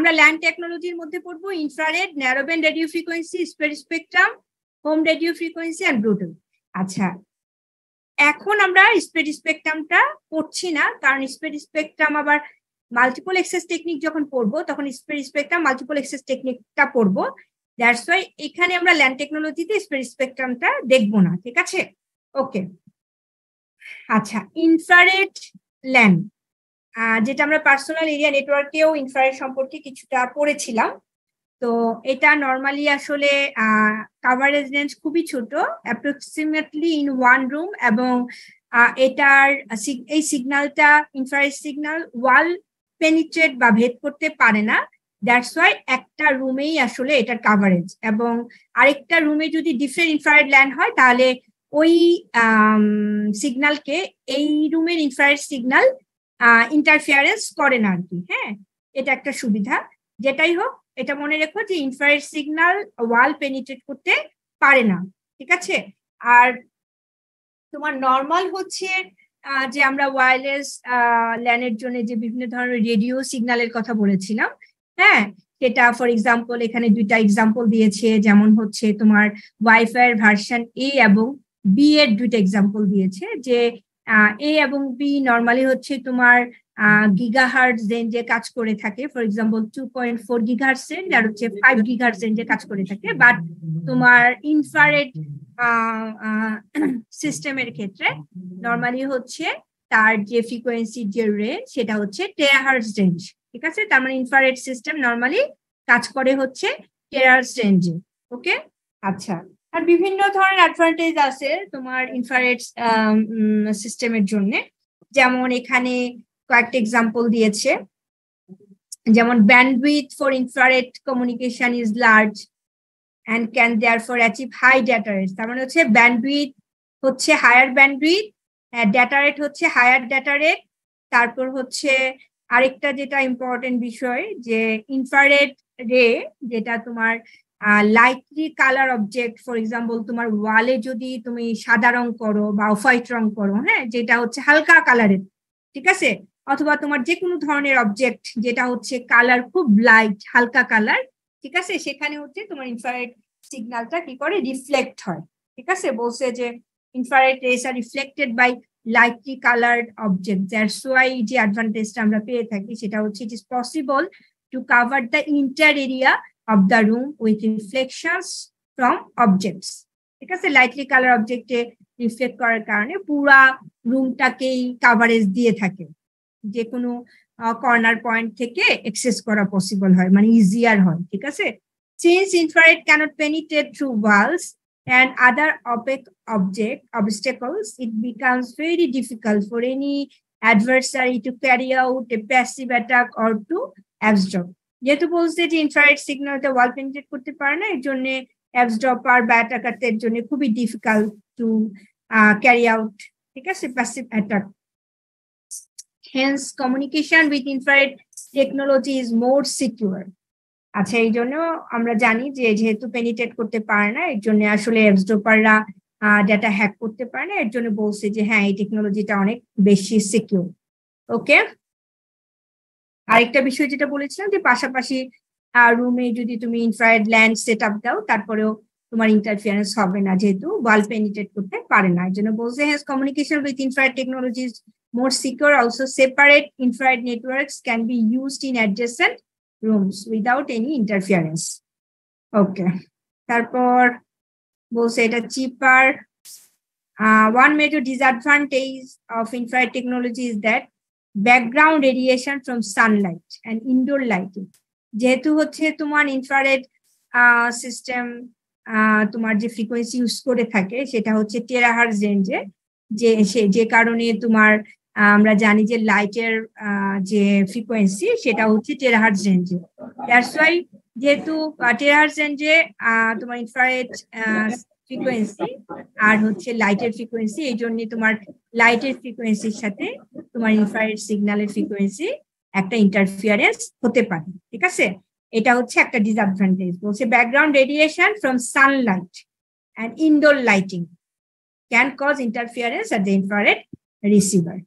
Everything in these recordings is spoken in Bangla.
আমরা ল্যান্ড টেকনোলজির মধ্যে পড়ব infrared narrowband radio frequency spectrum home radio frequency and Bluetooth আচ্ছা এখন আমরা স্পেড স্পেকট্রামটা পড়ছি না, কারণ স্পেড স্পেকট্রাম আবার মাল্টিপল এক্সেস টেকনিক যখন পড়ব, তখন স্পেড স্পেকট্রাম মাল্টিপল এক্সেস টেকনিকটা পড়ব। দ্যাটস ওয়াই এখানে আমরা ল্যান্ড টেকনোলজিতে স্পেড স্পেকট্রামটা দেখব না, ঠিক আছে? ওকে আচ্ছা ইনফ্রারেড ল্যান্ড যেটা আমরা পার্সোনাল এরিয়া নেটওয়ার্কেও ইনফ্রারেড সম্পর্কে কিছুটা পড়েছিলাম। তো এটা নর্মালি আসলে কাভারেজ রেঞ্জ খুবই ছোট অ্যাপ্রক্সিমেটলি ইন ওয়ান রুম এবং এটার এই সিগন্যালটা ইনফ্রারেড সিগনাল ওয়াল পেনিট্রেট বা ভেদ করতে পারে না। দ্যাটস ওয়াই একটা রুমেই আসলে এটার কাভারেজ এবং আরেকটা রুমে যদি ডিফারেন্ট ইনফ্রারেড ল্যান্ড হয়, তাহলে ওই সিগন্যালকে এই রুমের ইনফ্রারেড সিগন্যাল ইন্টারফিয়ারেন্স করে না আর কি হ্যাঁ? এটা একটা সুবিধা। যেটাই হোক, এটা মনে রেখো যে ইনফ্রারেড সিগনাল ওয়াল পেনিট্রেট করতে পারে না, ঠিক আছে? আর তোমার নর্মাল হচ্ছে যে আমরা ওয়্যারলেস ল্যানের জন্য যে বিভিন্ন ধরনের রেডিও সিগন্যালের কথা বলেছিলাম হ্যাঁ? সেটা ফর এক্সাম্পল এখানে দুইটা এক্সাম্পল দিয়েছে, যেমন হচ্ছে তোমার ওয়াইফাই ভার্সন এ এবং বি এর দুইটা এক্সাম্পল দিয়েছে, যে এ এবং বি নর্মালি হচ্ছে তোমার গিগাহার্ট রেঞ্জে কাজ করে থাকে। For example two point four gigahertz range আর হচ্ছে ফাইভ গিগাহার্ট রেঞ্জে কাজ করে থাকে। বাট তোমার ইনফ্রারেড সিস্টেমের ক্ষেত্রে নর্মালি হচ্ছে তার যে ফ্রিকোয়েন্সি যে রেঞ্জ সেটা হচ্ছে টেরাহার্স রেঞ্জ ঠিক আছে? তার মানে ইনফ্রারেড সিস্টেম নর্মালি কাজ করে হচ্ছে টেরাহার্স রেঞ্জে ওকে আচ্ছা। আর বিভিন্ন ধরনের অ্যাডভান্টেজ আছে তোমার ইনফ্রারেড সিস্টেমের জন্য। যেমন এখানে কয়েকটা এক্সাম্পল দিয়েছে। যেমন bandwidth for infrared communication is large and can therefore achieve high data rate তার মানে হচ্ছে ব্যান্ডউইথ হচ্ছে হায়ার ব্যান্ডউইথ ডেটা রেট হচ্ছে হায়ার ডেটা রেট তারপর হচ্ছে আরেকটা যেটা ইম্পর্টেন্ট বিষয় যে ইনফ্রারেড রে যেটা তোমার lightly colour object for example তোমার ওয়ালে যদি তুমি সাদা রং করো বা হোয়াইট রং করো হ্যাঁ? যেটা হচ্ছে হালকা কালারের ঠিক আছে? অথবা তোমার যে কোনো ধরনের অবজেক্ট যেটা হচ্ছে কালার খুব লাইট হালকা কালার ঠিক আছে? সেখানে হচ্ছে তোমার ইনফ্রারেড সিগন্যালটা কি করে? রিফ্লেক্ট হয়, ঠিক আছে? বলছে যে infrared rays are reflected by lightly coloured objects that's why যে অ্যাডভান্টেজটা আমরা পেয়ে থাকি, সেটা হচ্ছে it is possible to cover the entire area of the room with reflections from objects ঠিক আছে? লাইটলি কালার অবজেক্টে রিফ্লেক্ট করার কারণে পুরা রুমটাকেই কাভারেজ দিয়ে থাকে। যে কোনো কর্নার পয়েন্ট থেকে এক্সেস করা পসিবল হয় মানে ইজিয়ার হয় ঠিক আছে? Since infrared cannot penetrate through walls and other opaque object obstacles, it becomes very difficult for any adversary to carry out a passive attack or to absorb. যেহেতু বলছে যে ইনফ্রারেড সিগন্যালটা ওয়াল পেনিট্রেট করতে পারে না, এর জন্য অ্যাবস্টপার বা অ্যাটাকারদের জন্য খুবই ডিফিকাল্ট টু ক্যারি আউট ঠিক আছে? Passive attack hence communication with infrared technology is more secure আচ্ছা এই জন্য আমরা জানি যে যেহেতু পেনিটেট করতে পারে না, এর জন্য আসলে এক্সডোপাররা ডাটা হ্যাক করতে পারে না, এর জন্য বলছে যে হ্যাঁ এই টেকনোলজিটা অনেক বেশি সিকিউর ওকে আরেকটা বিষয় যেটা বলেছিলাম যে পাশাপাশি রুমে যদি তুমি ইনফ্রায়েড ল্যান্ড সেট আপ দাও, তারপরেও তোমার ইন্টারফিয়ারেন্স হবে না, যেহেতু ওয়াল পেনিটেট করতে পারে না। এই জন্য বলছে হ্যাঁ communication with infrared technology is more secure also separate infrared networks can be used in adjacent rooms without any interference okay তারপর বলছে, এটা cheaper one major disadvantage of infrared technology is that background radiation from sunlight and indoor lighting. যেহেতু হচ্ছে তোমার ইনফ্রারেড সিস্টেম তোমার যে ফ্রিকোয়েন্সি ইউজ করে থাকে, সেটা হচ্ছে টেরাহার্স রেঞ্জে যে, সে, যে কারণে তোমার আমরা জানি যে লাইটের যে ফ্রিকোয়েন্সি সেটা হচ্ছে টেরাহার্জ রেঞ্জে দ্যাটস ওয়াই যেহেতু টেরাহার্জ রেঞ্জে তোমার ইনফ্রারেড ফ্রিকোয়েন্সি আর হচ্ছে লাইটের ফ্রিকোয়েন্সি এই জন্য তোমার লাইটের ফ্রিকোয়েন্সির সাথে তোমার ইনফ্রারেড সিগন্যালের ফ্রিকোয়েন্সি একটা ইন্টারফিয়ারেন্স হতে পারে, ঠিক আছে? এটা হচ্ছে একটা ডিসঅ্যাডভান্টেজ বলছে background radiation from sunlight and indoor lighting can cause interference at the infrared receiver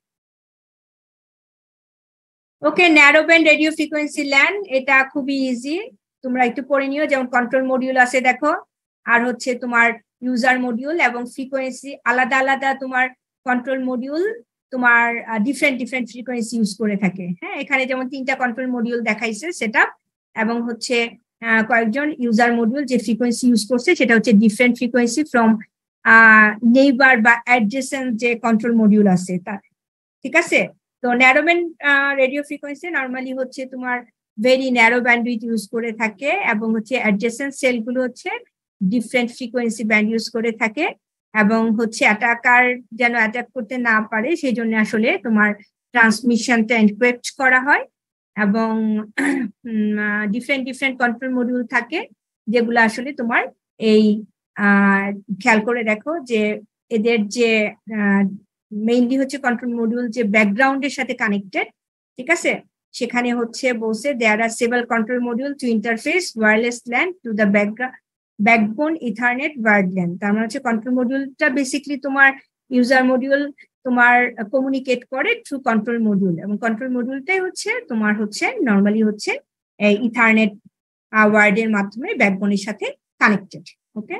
okay narrow band radio frequency LAN এটা খুবই ইজি তোমরা একটু পড়ে নিও, যেমন কন্ট্রোল মডিউল আছে দেখো, আর হচ্ছে তোমার ইউজার মডিউল এবং ফ্রিকোয়েন্সি আলাদা আলাদা তোমার কন্ট্রোল মডিউল তোমার ডিফারেন্ট ডিফারেন্ট ফ্রিকোয়েন্সি ইউজ করে থাকে। হ্যাঁ এখানে যেমন তিনটা কন্ট্রোল মডিউল দেখাইছে সেটা এবং হচ্ছে কয়েকজন ইউজার মডিউল যে ফ্রিকোয়েন্সি ইউজ করছে সেটা হচ্ছে ডিফারেন্ট ফ্রিকোয়েন্সি ফ্রম নেইবার বা অ্যাডজেসেন্ট যে কন্ট্রোল মডিউল আছে তার ঠিক আছে? তো ন্যারোব্যান্ড রেডিও ফ্রিকোয়েন্সি নর্মালি হচ্ছে তোমার ভেরি ন্যারো ব্যান্ডউইথ ইউজ করে থাকে এবং হচ্ছে অ্যাডজেসেন্ট সেলগুলো হচ্ছে ডিফারেন্ট ফ্রিকোয়েন্সি ব্যান্ড ইউজ করে থাকে এবং হচ্ছে অ্যাটাকার যেন অ্যাটাক করতে না পারে সেই জন্য আসলে তোমার ট্রান্সমিশনটা এনক্রিপ্ট করা হয় এবং ডিফারেন্ট ডিফারেন্ট কন্ট্রোল মডিউল থাকে যেগুলো আসলে তোমার এই খেয়াল করে দেখো যে এদের যে মেইনলি হচ্ছে কন্ট্রোল মডিউল যে ব্যাকগ্রাউন্ডের সাথে কানেক্টেড ঠিক আছে? সেখানে হচ্ছে বলছে there are several control module to interface wireless LAN to the background backbone Ethernet wired LAN তার মানে হচ্ছে কন্ট্রোল মডিউলটা বেসিকলি তোমার ইউজার মডিউল তোমার কমিউনিকেট করে থ্রু কন্ট্রোল মডিউল এবং কন্ট্রোল মডিউলটাই হচ্ছে তোমার হচ্ছে নর্মালি হচ্ছে ইথারনেট ওয়ার্ডের মাধ্যমে ব্যাকবোনের সাথে কানেক্টেড ওকে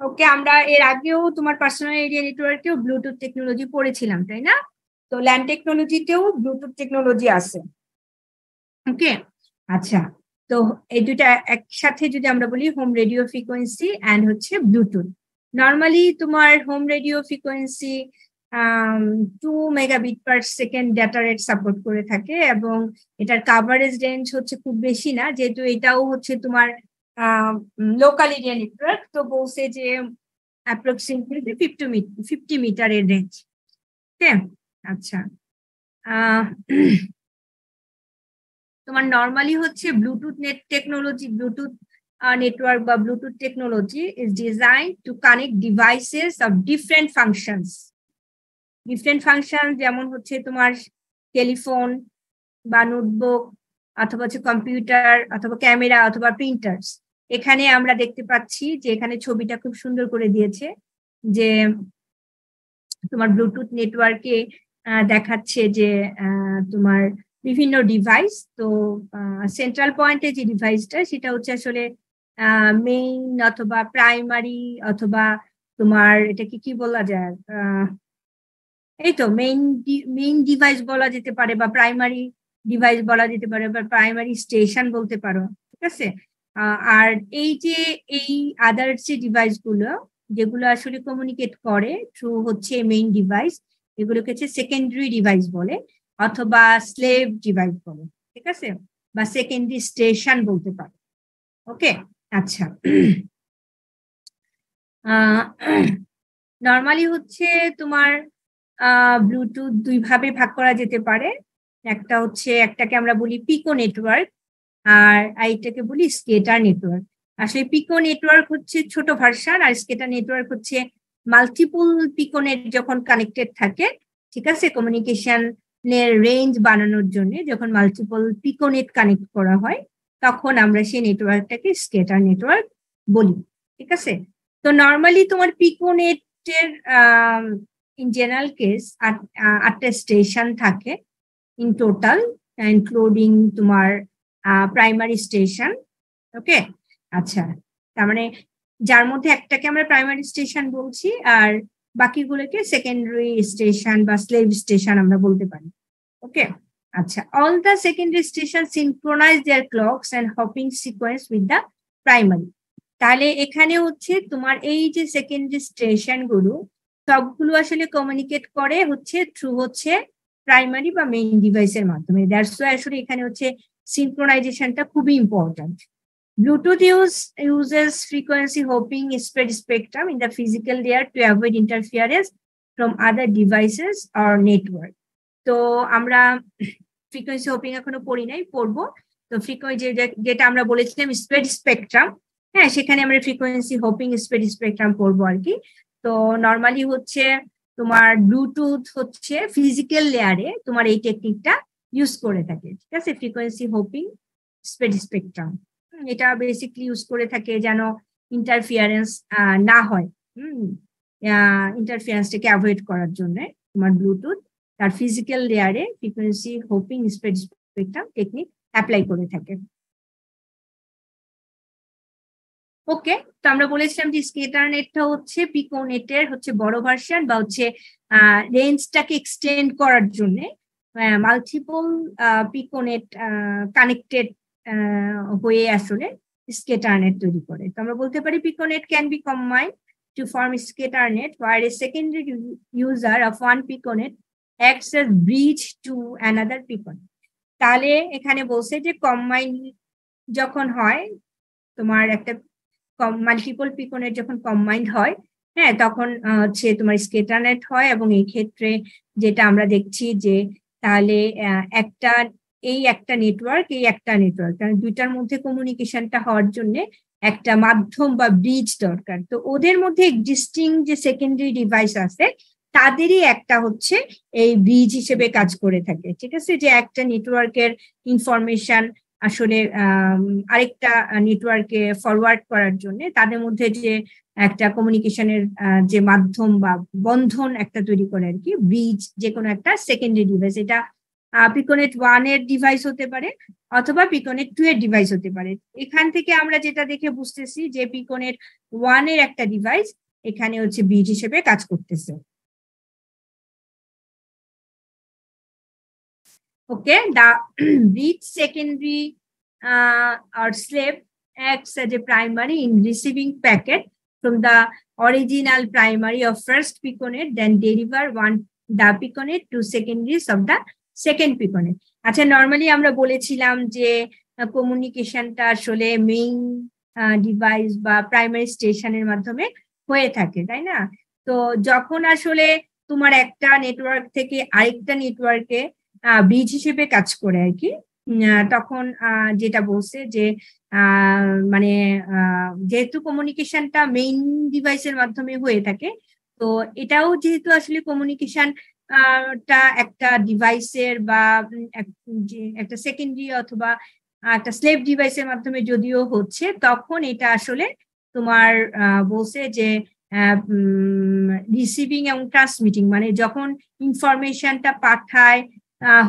ওকে আমরা এর আগেও তোমার পার্সোনাল এরিয়া নেটওয়ার্কেও ব্লুটুথ টেকনোলজি পড়েছিলাম, তাই না? তো ল্যান্ড টেকনোলজিতেও ব্লুটুথ টেকনোলজি আছে। ওকে? আচ্ছা তো এই দুটা একসাথে যদি আমরা বলি হোম রেডিও ফ্রিকোয়েন্সি অ্যান্ড হচ্ছে ব্লুটুথ নর্মালি তোমার home radio frequency two megabit per second data rate support করে থাকে এবং এটার কাভারেজ রেঞ্জ হচ্ছে খুব বেশি না, যেহেতু এটাও হচ্ছে তোমার লোকাল এরিয়া নেটওয়ার্ক তো বলছে যে অ্যাপ্রক্সিমেটলি ফিফটি ফিফটি মিটারের রেঞ্জ ওকে আচ্ছা তোমার নর্মালি হচ্ছে Bluetooth net technology Bluetooth network বা Bluetooth technology is design to connect devices of different functions different function যেমন হচ্ছে তোমার টেলিফোন বা নোটবুক অথবা হচ্ছে কম্পিউটার অথবা ক্যামেরা অথবা প্রিন্টার্স এখানে আমরা দেখতে পাচ্ছি যে এখানে ছবিটা খুব সুন্দর করে দিয়েছে যে তোমার ব্লুটুথ নেটওয়ার্কে দেখাচ্ছে যে তোমার বিভিন্ন ডিভাইস তো সেন্ট্রাল পয়েন্টে যে ডিভাইসটা সেটা হচ্ছে আসলে মেইন অথবা প্রাইমারি অথবা তোমার এটাকে কি বলা যায় এই তো মেইন মেইন ডিভাইস বলা যেতে পারে বা প্রাইমারি ডিভাইস বলা যেতে পারে বা প্রাইমারি স্টেশন বলতে পারো, ঠিক আছে? আর এই যে, এই আদার যে ডিভাইসগুলো যেগুলো আসলে কমিউনিকেট করে থ্রু হচ্ছে মেইন ডিভাইস এগুলোকে হচ্ছে সেকেন্ডারি ডিভাইস বলে। অথবা স্লেভ ডিভাইস বলে ঠিক আছে? বা সেকেন্ডারি স্টেশন বলতে পারো ওকে আচ্ছা। নর্মালি হচ্ছে তোমার ব্লুটুথ দুই ভাবে ভাগ করা যেতে পারে। একটা হচ্ছে একটাকে আমরা বলি পিকো নেটওয়ার্ক আর আরেকটাকে বলি স্কেটার নেটওয়ার্ক আসলে পিকো নেটওয়ার্ক হচ্ছে ছোট ভার্সান আর স্কেটার নেটওয়ার্ক হচ্ছে মাল্টিপুল পিকোনেট যখন কানেক্টেড থাকে, ঠিক আছে? কমিউনিকেশন রেঞ্জ বানানোর জন্য যখন মাল্টিপল পিকোনেট কানেক্ট করা হয়, তখন আমরা সেই নেটওয়ার্কটাকে স্কেটার নেটওয়ার্ক বলি, ঠিক আছে? তো নর্মালি তোমার পিকোনেটের ইন জেনারেল কেস আটটা স্টেশন থাকে ইন টোটাল ইনক্লুডিং তোমার প্রাইমারি স্টেশন ওকে আচ্ছা তার মানে যার মধ্যে একটাকে আমরা প্রাইমারি স্টেশন বলছি, আর বাকিগুলোকে সেকেন্ডারি স্টেশন বা স্লেভ স্টেশন আমরা বলতে পারি। ওকে আচ্ছা all the secondary station synchronize their clocks and hopping sequence with the primary তাহলে এখানে হচ্ছে তোমার এই যে সেকেন্ডারি স্টেশনগুলো, সবগুলো আসলে কমিউনিকেট করে হচ্ছে থ্রু হচ্ছে প্রাইমারি বা মেইন ডিভাইসের মাধ্যমে। দ্যাটস ওয়াই আসলে এখানে হচ্ছে সিনক্রোনাইজেশনটা খুবই important Bluetooth use, uses frequency hopping spread spectrum in the physical layer to avoid interference from other devices or network. তো আমরা ফ্রিকোয়েন্সি হোপিং এখনও পড়ি নাই, পড়ব। তো ফ্রিকোয়েন্সি যেটা আমরা বলেছিলাম স্প্রেড স্পেকট্রাম হ্যাঁ সেখানে আমরা ফ্রিকোয়েন্সি হোপিং স্প্রেড স্পেকট্রাম পড়ব আর কি। তো নর্মালি হচ্ছে তোমার ব্লুটুথ হচ্ছে ফিজিক্যাল লেয়ারে তোমার এই টেকনিকটা ইউজ করে থাকে, ঠিক আছে? ফ্রিকোয়েন্সি হোপিং স্প্রেড স্পেকট্রাম এটা বেসিকলি ইউজ করে থাকে যেন ইন্টারফিয়ারেন্স না হয়। ইন্টারফিয়ারেন্সটাকে অ্যাভয়েড করার জন্য তোমার ব্লুটুথ তার ফিজিক্যাল লেয়ারে frequency hopping spread spectrum technique apply করে থাকে। ওকে তো আমরা বলেছিলাম যে স্কেটার নেটটা হচ্ছে পিকো নেটের হচ্ছে বড় ভার্সন বা হচ্ছে রেঞ্জটাকে এক্সটেন্ড করার জন্য মাল্টিপল পিকো নেট কানেক্টেড হয়ে আসলে স্কেটার নেট তৈরি করে। তো আমরা বলতে পারি pico net can be combined to form ScaterNet, where a secondary user of one piconet as bridge to another piconet. তাহলে এখানে বলছে যে কম্বাইন যখন হয়, তোমার একটা মাল্টিপল পিকোনেট যখন কম্বাইন্ড হয় হ্যাঁ তখন হচ্ছে তোমার স্কেটারনেট হয় এবং এই ক্ষেত্রে যেটা আমরা দেখছি যে তাহলে একটা, এই একটা নেটওয়ার্ক এই একটা নেটওয়ার্ক কারণ দুইটার মধ্যে কমিউনিকেশনটা হওয়ার জন্য একটা মাধ্যম বা ব্রিজ দরকার তো ওদের মধ্যে এক্সিস্টিং যে সেকেন্ডারি ডিভাইস আছে তাদেরই একটা হচ্ছে এই ব্রিজ হিসেবে কাজ করে থাকে। ঠিক আছে? যে একটা নেটওয়ার্কের ইনফরমেশন আসলে আরেকটা নেটওয়ার্কে ফরওয়ার্ড করার জন্য তাদের মধ্যে যে একটা কমিউনিকেশনের যে মাধ্যম বা বন্ধন একটা তৈরি করে আর কি ব্রিজ যে কোনো একটা সেকেন্ডারি ডিভাইস এটা পিকোনেট ওয়ানের ডিভাইস হতে পারে অথবা পিকোনেট টু এর ডিভাইস হতে পারে। এখান থেকে আমরা যেটা দেখে বুঝতেছি যে পিকোনেট ওয়ানের একটা ডিভাইস এখানে হচ্ছে ব্রিজ হিসেবে কাজ করতেছে। Okay the breach secondary uh, or slave acts as a primary in receiving packet from the original primary of first piconet then deliver one the piconet to secondaries of the second piconet আচ্ছা নর্মালি আমরা বলেছিলাম যে কমিউনিকেশনটা আসলে মেইন ডিভাইস বা প্রাইমারি স্টেশনের মাধ্যমে হয়ে থাকে তাই না তো যখন আসলে তোমার একটা নেটওয়ার্ক থেকে আরেকটা নেটওয়ার্কে ব্রিজ হিসেবে কাজ করে আর কি। তখন যেটা বলছে যে মানে যেহেতু কমিউনিকেশনটা মেইন ডিভাইসের মাধ্যমে হয়ে থাকে, তো এটাও যেহেতু আসলে কমিউনিকেশন টা একটা ডিভাইসের বা একটা সেকেন্ডারি অথবা একটা স্লেভ ডিভাইসের মাধ্যমে যদিও হচ্ছে, তখন এটা আসলে তোমার বলছে যে রিসিভিং এবং ট্রান্সমিটিং মানে যখন ইনফরমেশনটা পাঠায়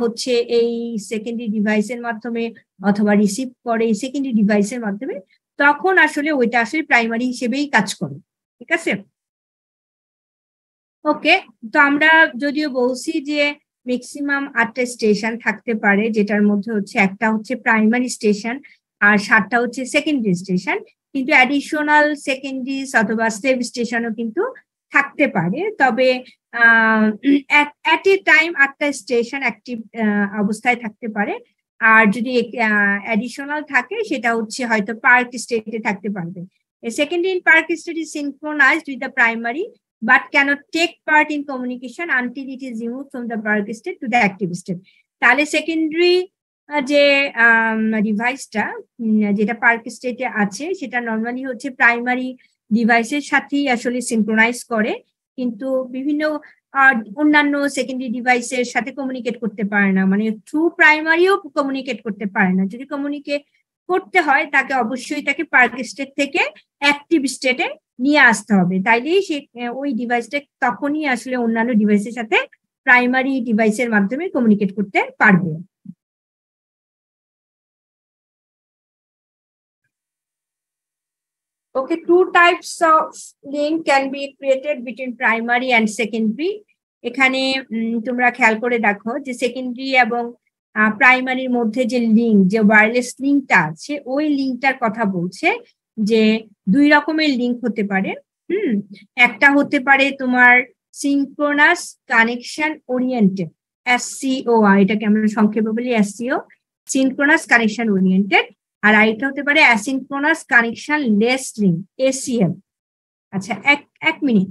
হচ্ছে এই সেকেন্ডারি ডিভাইসের মাধ্যমে অথবা রিসিভ করে এই সেকেন্ডারি ডিভাইসের মাধ্যমে, তখন আসলে ওইটা আসলে প্রাইমারি হিসেবেই কাজ করে। ঠিক আছে? ওকে, তো আমরা যদিও বলছি যে ম্যাক্সিমাম আটটা স্টেশন থাকতে পারে, যেটার মধ্যে হচ্ছে একটা হচ্ছে প্রাইমারি স্টেশন আর সাতটা হচ্ছে সেকেন্ডারি স্টেশন কিন্তু অ্যাডিশনাল সেকেন্ডারিজ অথবা সেভ স্টেশনও কিন্তু থাকতে পারে। তবে অ্যাট এ টাইম আটটা স্টেশন অ্যাক্টিভ অবস্থায় থাকতে পারে। আর যদি অ্যাডিশনাল থাকে, সেটা হচ্ছে হয়তো পার্ক স্টেটে থাকতে পারবে। Secondary in park state is synchronized with the primary, but cannot take part in communication until it is removed from the park state to the active state. তাহলে সেকেন্ডারি যে ডিভাইসটা যেটা পার্ক স্টেটে আছে, সেটা নর্মালি হচ্ছে প্রাইমারি ডিভাইসের সাথেই আসলে সিনক্রোনাইজ করে। কিন্তু বিভিন্ন অন্যান্য সেকেন্ডারি ডিভাইসের সাথে কমিউনিকেট করতে পারে না। মানে থ্রু প্রাইমারিও কমিউনিকেট করতে পারে না। যদি কমিউনিকেট করতে হয়, তাকে অবশ্যই তাকে পার্ক স্টেট থেকে অ্যাক্টিভ স্টেটে নিয়ে আসতে হবে। তাইলেই সে ওই ডিভাইসটা তখনই আসলে অন্যান্য ডিভাইসের সাথে প্রাইমারি ডিভাইসের মাধ্যমে কমিউনিকেট করতে পারবে। Okay, two types of link can be created between primary and secondary. এখানে তোমরা খেয়াল করে দেখো যে সেকেন্ডারি এবং প্রাইমারির মধ্যে যে লিঙ্ক যে ওয়্যারলেস লিঙ্কটা আছে ওই লিঙ্কটার কথা বলছে যে দুই রকমের লিঙ্ক হতে পারে হুম একটা হতে পারে তোমার সিনক্রোনাস কানেকশন ওরিয়েন্টেড এসসিও এটাকে আমরা সংক্ষেপে বলি এসসিও সিনক্রোনাস কানেকশন ওরিয়েন্টেড আর আরেকটা হতে পারে asynchronous connection less link ACL আচ্ছা এক এক মিনিট।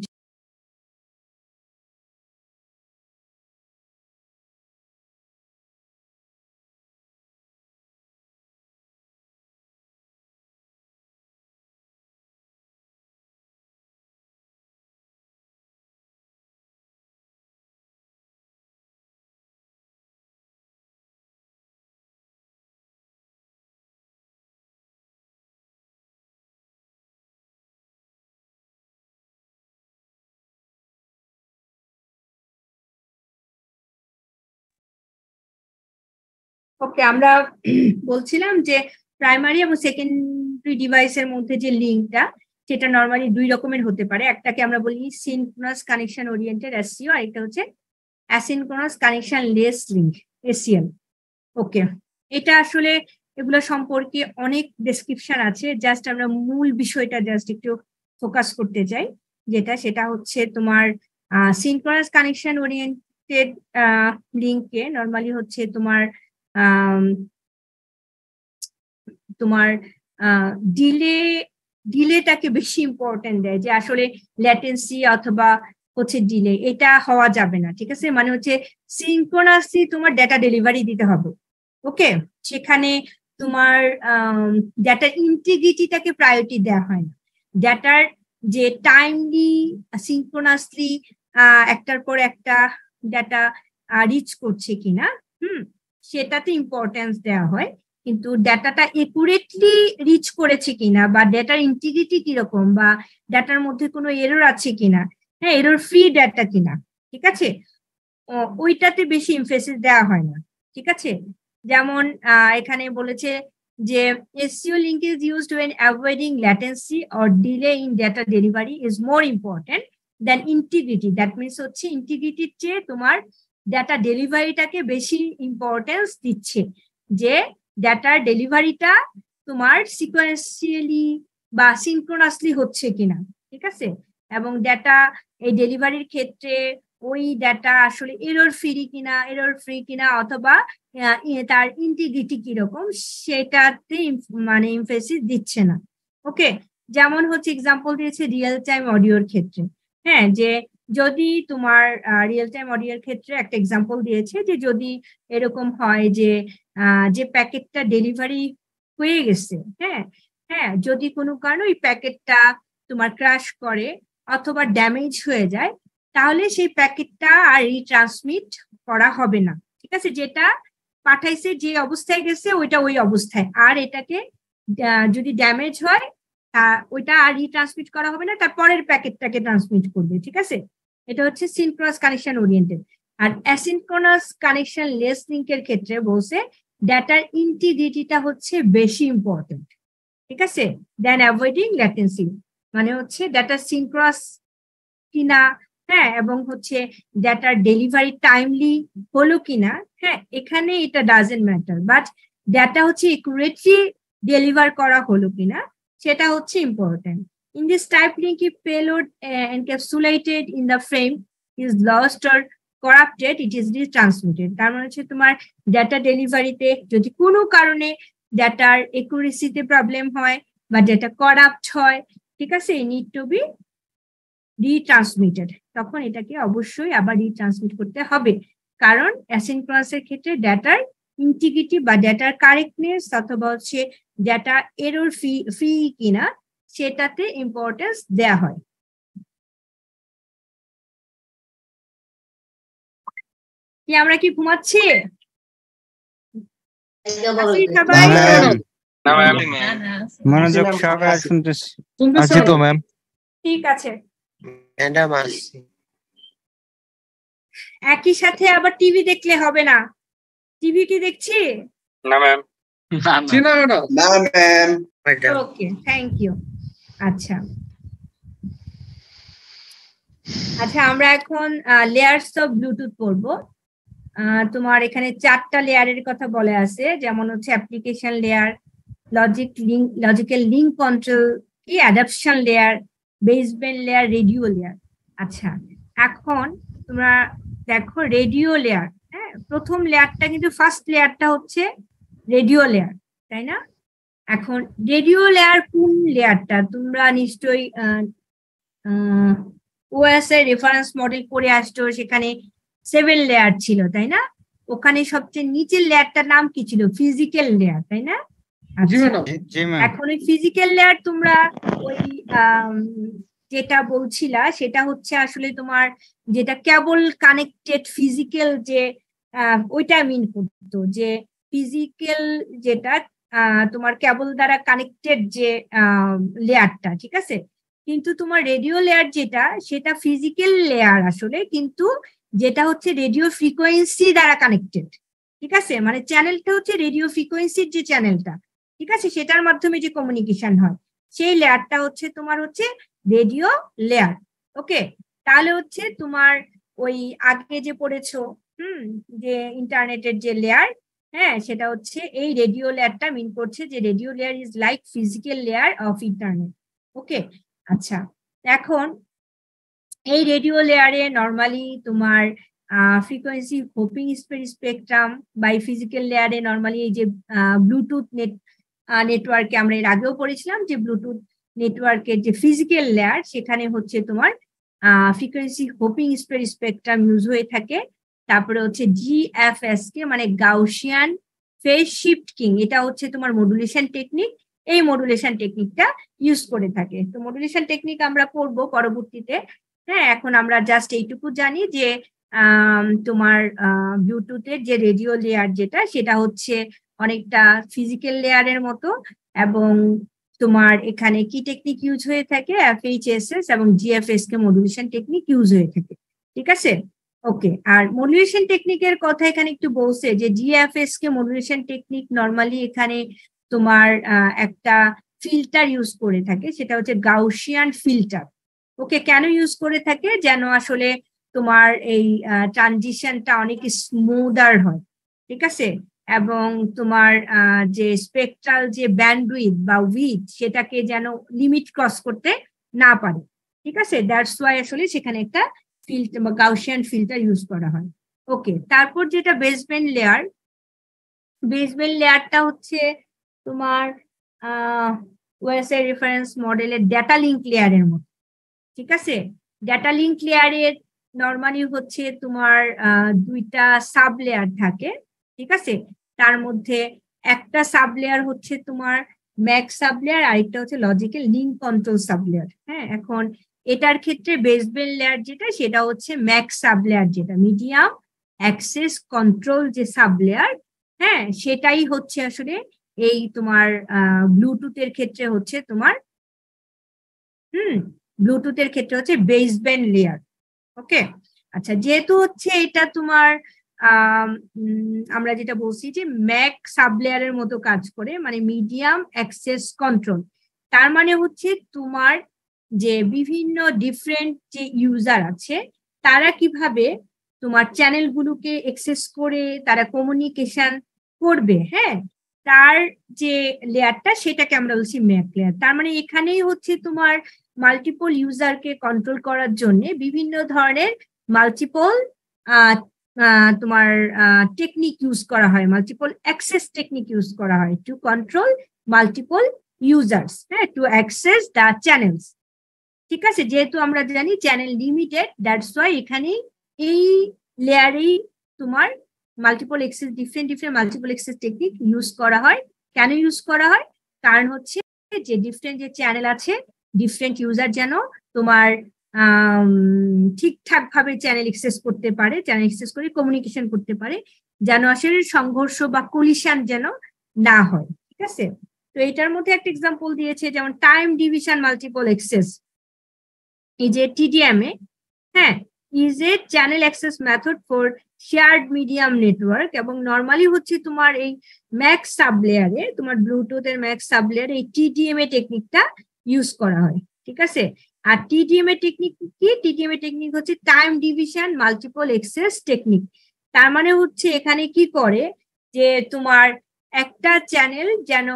ওকে আমরা বলছিলাম যে প্রাইমারি এবং সেকেন্ডারি ডিভাইসের মধ্যে যে লিঙ্কটা সেটা নর্মালি দুই রকমের হতে পারে। একটাকে আমরা বলি সিনক্রোনাস কানেকশন ওরিয়েন্টেড এসসিও আর একটা হচ্ছে asynchronous connectionless link ACL okay এটা আসলে এগুলো সম্পর্কে অনেক ডেসক্রিপশন আছে। জাস্ট আমরা মূল বিষয়টা জাস্ট একটু ফোকাস করতে চাই। যেটা, সেটা হচ্ছে তোমার সিনক্রোনাস কানেকশন ওরিয়েন্টেড লিঙ্কে নর্মালি হচ্ছে তোমার তোমার ডিলে ডিলেটাকে বেশি ইম্পর্টেন্ট দেয় যে আসলে ল্যাটেন্সি অথবা হচ্ছে ডিলে এটা হওয়া যাবে না, ঠিক আছে? মানে হচ্ছে সিনক্রোনাসলি তোমার ডেটা ডেলিভারি দিতে হবে ওকে সেখানে তোমার ডেটার ইন্টিগ্রিটিটাকে প্রায়োরিটি দেওয়া হয় না। ডেটার যে টাইমলি সিনক্রোনাসলি একটার পর একটা ডাটা রিচ করছে কিনা, হুম? সেটাতে ইম্পর্টেন্স দেওয়া হয়, কিন্তু ডাটাটা একুরেটলি রিচ করেছে কিনা বা ডেটার ইন্টিগ্রিটি কীরকম বা ডাটার মধ্যে কোনো এরর আছে কিনা হ্যাঁ এরর ফ্রি ডাটা কিনা, ঠিক আছে? ওইটাতে বেশি ইমফেসিস দেওয়া হয় না, ঠিক আছে? যেমন এখানে বলেছে যে SEO link is used when avoiding latency or delay in data delivery is more important than integrity. That means হচ্ছে ইন্টিগ্রিটির চেয়ে তোমার ডাটা ডেলিভারিটাকে বেশি ইম্পর্টেন্স দিচ্ছে যে ডাটার ডেলিভারিটা তোমার সিকোয়েন্সিয়ালি বা সিনক্রোনাসলি হচ্ছে কিনা, ঠিক আছে? এবং ডাটা এই ডেলিভারির ক্ষেত্রে ওই ডাটা আসলে এরর ফ্রি কিনা এরর ফ্রি কিনা, অথবা তার ইন্টিগ্রিটি কীরকম, সেটাতে মানে ইমফেসিস দিচ্ছে না। ওকে যেমন হচ্ছে এক্সাম্পল দিয়েছে রিয়েল টাইম অডিওর ক্ষেত্রে। হ্যাঁ যে যদি তোমার রিয়েল টাইম অডিওর ক্ষেত্রে একটা এক্সাম্পল দিয়েছে যে যদি এরকম হয় যে যে প্যাকেটটা ডেলিভারি হয়ে গেছে হ্যাঁ হ্যাঁ যদি কোনো কারণে ওই প্যাকেটটা তোমার ক্রাশ করে অথবা ড্যামেজ হয়ে যায়, তাহলে সেই প্যাকেটটা আর রিট্রান্সমিট করা হবে না, ঠিক আছে? যেটা পাঠাইছে যে অবস্থায় গেছে, ওইটা ওই অবস্থায়। আর এটাকে যদি ড্যামেজ হয় ওইটা আর রিট্রান্সমিট করা হবে না তার পরের প্যাকেটটাকে ট্রান্সমিট করবে, ঠিক আছে? এটা হচ্ছে সিনক্রোনাস কানেকশন ওরিয়েন্টেড আর অ্যাসিনক্রোনাস কানেকশন লেস লিঙ্কের ক্ষেত্রে বলছে ডাটার ইন্টিগ্রিটিটা হচ্ছে বেশি ইম্পর্টেন্ট ঠিক আছে? দেন অ্যাভয়েডিং ল্যাটেন্সি মানে হচ্ছে ডাটা সিনক্রোনাস কিনা হ্যাঁ এবং হচ্ছে ডাটার ডেলিভারি টাইমলি হলো কিনা হ্যাঁ এখানে এটা ডাজেন্ট ম্যাটার বাট ডাটা হচ্ছে একুরেটলি ডেলিভার করা হলো কিনা, সেটা হচ্ছে important in this type link if payload uh, encapsulated in the frame is lost or corrupted it is retransmitted. তার মানে হচ্ছে তোমার ডাটা ডেলিভারিতে যদি কোনো কারণে ডাটার একুরেসিতে প্রবলেম হয় বা ডাটা করাপ্ট হয় ঠিক আছে নিড টু বি রিট্রান্সমিটেড তখন এটাকে অবশ্যই আবার রিট্রান্সমিট করতে হবে। কারণ অ্যাসিনক্রোনাসের ক্ষেত্রে ডেটার ইন্টিগ্রিটি বা ডেটার কারেক্টনেস অথবা হচ্ছে ডেটা এরর ফি ফ্রি কিনা সেটাতে ইম্পর্টেন্স দেয়া হয়। কি আমরা কি ঘুমাচ্ছি? মনোযোগ সহকারে শুনতেছি। আছি তো ম্যাম ঠিক আছে। ম্যাডাম আসছি। একই সাথে আবার টিভি দেখলে হবে না। টিভি কি দেখছি? না ম্যাম না ম্যাম ওকে থ্যাংক ইউ আচ্ছা। আচ্ছা আমরা এখন লেয়ার্স অফ ব্লুটুথ পড়ব। তোমার এখানে চারটা লেয়ারের কথা বলে আছে, যেমন হচ্ছে application layer logic link logical link control কি adaptation layer baseband layer radio layer আচ্ছা এখন তোমরা দেখো রেডিও লেয়ার হ্যাঁ প্রথম লেয়ারটা কিন্তু ফার্স্ট লেয়ারটা হচ্ছে রেডিও লেয়ার তাই না? এখন রেডিও লেয়ার কোন লেয়ারটা তোমরা নিশ্চয়ই ওএস এর রেফারেন্স মডেল করে আসছো সেখানে সেভেন লেয়ার ছিল তাই না? ওখানে সবচেয়ে নিচের লেয়ারটার নাম কি ছিল? ফিজিক্যাল লেয়ার তাই না? আচ্ছা। এখন ওই ফিজিক্যাল লেয়ার তোমরা ওই যেটা বলছিলা সেটা হচ্ছে আসলে তোমার যেটা কেবল কানেক্টেড ফিজিক্যাল যে আহ, ওইটা মিন করতো যে ফিজিক্যাল যেটা তোমার কেবল দ্বারা কানেক্টেড যে লেয়ারটা ঠিক আছে? কিন্তু তোমার রেডিও লেয়ার যেটা, সেটা ফিজিক্যাল লেয়ার আসলে, কিন্তু যেটা হচ্ছে রেডিও ফ্রিকোয়েন্সি দ্বারা কানেক্টেড ঠিক আছে? মানে চ্যানেলটা হচ্ছে রেডিও ফ্রিকোয়েন্সির যে চ্যানেলটা ঠিক আছে? সেটার মাধ্যমে যে কমিউনিকেশন হয়, সেই লেয়ারটা হচ্ছে তোমার হচ্ছে রেডিও লেয়ার ওকে তাহলে হচ্ছে তোমার ওই আগে যে পড়েছো, হুম, যে ইন্টারনেটের যে লেয়ার হ্যাঁ সেটা হচ্ছে এই রেডিও লেয়ারটা মিন করছে যে radio layer is like physical layer of internet. Okay? আচ্ছা এখন এই রেডিও লেয়ারে নর্মালি তোমার frequency hopping spectrum by physical লেয়ারে নর্মালি এই যে ব্লুটুথ নেট নেটওয়ার্কে আমরা এর আগেও পড়েছিলাম যে ব্লুটুথ নেটওয়ার্কের যে ফিজিক্যাল লেয়ার সেখানে হচ্ছে তোমার ফ্রিকোয়েন্সি হোপিং স্পেকট্রাম ইউজ হয়ে থাকে। তারপরে হচ্ছে জিএফএস কে মানে গাউসিয়ান ফেস শিফট কিং। এটা হচ্ছে তোমার মডুলেশন টেকনিক এই মডুলেশন টেকনিকটা ইউজ করে থাকে। তো মডুলেশন টেকনিক আমরা পড়ব পরবর্তীতে। হ্যাঁ এখন আমরা জাস্ট এইটুকু জানি যে তোমার ব্লুটুথের যে রেডিও লেয়ার যেটা, সেটা হচ্ছে অনেকটা ফিজিক্যাল লেয়ারের মতো এবং তোমার এখানে কি টেকনিক ইউজ হয়ে থাকে? এফএইচএসএস এবং জিএফএস কে মডুলেশন টেকনিক ইউজ হয়ে থাকে। ঠিক আছে? ওকে আর মডুলেশন টেকনিকের কথা এখানে একটু বলছে যে জিএফএস কে মডুলেশন টেকনিক নর্মালি এখানে তোমার একটা ফিল্টার ইউজ করে থাকে, সেটা হচ্ছে গাউসিয়ান ফিল্টার ওকে কেন ইউজ করে থাকে? যেন আসলে তোমার এই ট্রানজিশনটা অনেক স্মুদার হয়। ঠিক আছে? এবং তোমার যে স্পেকট্রাল যে ব্যান্ডউইথ বা উইথ সেটাকে যেন লিমিট ক্রস করতে না পারে। ঠিক আছে? দ্যাটস ওয়াই আসলে সেখানে একটা ফিল্টার বা গাউসিয়ান ফিল্টার ইউজ করা হয়। ওকে তারপর যেটা বেসমেন্ট লেয়ার বেসমেন্ট লেয়ারটা হচ্ছে তোমার ওয়েসআই রেফারেন্স মডেলের ডেটা লিঙ্ক লেয়ারের মতো। ঠিক আছে? ডেটা লিঙ্ক লেয়ারের নর্মালি হচ্ছে তোমার দুইটা সাব লেয়ার থাকে। ঠিক আছে? তার মধ্যে একটা সাব লেয়ার হচ্ছে তোমার ম্যাক সাব লেয়ার আরেকটা হচ্ছে logical link control sub layer হ্যাঁ এখন এটার ক্ষেত্রে বেসবেল লেয়ার যেটা, সেটা হচ্ছে ম্যাক সাব লেয়ার যেটা মিডিয়াম অ্যাক্সেস কন্ট্রোল যে সাব লেয়ার হ্যাঁ সেটাই হচ্ছে আসলে এই তোমার ব্লুটুথের ক্ষেত্রে হচ্ছে তোমার, হুম ব্লুটুথের ক্ষেত্রে হচ্ছে বেসব্যান্ড লেয়ার ওকে আচ্ছা যেহেতু হচ্ছে এটা তোমার আমরা যেটা বলছি যে ম্যাক সাবলেয়ারের মতো কাজ করে মানে মিডিয়াম অ্যাক্সেস কন্ট্রোল তার মানে হচ্ছে তোমার যে বিভিন্ন ডিফারেন্ট যে ইউজার আছে, তারা কীভাবে তোমার চ্যানেলগুলোকে এক্সেস করে, তারা কমিউনিকেশন করবে হ্যাঁ? তার যে লেয়ারটা সেটাকে আমরা বলছি ম্যাক লেয়ার তার মানে এখানেই হচ্ছে তোমার মাল্টিপল ইউজারকে কন্ট্রোল করার জন্য বিভিন্ন ধরনের মাল্টিপল তোমার টেকনিক ইউজ করা হয়। মাল্টিপল অ্যাক্সেস টেকনিক ইউজ করা হয় টু কন্ট্রোল মাল্টিপল ইউজার্স হ্যাঁ? টু অ্যাক্সেস দ্য চ্যানেলস ঠিক আছে? যেহেতু আমরা জানি চ্যানেল লিমিটেড দ্যাটস ওয়াই এখানে এই লেয়ারেই তোমার multiple access different different multiple access technique use করা হয়। কেন ইউজ করা হয়? কারণ হচ্ছে যে ডিফারেন্ট যে চ্যানেল আছে ডিফারেন্ট ইউজার যেন তোমার ঠিকঠাক ভাবে চ্যানেল এক্সেস করতে পারে চ্যানেল এক্সেস করে কমিউনিকেশন করতে পারে, যেন আসলে সংঘর্ষ বা কলিশন যেন না হয়। ঠিক আছে? তো এটার মধ্যে একটা এক্সাম্পল দিয়েছে, যেমন টাইম ডিভিশন মাল্টিপল এক্সেস এই যে টিডিএম এ হ্যাঁ is a channel access method for shared medium network এবং নর্মালি হচ্ছে তোমার এই ম্যাক্স সাবলেয়ারে তোমার ব্লুটুথের ম্যাক্স সাবলেয়ারে এই টিডিএম এ টেকনিকটা ইউজ করা হয়, ঠিক আছে? আর টিডিএম এর টেকনিক কি? টিডিএম এর টেকনিক হচ্ছে time division multiple access technique তার মানে হচ্ছে এখানে কি করে? যে তোমার একটা চ্যানেল যেন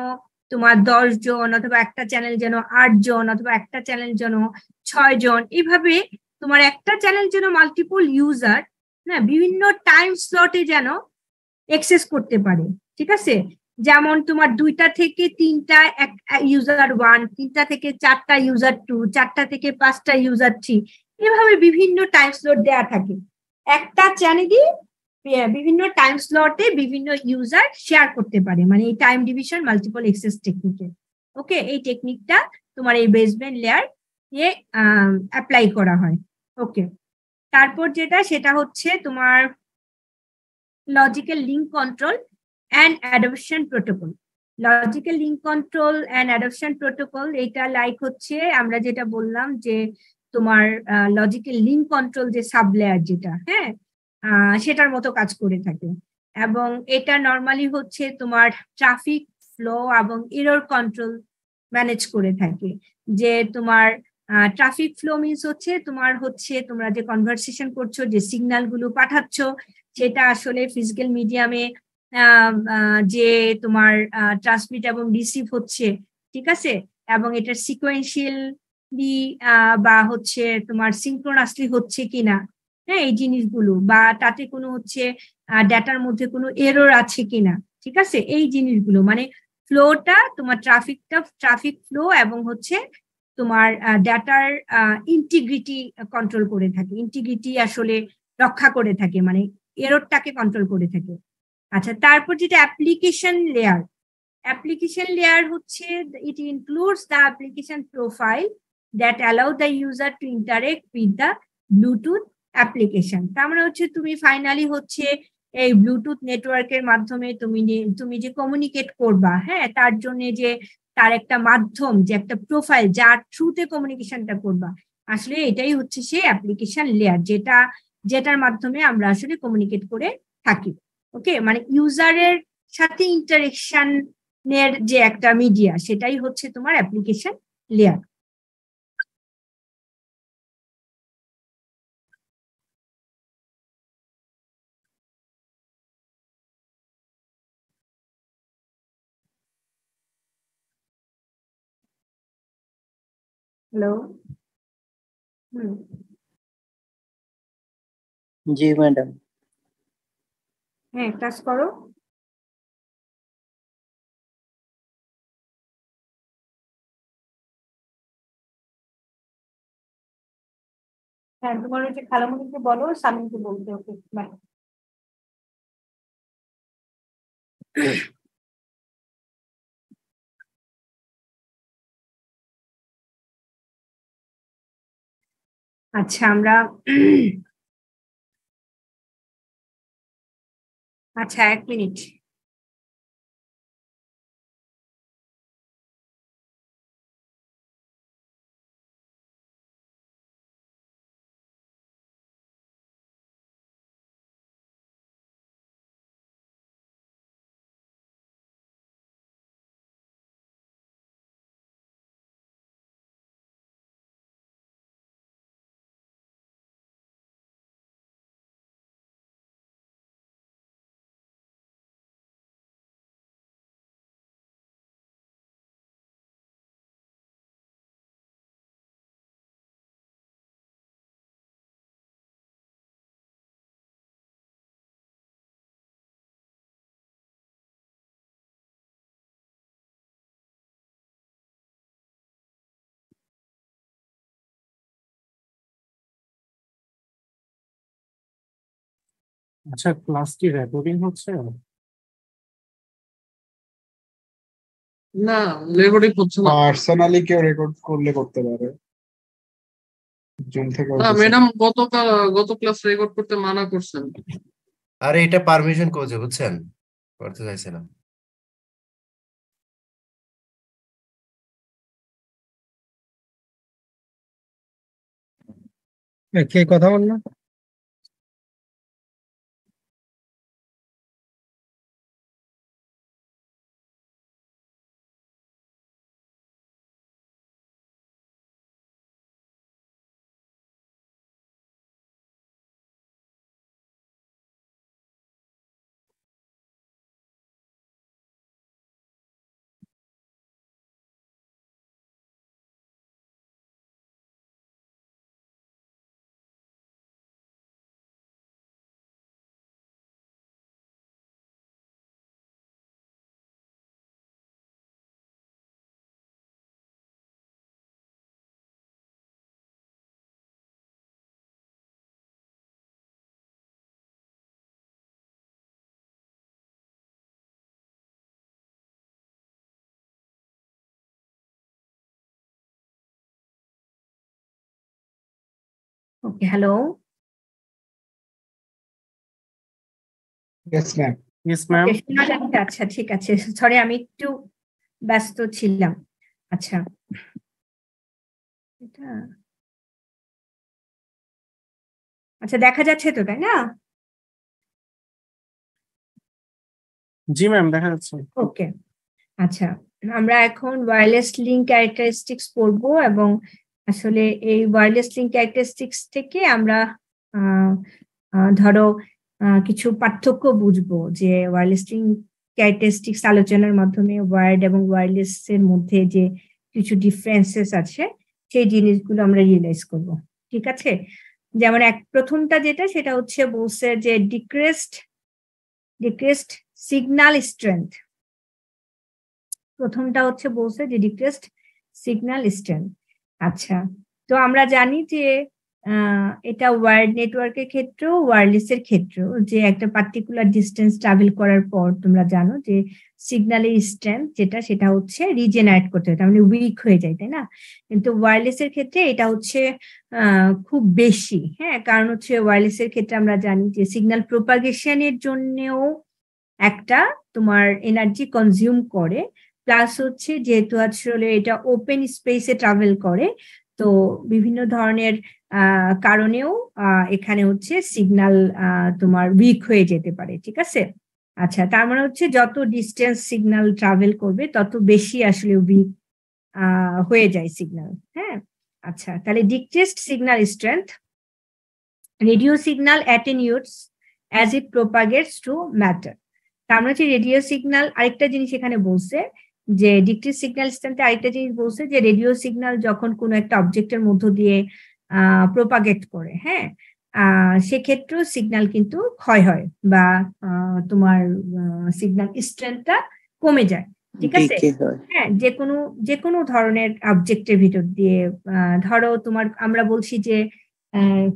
তোমার দশ জন অথবা একটা চ্যানেল যেন আট জন অথবা একটা চ্যানেল যেন ছয় জন এইভাবে তোমার একটা চ্যানেল যেন মাল্টিপল ইউজার না বিভিন্ন টাইম স্লটে যেন এক্সেস করতে পারে, ঠিক আছে? যেমন তোমার দুইটা থেকে তিনটা এক ইউজার ওয়ান তিনটা থেকে চারটা ইউজার টু চারটা থেকে পাঁচটা ইউজার থ্রি এভাবে বিভিন্ন টাইম স্লট দেয়া থাকে। একটা চ্যানেলই বিভিন্ন টাইম স্লটে বিভিন্ন ইউজার শেয়ার করতে পারে। মানে এই টাইম ডিভিশন মাল্টিপল এক্সেস টেকনিকে ওকে এই টেকনিকটা তোমার এই বেসমেন্ট লেয়ার এ অ্যাপ্লাই করা হয়। ওকে তারপর যেটা, সেটা হচ্ছে তোমার logical link control and adaptation protocol logical link control and adaptation protocol এটা লাইক হচ্ছে, আমরা যেটা বললাম যে তোমার লজিক্যাল লিঙ্ক কন্ট্রোল যে সাব লেয়ার যেটা হ্যাঁ? সেটার মতো কাজ করে থাকে। এবং এটা নর্মালি হচ্ছে তোমার ট্রাফিক ফ্লো এবং এরর কন্ট্রোল ম্যানেজ করে থাকে। যে তোমার ট্রাফিক ফ্লো মিনস হচ্ছে তোমার হচ্ছে তোমরা যে কনভারসেশন করছ, যে সিগন্যালগুলো পাঠাচ্ছ, সেটা আসলে ফিজিক্যাল মিডিয়ামে যে তোমার ট্রান্সমিট এবং রিসিভ হচ্ছে, ঠিক আছে? এবং এটা সিকোয়েন্সিয়ালি বা হচ্ছে তোমার সিঙ্ক্রোনাসলি হচ্ছে কিনা হ্যাঁ এই জিনিসগুলো বা তাতে কোনো হচ্ছে ডেটার মধ্যে কোনো এরর আছে কিনা, ঠিক আছে? এই জিনিসগুলো মানে ফ্লোটা তোমার ট্রাফিকটা ট্রাফিক ফ্লো এবং হচ্ছে তোমার ডাটার ইন্টিগ্রিটি কন্ট্রোল করে থাকে। ইন্টিগ্রিটি আসলে রক্ষা করে থাকে মানে এররটাকে কন্ট্রোল করে থাকে। আচ্ছা তারপর যেটা অ্যাপ্লিকেশন লেয়ার অ্যাপ্লিকেশন লেয়ার হচ্ছে it includes the application profile that allow the user to interact with the Bluetooth application তার মানে হচ্ছে তুমি ফাইনালি হচ্ছে এই ব্লুটুথ নেটওয়ার্কের মাধ্যমে তুমি তুমি যে কমিউনিকেট করবা হ্যাঁ তার জন্য যে, তার একটা মাধ্যম, যে একটা প্রোফাইল যার থ্রুতে কমিউনিকেশনটা করবা। আসলে এটাই হচ্ছে সেই অ্যাপ্লিকেশন লেয়ার যেটা, যেটার মাধ্যমে আমরা আসলে কমিউনিকেট করে থাকি। ওকে মানে ইউজারের সাথে ইন্টারেকশনের যে একটা মিডিয়া সেটাই হচ্ছে তোমার অ্যাপ্লিকেশন লেয়ার হ্যালো হুম জি ম্যাডাম হ্যাঁ ক্লাস করো। হ্যাঁ তোমার ওই যে খালামুনিকে বলো স্বামীকে বলতে ওকে বাই আচ্ছা আমরা আচ্ছা এক মিনিট আচ্ছা ক্লাস কি রেকর্ডিং হচ্ছে? না রেকর্ডিং হচ্ছে না। পার্সোনালি কেউ রেকর্ড করলে করতে পারে। জুম থেকে না ম্যাডাম গত গত ক্লাস রেকর্ড করতে মানা করছেন। আরে এটা পারমিশন কোজে বুঝছেন? করতে চাইছে না কে কথা বলল? ম্যাম ইয়েস ম্যাম শোনা যাচ্ছে। আচ্ছা ঠিক আছে। সরি আমি একটু ব্যস্ত ছিলাম। আচ্ছা। এটা আচ্ছা দেখা যাচ্ছে তো তাই না? জি ম্যাম দেখা যাচ্ছে। ওকে আচ্ছা আমরা এখন ওয়্যারলেস লিঙ্ক ক্যারেক্টারিস্টিক্স পড়ব এবং আসলে এই ওয়্যারলেস লিঙ্ক ক্যারেক্টারিস্টিক্স থেকে আমরা ধরো কিছু পার্থক্য বুঝব যে ওয়্যারলেস লিঙ্ক ক্যারেক্টারিস্টিক্স আলোচনার মাধ্যমে ওয়ার্ড এবং ওয়্যারলেস এর মধ্যে যে কিছু ডিফারেন্সেস আছে, সেই জিনিসগুলো আমরা রিয়েলাইজ করব। ঠিক আছে? যেমন এক, প্রথমটা যেটা, সেটা হচ্ছে বলছে যে ডিক্রেস্ট ডিক্রেস্ট সিগন্যাল স্ট্রেংথ প্রথমটা হচ্ছে বলছে যে ডিক্রেস্ট সিগন্যাল স্ট্রেংথ আচ্ছা। তো আমরা জানি যে এটা ওয়ার্ড নেটওয়ার্কের ক্ষেত্রেও ওয়্যারলেস এর ক্ষেত্রেও যে একটা পার্টিকুলার ডিস্টেন্স ট্রাভেল করার পর তোমরা জানো যে সিগন্যালের স্ট্রেংথ যেটা, সেটা হচ্ছে রিজেনারেট করতে হয়। তার মানে উইক হয়ে যায়, তাই না? কিন্তু ওয়্যারলেস এর ক্ষেত্রে এটা হচ্ছে খুব বেশি হ্যাঁ? কারণ হচ্ছে ওয়্যারলেস এর ক্ষেত্রে আমরা জানি যে সিগন্যাল প্রোপাগেশনের জন্যও একটা তোমার এনার্জি কনজিউম করে। প্লাস হচ্ছে যেহেতু আসলে এটা ওপেন স্পেসে ট্রাভেল করে, তো বিভিন্ন ধরনের কারণেও এখানে হচ্ছে সিগন্যাল তোমার উইক হয়ে যেতে পারে, ঠিক আছে? আচ্ছা তার মানে হচ্ছে যত ডিস্টেন্স সিগন্যাল ট্রাভেল করবে, তত বেশি আসলে উইক হয়ে যায় সিগনাল হ্যাঁ? আচ্ছা তাহলে decreased signal strength radio signal attenuates as it propagates to matter তার মানে হচ্ছে রেডিও সিগন্যাল আরেকটা জিনিস এখানে বলছে যে ডিক্রিজ সিগন্যাল স্ট্রেন্থে আরেকটা জিনিস বলছে যে রেডিও সিগন্যাল যখন কোনো একটা অবজেক্টের মধ্য দিয়ে প্রোপাগেট করে হ্যাঁ? সেক্ষেত্রেও সিগন্যাল কিন্তু ক্ষয় হয় বা তোমার সিগন্যাল স্ট্রেংথটা কমে যায় ঠিক আছে? হ্যাঁ। যে কোনো যে কোনো ধরনের অবজেক্টের ভিতর দিয়ে ধরো তোমার আমরা বলছি যে আহ,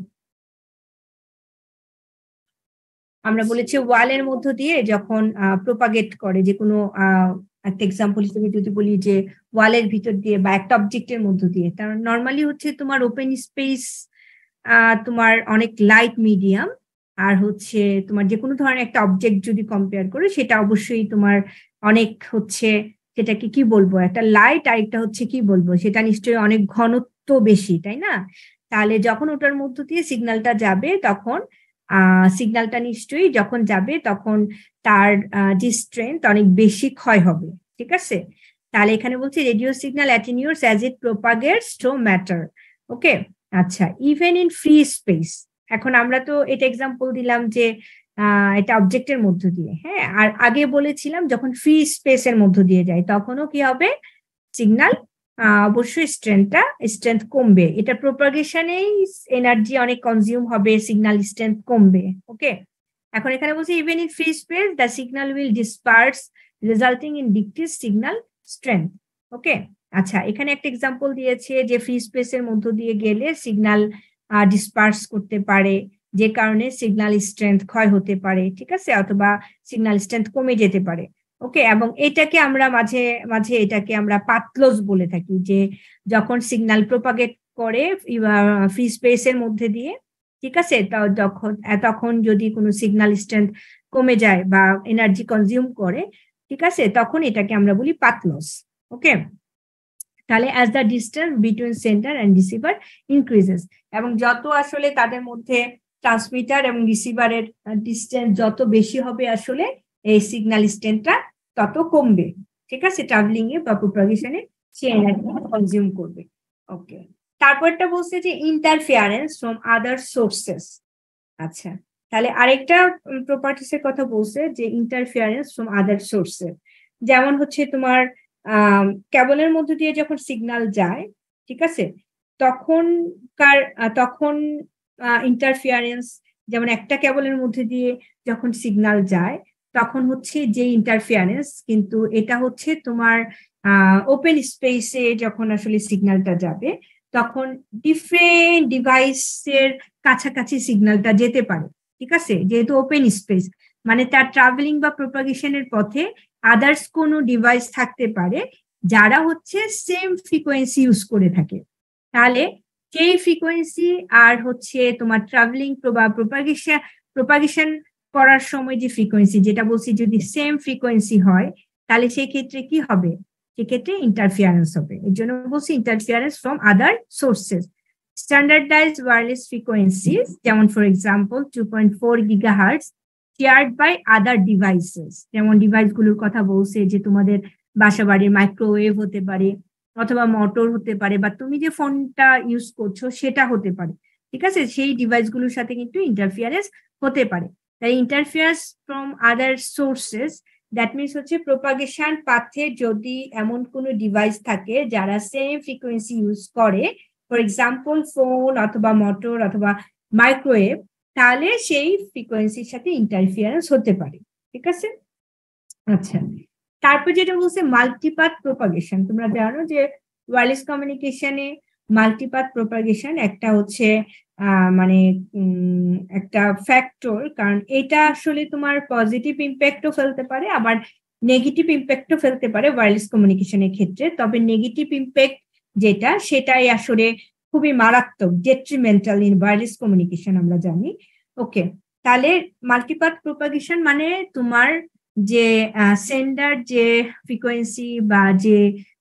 আমরা বলেছি ওয়ালের মধ্য দিয়ে যখন প্রোপাগেট করে যে কোনো আহ, একটা এক্সাম্পল হিসেবে যদি বলি যে ওয়ালের ভিতর দিয়ে বা একটা অবজেক্টের মধ্য দিয়ে কারণ নর্মালি হচ্ছে তোমার ওপেন স্পেস তোমার অনেক লাইট মিডিয়াম আর হচ্ছে তোমার যে কোনো ধরনের একটা অবজেক্ট যদি কম্পেয়ার করে, সেটা অবশ্যই তোমার অনেক হচ্ছে সেটাকে কি বলব? একটা লাইট আর একটা হচ্ছে কি বলব? সেটা নিশ্চয়ই অনেক ঘনত্ব বেশি, তাই না? তাহলে যখন ওটার মধ্য দিয়ে সিগন্যালটা যাবে, তখন সিগন্যালটা নিশ্চয়ই যখন যাবে তখন তার যে স্ট্রেংথ অনেক বেশি ক্ষয় হবে, ঠিক আছে? তাহলে এখানে বলছি radio signal attenuates as it propagates to matter okay আচ্ছা ইভেন ইন ফ্রি স্পেস এখন আমরা তো এটা এক্সাম্পল দিলাম যে এটা অবজেক্টের মধ্য দিয়ে হ্যাঁ? আর আগে বলেছিলাম যখন ফ্রি স্পেসের মধ্য দিয়ে যায়, তখনও কি হবে? সিগন্যাল অবশ্যই স্ট্রেংথটা স্ট্রেংথ কমবে। এটা প্রোপাগেশনেই এনার্জি অনেক কনজিউম হবে সিগন্যাল স্ট্রেংথ কমবে ওকে এখন এখানে বলছি even in free space the signal will disperse resulting in decrease signal strength okay আচ্ছা এখানে একটা এক্সাম্পল দিয়েছে যে ফ্রি স্পেসের মধ্য দিয়ে গেলে সিগন্যাল ডিসপার্স করতে পারে, যে কারণে সিগন্যাল স্ট্রেংথ ক্ষয় হতে পারে, ঠিক আছে? অথবা সিগন্যাল স্ট্রেংথ কমে যেতে পারে। ওকে এবং এটাকে আমরা মাঝে মাঝে এটাকে আমরা পাতলস বলে থাকি, যে যখন সিগন্যাল প্রোপাগেট করে ফ্রি স্পেসের মধ্যে দিয়ে, ঠিক আছে? যখন, তখন যদি কোনো সিগন্যাল স্ট্রেংথ কমে যায় বা এনার্জি কনজিউম করে, ঠিক আছে? তখন এটাকে আমরা বলি পাতলস ওকে তাহলে as the distance between sender and receiver increases এবং যত আসলে তাদের মধ্যে ট্রান্সমিটার এবং রিসিভারের ডিস্টেন্স যত বেশি হবে আসলে এই সিগন্যাল স্ট্রেংথটা তত কমবে। ঠিক আছে? ট্রাভেলিং এ বা প্রোপাগেশনে সে এনার্জি কনজিউম করবে। ওকে তারপরটা বলছে যে ইন্টারফিয়ারেন্স ফ্রম আদার সোর্সেস আচ্ছা। তাহলে আরেকটা প্রপার্টিস এর কথা বলছে যে ইন্টারফিয়ারেন্স ফ্রম আদার সোর্সেস যেমন হচ্ছে তোমার কেবলের মধ্যে দিয়ে যখন সিগন্যাল যায়, ঠিক আছে? তখনকার তখন ইন্টারফিয়ারেন্স যেমন একটা কেবলের মধ্যে দিয়ে যখন সিগন্যাল যায় তখন হচ্ছে যে ইন্টারফিয়ারেন্স কিন্তু এটা হচ্ছে তোমার ওপেন স্পেসে যখন আসলে সিগন্যালটা যাবে, তখন ডিফারেন্ট ডিভাইসের কাছাকাছি সিগন্যালটা যেতে পারে, ঠিক আছে? যেহেতু ওপেন স্পেস মানে তার ট্রাভেলিং বা প্রোপাগেশনের পথে আদার্স কোনো ডিভাইস থাকতে পারে, যারা হচ্ছে সেম ফ্রিকোয়েন্সি ইউজ করে থাকে। তাহলে সেই ফ্রিকোয়েন্সি আর হচ্ছে তোমার ট্রাভেলিং বা প্রোপাগেশন প্রোপাগেশন করার সময় যে ফ্রিকোয়েন্সি যেটা বলছি যদি সেম ফ্রিকোয়েন্সি হয়, তাহলে সেই ক্ষেত্রে কি হবে? সেক্ষেত্রে ইন্টারফিয়ারেন্স হবে। এর জন্য বলছি interference from other sources standardized wireless frequencies যেমন point four gigahertz shared by other devices যেমন ডিভাইসগুলোর কথা বলছে যে তোমাদের বাসা বাড়ির মাইক্রোওয়েভ হতে পারে, অথবা মোটর হতে পারে, বা তুমি যে ফোনটা ইউজ করছ সেটা হতে পারে। ঠিক আছে? সেই ডিভাইসগুলোর সাথে কিন্তু ইন্টারফিয়ারেন্স হতে পারে। তাই interference from other sources that means হচ্ছে প্রোপাগেশন পাথে যদি এমন কোনো ডিভাইস থাকে যারা সেম ফ্রিকোয়েন্সি ইউজ করে ফর এক্সাম্পল ফোন অথবা মোটর অথবা মাইক্রোওয়েভ তাহলে সেই ফ্রিকোয়েন্সির সাথে ইন্টারফিয়ারেন্স হতে পারে। ঠিক আছে? আচ্ছা। তারপর যেটা বলছে মাল্টিপাথ প্রোপাগেশন তোমরা জানো যে ওয়ারলেস কমিউনিকেশনে মাল্টিপাথ প্রোপাগেশন একটা হচ্ছে মানে একটা ফ্যাক্টর কারণ এটা আসলে তোমার পজিটিভ ইম্প্যাক্টও ফেলতে পারে, আবার নেগেটিভ ইম্প্যাক্টও ফেলতে পারে ওয়ারলেস কমিউনিকেশনের ক্ষেত্রে। তবে নেগেটিভ ইম্প্যাক্ট যেটা, সেটাই আসলে খুবই মারাত্মক ডেট্রিমেন্টাল ইন ওয়ারলেস কমিউনিকেশন আমরা জানি। ওকে তাহলে মাল্টিপাথ প্রোপাগেশন মানে তোমার যে সেন্ডার যে ফ্রিকোয়েন্সি বা যে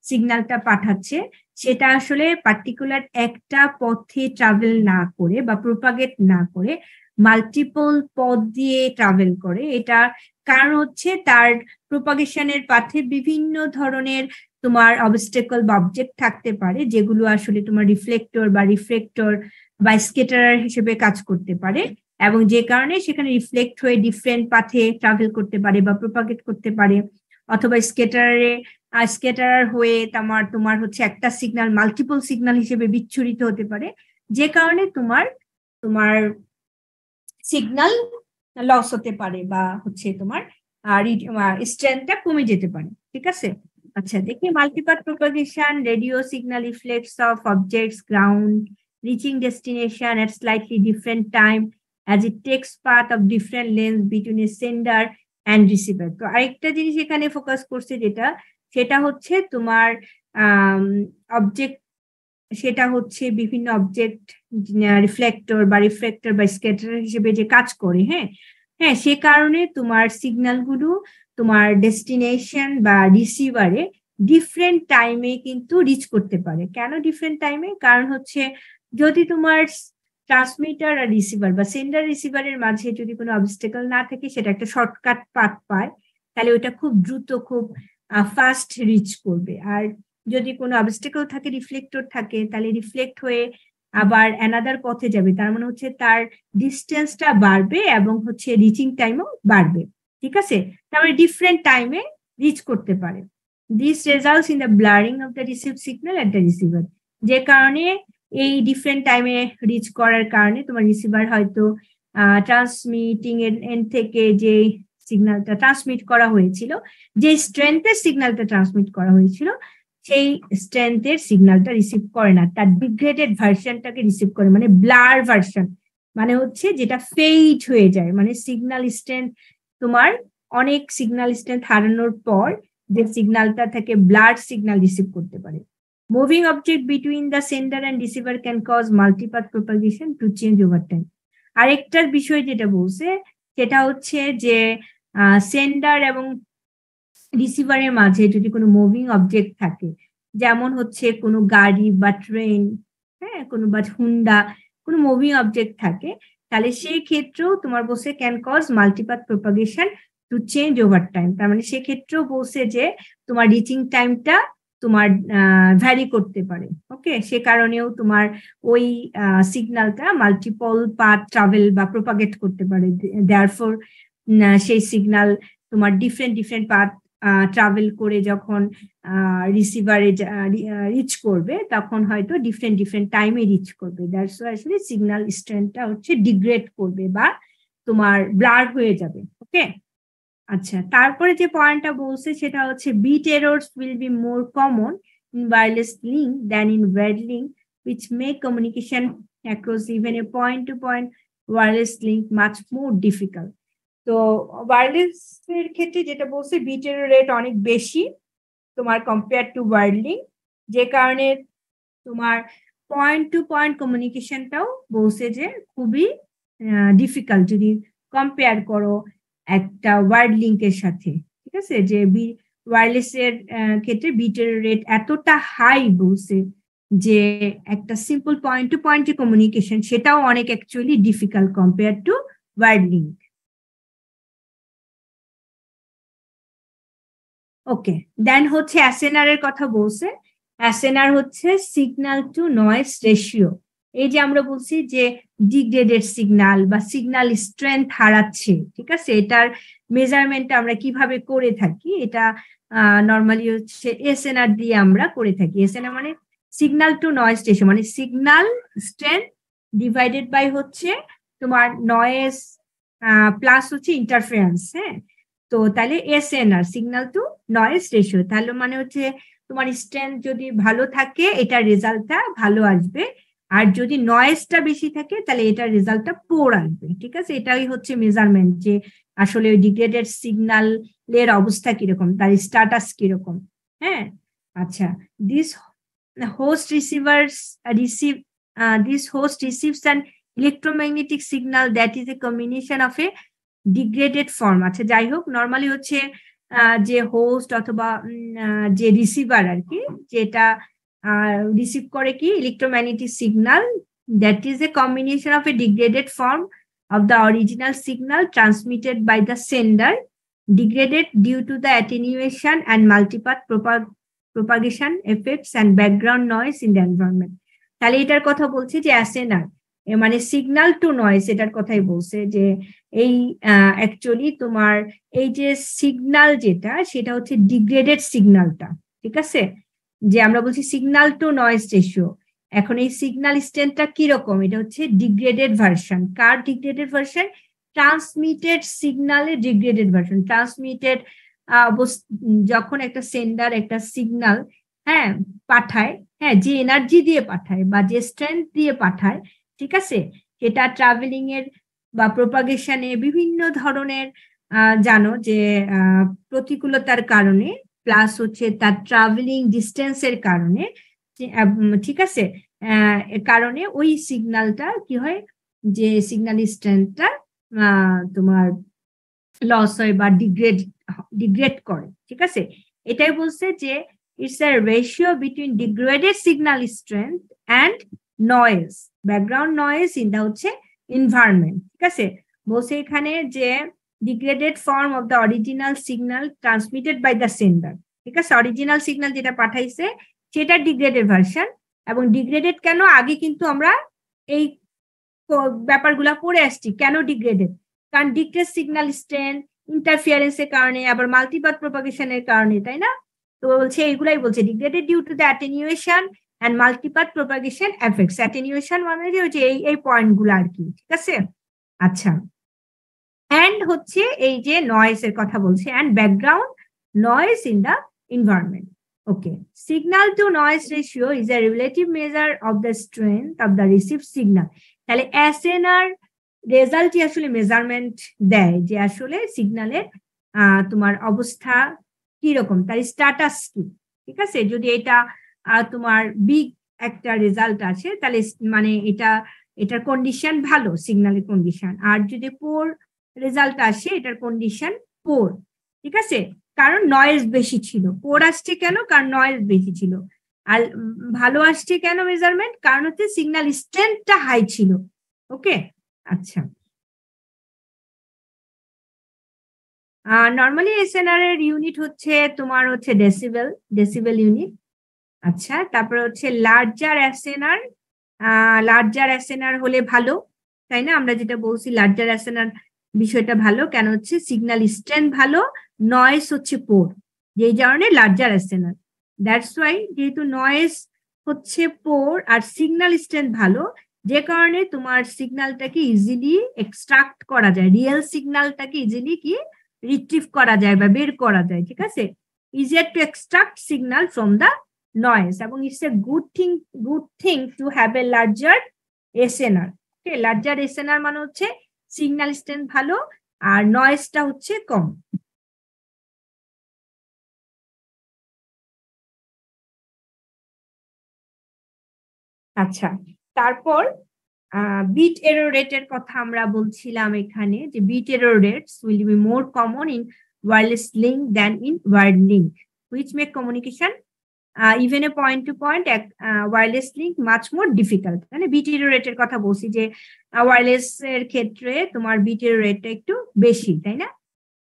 সিগন্যালটা পাঠাচ্ছে সেটা আসলে পার্টিকুলার একটা পথে ট্রাভেল না করে বা প্রোপাগেট না করে মাল্টিপল পথ দিয়ে ট্রাভেল করে। এটা কারণ হচ্ছে তার প্রোপাগেশনের পাথে বিভিন্ন ধরনের তোমার অবস্টেকল বা অবজেক্ট থাকতে পারে, যেগুলো আসলে তোমার রিফ্লেক্টর বা রিফ্লেক্টর বা স্কেটার হিসেবে কাজ করতে পারে এবং যে কারণে সেখানে রিফ্লেক্ট হয়ে ডিফারেন্ট পাথে ট্রাভেল করতে পারে বা প্রোপাগেট করতে পারে। অথবা স্কেটারে স্কেটার হয়ে তোমার তোমার হচ্ছে একটা সিগন্যাল মাল্টিপল সিগনাল হিসেবে বিচ্ছুরিত হতে পারে। যে কারণে তোমার তোমার সিগন্যাল লস হতে পারে বা হচ্ছে তোমার স্ট্রেংথটা কমে যেতে পারে, ঠিক আছে? আচ্ছা দেখি multipath propagation radio signal reflects off objects ground reaching destination at slightly different time as it takes path of different lengths between a sender and receiver. তো আরেকটা জিনিস এখানে ফোকাস করছে যেটা সেটা হচ্ছে তোমার অবজেক্ট সেটা হচ্ছে বিভিন্ন অবজেক্ট রিফ্লেক্টর বা রিফ্লেক্টর বা স্কেটার হিসেবে যে কাজ করে হ্যাঁ? হ্যাঁ সে কারণে তোমার সিগন্যালগুলো তোমার ডেস্টিনেশন বা রিসিভারে ডিফারেন্ট টাইমে কিন্তু রিচ করতে পারে। কেন ডিফারেন্ট টাইমে কারণ হচ্ছে যদি তোমার ট্রান্সমিটার আর রিসিভার বা সেন্ডার রিসিভারের মাঝে যদি কোনো অবস্টেকল না থাকে, সেটা একটা শর্টকাট পাথ পায়, তাহলে ওটা খুব দ্রুত, খুব ফাস্ট রিচ করবে। আর যদি কোনো অবস্টেকল থাকে রিফ্লেক্টর থাকে, তাহলে রিফ্লেক্ট হয়ে আবার অ্যানাদার পথে যাবে। তার মানে হচ্ছে তার ডিস্টেন্সটা বাড়বে এবং হচ্ছে রিচিং টাইমও বাড়বে। ঠিক আছে? তারপরে ডিফারেন্ট টাইমে রিচ করতে পারে। This results in the blurring of the receive signal at the receiver যে কারণে এই ডিফারেন্ট টাইমে রিচ করার কারণে তোমার রিসিভার হয়তো ট্রান্সমিটিং এর এন্ড থেকে যে সিগন্যালটা ট্রান্সমিট করা হয়েছিল। যে স্ট্রেংথের সিগন্যালটা ট্রান্সমিট করা হয়েছিল, সেই স্ট্রেংথের সিগন্যালটা রিসিভ করে না। তার ডিগ্রেডেড ভার্সনটাকে রিসিভ করে মানে ব্লার ভার্সন মানে হচ্ছে যেটা ফেইড হয়ে যায় মানে সিগন্যাল স্ট্রেংথ তোমার অনেক সিগন্যাল স্ট্রেংথ হারানোর পর যে সিগন্যালটা থেকে ব্লার সিগন্যাল রিসিভ করতে পারে। Moving object between the sender and receiver can cause multipath propagation to change over time. আরেকটার বিষয় যেটা বলছে, সেটা হচ্ছে যে সেন্ডার এবং রিসিভারের মাঝে যদি কোনো মুভিং অবজেক্ট থাকে, যেমন হচ্ছে কোনো গাড়ি বা ট্রেন হ্যাঁ কোনো বা হুন্ডা কোনো মুভিং অবজেক্ট থাকে, তাহলে সেই ক্ষেত্রেও তোমার বসে can cause multipath propagation to change over time তার মানে সেক্ষেত্রেও বলছে যে তোমার রিচিং টাইমটা তোমার ভ্যারি করতে পারে ওকে সে কারণেও তোমার ওই সিগন্যালটা মাল্টিপল পাথ ট্রাভেল বা প্রোপাগেট করতে পারে। দেয়ারফোর সেই সিগন্যাল তোমার ডিফারেন্ট ডিফারেন্ট পাথ ট্রাভেল করে যখন রিসিভারে রিচ করবে, তখন হয়তো ডিফারেন্ট ডিফারেন্ট টাইমে রিচ করবে। দ্যাটস আসলে সিগন্যাল স্ট্রেন্থটা হচ্ছে ডিগ্রেড করবে বা তোমার ব্লার হয়ে যাবে ওকে আচ্ছা তারপরে যে পয়েন্টটা বলছে সেটা হচ্ছে bit errors will be more common in wireless link than in wired link which make communication across even a point to point wireless link much more difficult. তো ওয়্যারলেস এর ক্ষেত্রে যেটা বলছে বিটের রেট অনেক বেশি তোমার কম্পেয়ার টু ওয়ার্ড লিঙ্ক যে কারণে তোমার পয়েন্ট টু পয়েন্ট কমিউনিকেশনটাও বলছে যে খুবই ডিফিকাল্ট যদি কম্পেয়ার করো একটা ওয়ার্ড লিঙ্কের সাথে, ঠিক আছে? যে বি ওয়্যারলেস এর ক্ষেত্রে বিটের রেট এতটা হাই বলছে যে একটা simple point to point communication সেটাও অনেক actually difficult compare to wired link okay then হচ্ছে অ্যাসেনার এর কথা বলছে। অ্যাসেনার হচ্ছে সিগন্যাল টু নয়েস রেশিও এই যে আমরা বলছি যে ডিগ্রেডেড সিগন্যাল বা সিগন্যাল স্ট্রেংথ হারাচ্ছে, ঠিক আছে? এটার মেজারমেন্ট আমরা কীভাবে করে থাকি? এটা নর্মালি হচ্ছে এসএনআর দিয়ে আমরা করে থাকি। এসএনআর মানে সিগন্যাল টু নয়েস রেশিও মানে সিগন্যাল স্ট্রেংথ ডিভাইডেড বাই হচ্ছে তোমার নয়েস প্লাস হচ্ছে ইন্টারফারেন্স হ্যাঁ? তো তাহলে S N R signal to noise ratio তাহলে মানে হচ্ছে তোমার স্ট্রেংথ যদি ভালো থাকে এটার রেজাল্টটা ভালো আসবে। আর যদি নয়েসটা বেশি থাকে, তাহলে এটার রেজাল্টটা পোর আসবে, ঠিক আছে? এটাই হচ্ছে মেজারমেন্ট যে আসলে ওই ডিগ্রেডেড সিগন্যালের অবস্থা কীরকম, তার স্ট্যাটাস কীরকম হ্যাঁ? আচ্ছা this host receivers receive this host receives an electromagnetic signal that is a combination of a degraded form আছে। যাই হোক নর্মালি হচ্ছে যে হোস্ট অথবা যে রিসিভার আর কি, যেটা রিসিভ করে কি electromagnetic signal that is a combination of a degraded form of the original signal transmitted by the sender degraded due to the attenuation and multipath propagation effects and background noise in the environment তাহলে এটার কথা বলছে যে অ্যাসেনার মানে সিগনাল টু নয়েস এটার কথাই বলছে যে এই অ্যাকচুয়ালি তোমার এই যে সিগন্যাল যেটা, সেটা হচ্ছে ডিগ্রেডেড সিগন্যালটা ঠিক আছে? যে আমরা বলছি সিগন্যাল টু নয়েস রেশিও এখন এই সিগন্যাল স্ট্রেন্থটা কীরকম? এটা হচ্ছে ডিগ্রেডেড ভার্সন কার ডিগ্রেডেড ভার্সন ট্রান্সমিটেড সিগন্যালের ডিগ্রেডেড ভার্সন ট্রান্সমিটেড যখন একটা সেন্ডার একটা সিগনাল হ্যাঁ পাঠায় হ্যাঁ যে এনার্জি দিয়ে পাঠায় বা যে স্ট্রেংথ দিয়ে পাঠায়, ঠিক আছে? সেটা ট্রাভেলিং এর বা প্রোপাগেশনে বিভিন্ন ধরনের জানো যে প্রতিকূলতার কারণে প্লাস হচ্ছে তার ট্রাভেলিং ডিস্টেন্সের কারণে ঠিক আছে? কারণে ওই সিগন্যালটা কি হয়? যে সিগন্যাল স্ট্রেন্থটা তোমার লস হয় বা ডিগ্রেড ডিগ্রেড করে, ঠিক আছে? এটাই বলছে যে it's a ratio between degraded signal strength and noise background noise ইনটা হচ্ছে এনভায়রনমেন্ট ঠিক আছে? বলছে এখানে যে degraded form of the original signal transmitted by the sender ঠিক আছে? অরিজিনাল সিগন্যাল যেটা পাঠাইছে, সেটা ডিগ্রেডেড ভার্সন এবং ডিগ্রেডেড কেন? আগে কিন্তু আমরা এই ব্যাপারগুলা পড়ে আসছি, কেন ডিগ্রেডেড কারণ ডিগ্রেড সিগন্যাল স্ট্রেন ইন্টারফিয়ারেন্সের কারণে, আবার মাল্টিপাথ প্রোপাগেশনের কারণে, তাই না? তো বলছে, এইগুলাই বলছে। Degraded due to the attenuation and multipath propagation effects attenuation মানে যে হচ্ছে এই এই পয়েন্টগুলো আর কি ঠিক আছে আচ্ছা অ্যান্ড হচ্ছে এই যে নয়েস এর কথা বলছে and background noise in the environment. Okay. Signal to noise ratio is a relative measure of the strength of the receive signal. তাহলে এসএনআর রেজাল্টই আসলে মেজারমেন্ট দেয়, যে আসলে সিগন্যালের তোমার অবস্থা কি রকম তার স্ট্যাটাস কি, ঠিক আছে যদি এটা তোমার বিগ একটা রেজাল্ট আছে, তাহলে মানে এটা, এটার কন্ডিশন ভালো সিগন্যালের কন্ডিশন আর যদি পোর রেজাল্ট আসে, এটার কন্ডিশন পোর ঠিক আছে? কারণ নয়েজ বেশি ছিল। পোর আসছে কেন? কারণ নয়েজ বেশি ছিল। আর ভালো আসছে কেন মেজারমেন্ট কারণ হচ্ছে সিগন্যাল স্ট্রেংথটা হাই ছিল। ওকে? আচ্ছা। নর্মালি এসএনআর এর ইউনিট হচ্ছে তোমার হচ্ছে ডেসিবেল ডেসিবেল ইউনিট আচ্ছা তারপরে হচ্ছে লার্জার এসএনআর লার্জার এসএনআর হলে ভালো, তাই না? আমরা যেটা বলছি লার্জার এসএনআর বিষয়টা ভালো, কেন হচ্ছে সিগন্যাল স্ট্রেংথ ভালো নয়েস হচ্ছে পোর যেই কারণে লার্জার অ্যাসেনার দ্যাটস ওয়াই যেহেতু নয়েস হচ্ছে পোর আর সিগন্যাল স্ট্রেংথ ভালো, যে কারণে তোমার সিগন্যালটাকে ইজিলি এক্সট্রাক্ট করা যায় রিয়েল সিগন্যালটাকে ইজিলি কি? রিট্রিভ করা যায় বা বের করা যায়, ঠিক আছে? Easier to extract signal from the noise এবং it's a good thing good thing to have a larger SNR okay larger SNR মানে হচ্ছে সিগন্যাল স্ট্রেংথ ভালো, আর নয়েসটা হচ্ছে কম। আচ্ছা তারপর বিট এরর রেটের কথা আমরা বলছিলাম এখানে, যে bit error rates will be more common in wireless link than in wired link which make communication even a point to point wireless link much more difficult মানে বিট রেটের কথা বলছি যে ওয়্যারলেস এর ক্ষেত্রে তোমার বিট রেটটা একটু বেশি, তাই না?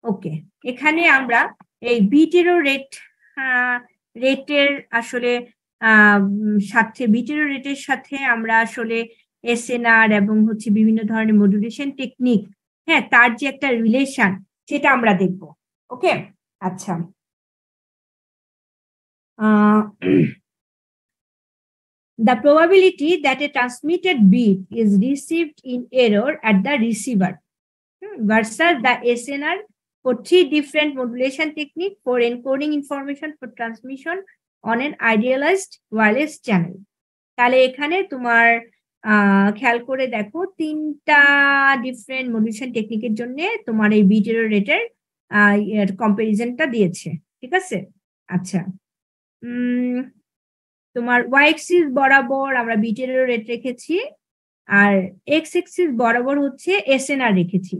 ওকে এখানে আমরা এই বিটেরও রেট রেটের আসলে সাথে বিটেরও রেটের সাথে আমরা আসলে এসএনআর এবং হচ্ছে বিভিন্ন ধরনের মডুলেশন টেকনিক হ্যাঁ তার যে একটা রিলেশন সেটা আমরা দেখব। ওকে আচ্ছা। The probability that a transmitted bit is received in error at the receiver hmm, versus the SNR for three different modulation technique for encoding information for transmission on an idealized wireless channel. তাহলে এখানে তোমার খেয়াল করে দেখো তিনটা ডিফারেন্ট মডুলেশন টেকনিকের জন্য তোমার এই বিটের রেটের কম্পারিজনটা দিয়েছে ঠিক আছে আচ্ছা তোমার ওয়াই এক্সিস বরাবর আমরা বিটের রেট রেখেছি, আর এক্স এক্সিস বরাবর হচ্ছে এসএনআর রেখেছি।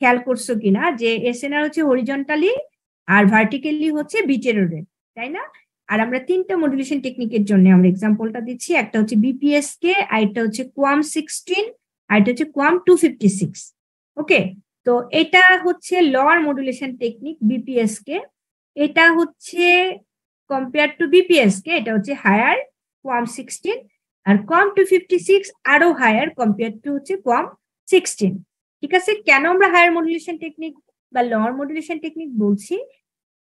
খেয়াল করছ কিনা? যে এসএনআর হচ্ছে হরিজন্টালি আর ভার্টিক্যালি হচ্ছে বিটের রেট তাই না? আর আমরা তিনটা মডুলেশন টেকনিকের জন্য আমরা এক্সাম্পলটা দিচ্ছি, একটা হচ্ছে বিপিএস কে আর একটা হচ্ছে কোয়াম সিক্সটিন আর এটা হচ্ছে QAM two fifty six okay? তো এটা হচ্ছে লর মডুলেশন টেকনিক বিপিএস কে এটা হচ্ছে কম্পেয়ার টু বিপিএস কে এটা হচ্ছে হায়ার কোয়াম সিক্সটিন আর কম টু ফিফটি সিক্স আরও হায়ার কম্পেয়ার টু হচ্ছে কম সিক্সটিন ঠিক আছে? কেন আমরা হায়ার মডুলেশন টেকনিক বা লোয়ার মডুলেশন টেকনিক বলছি?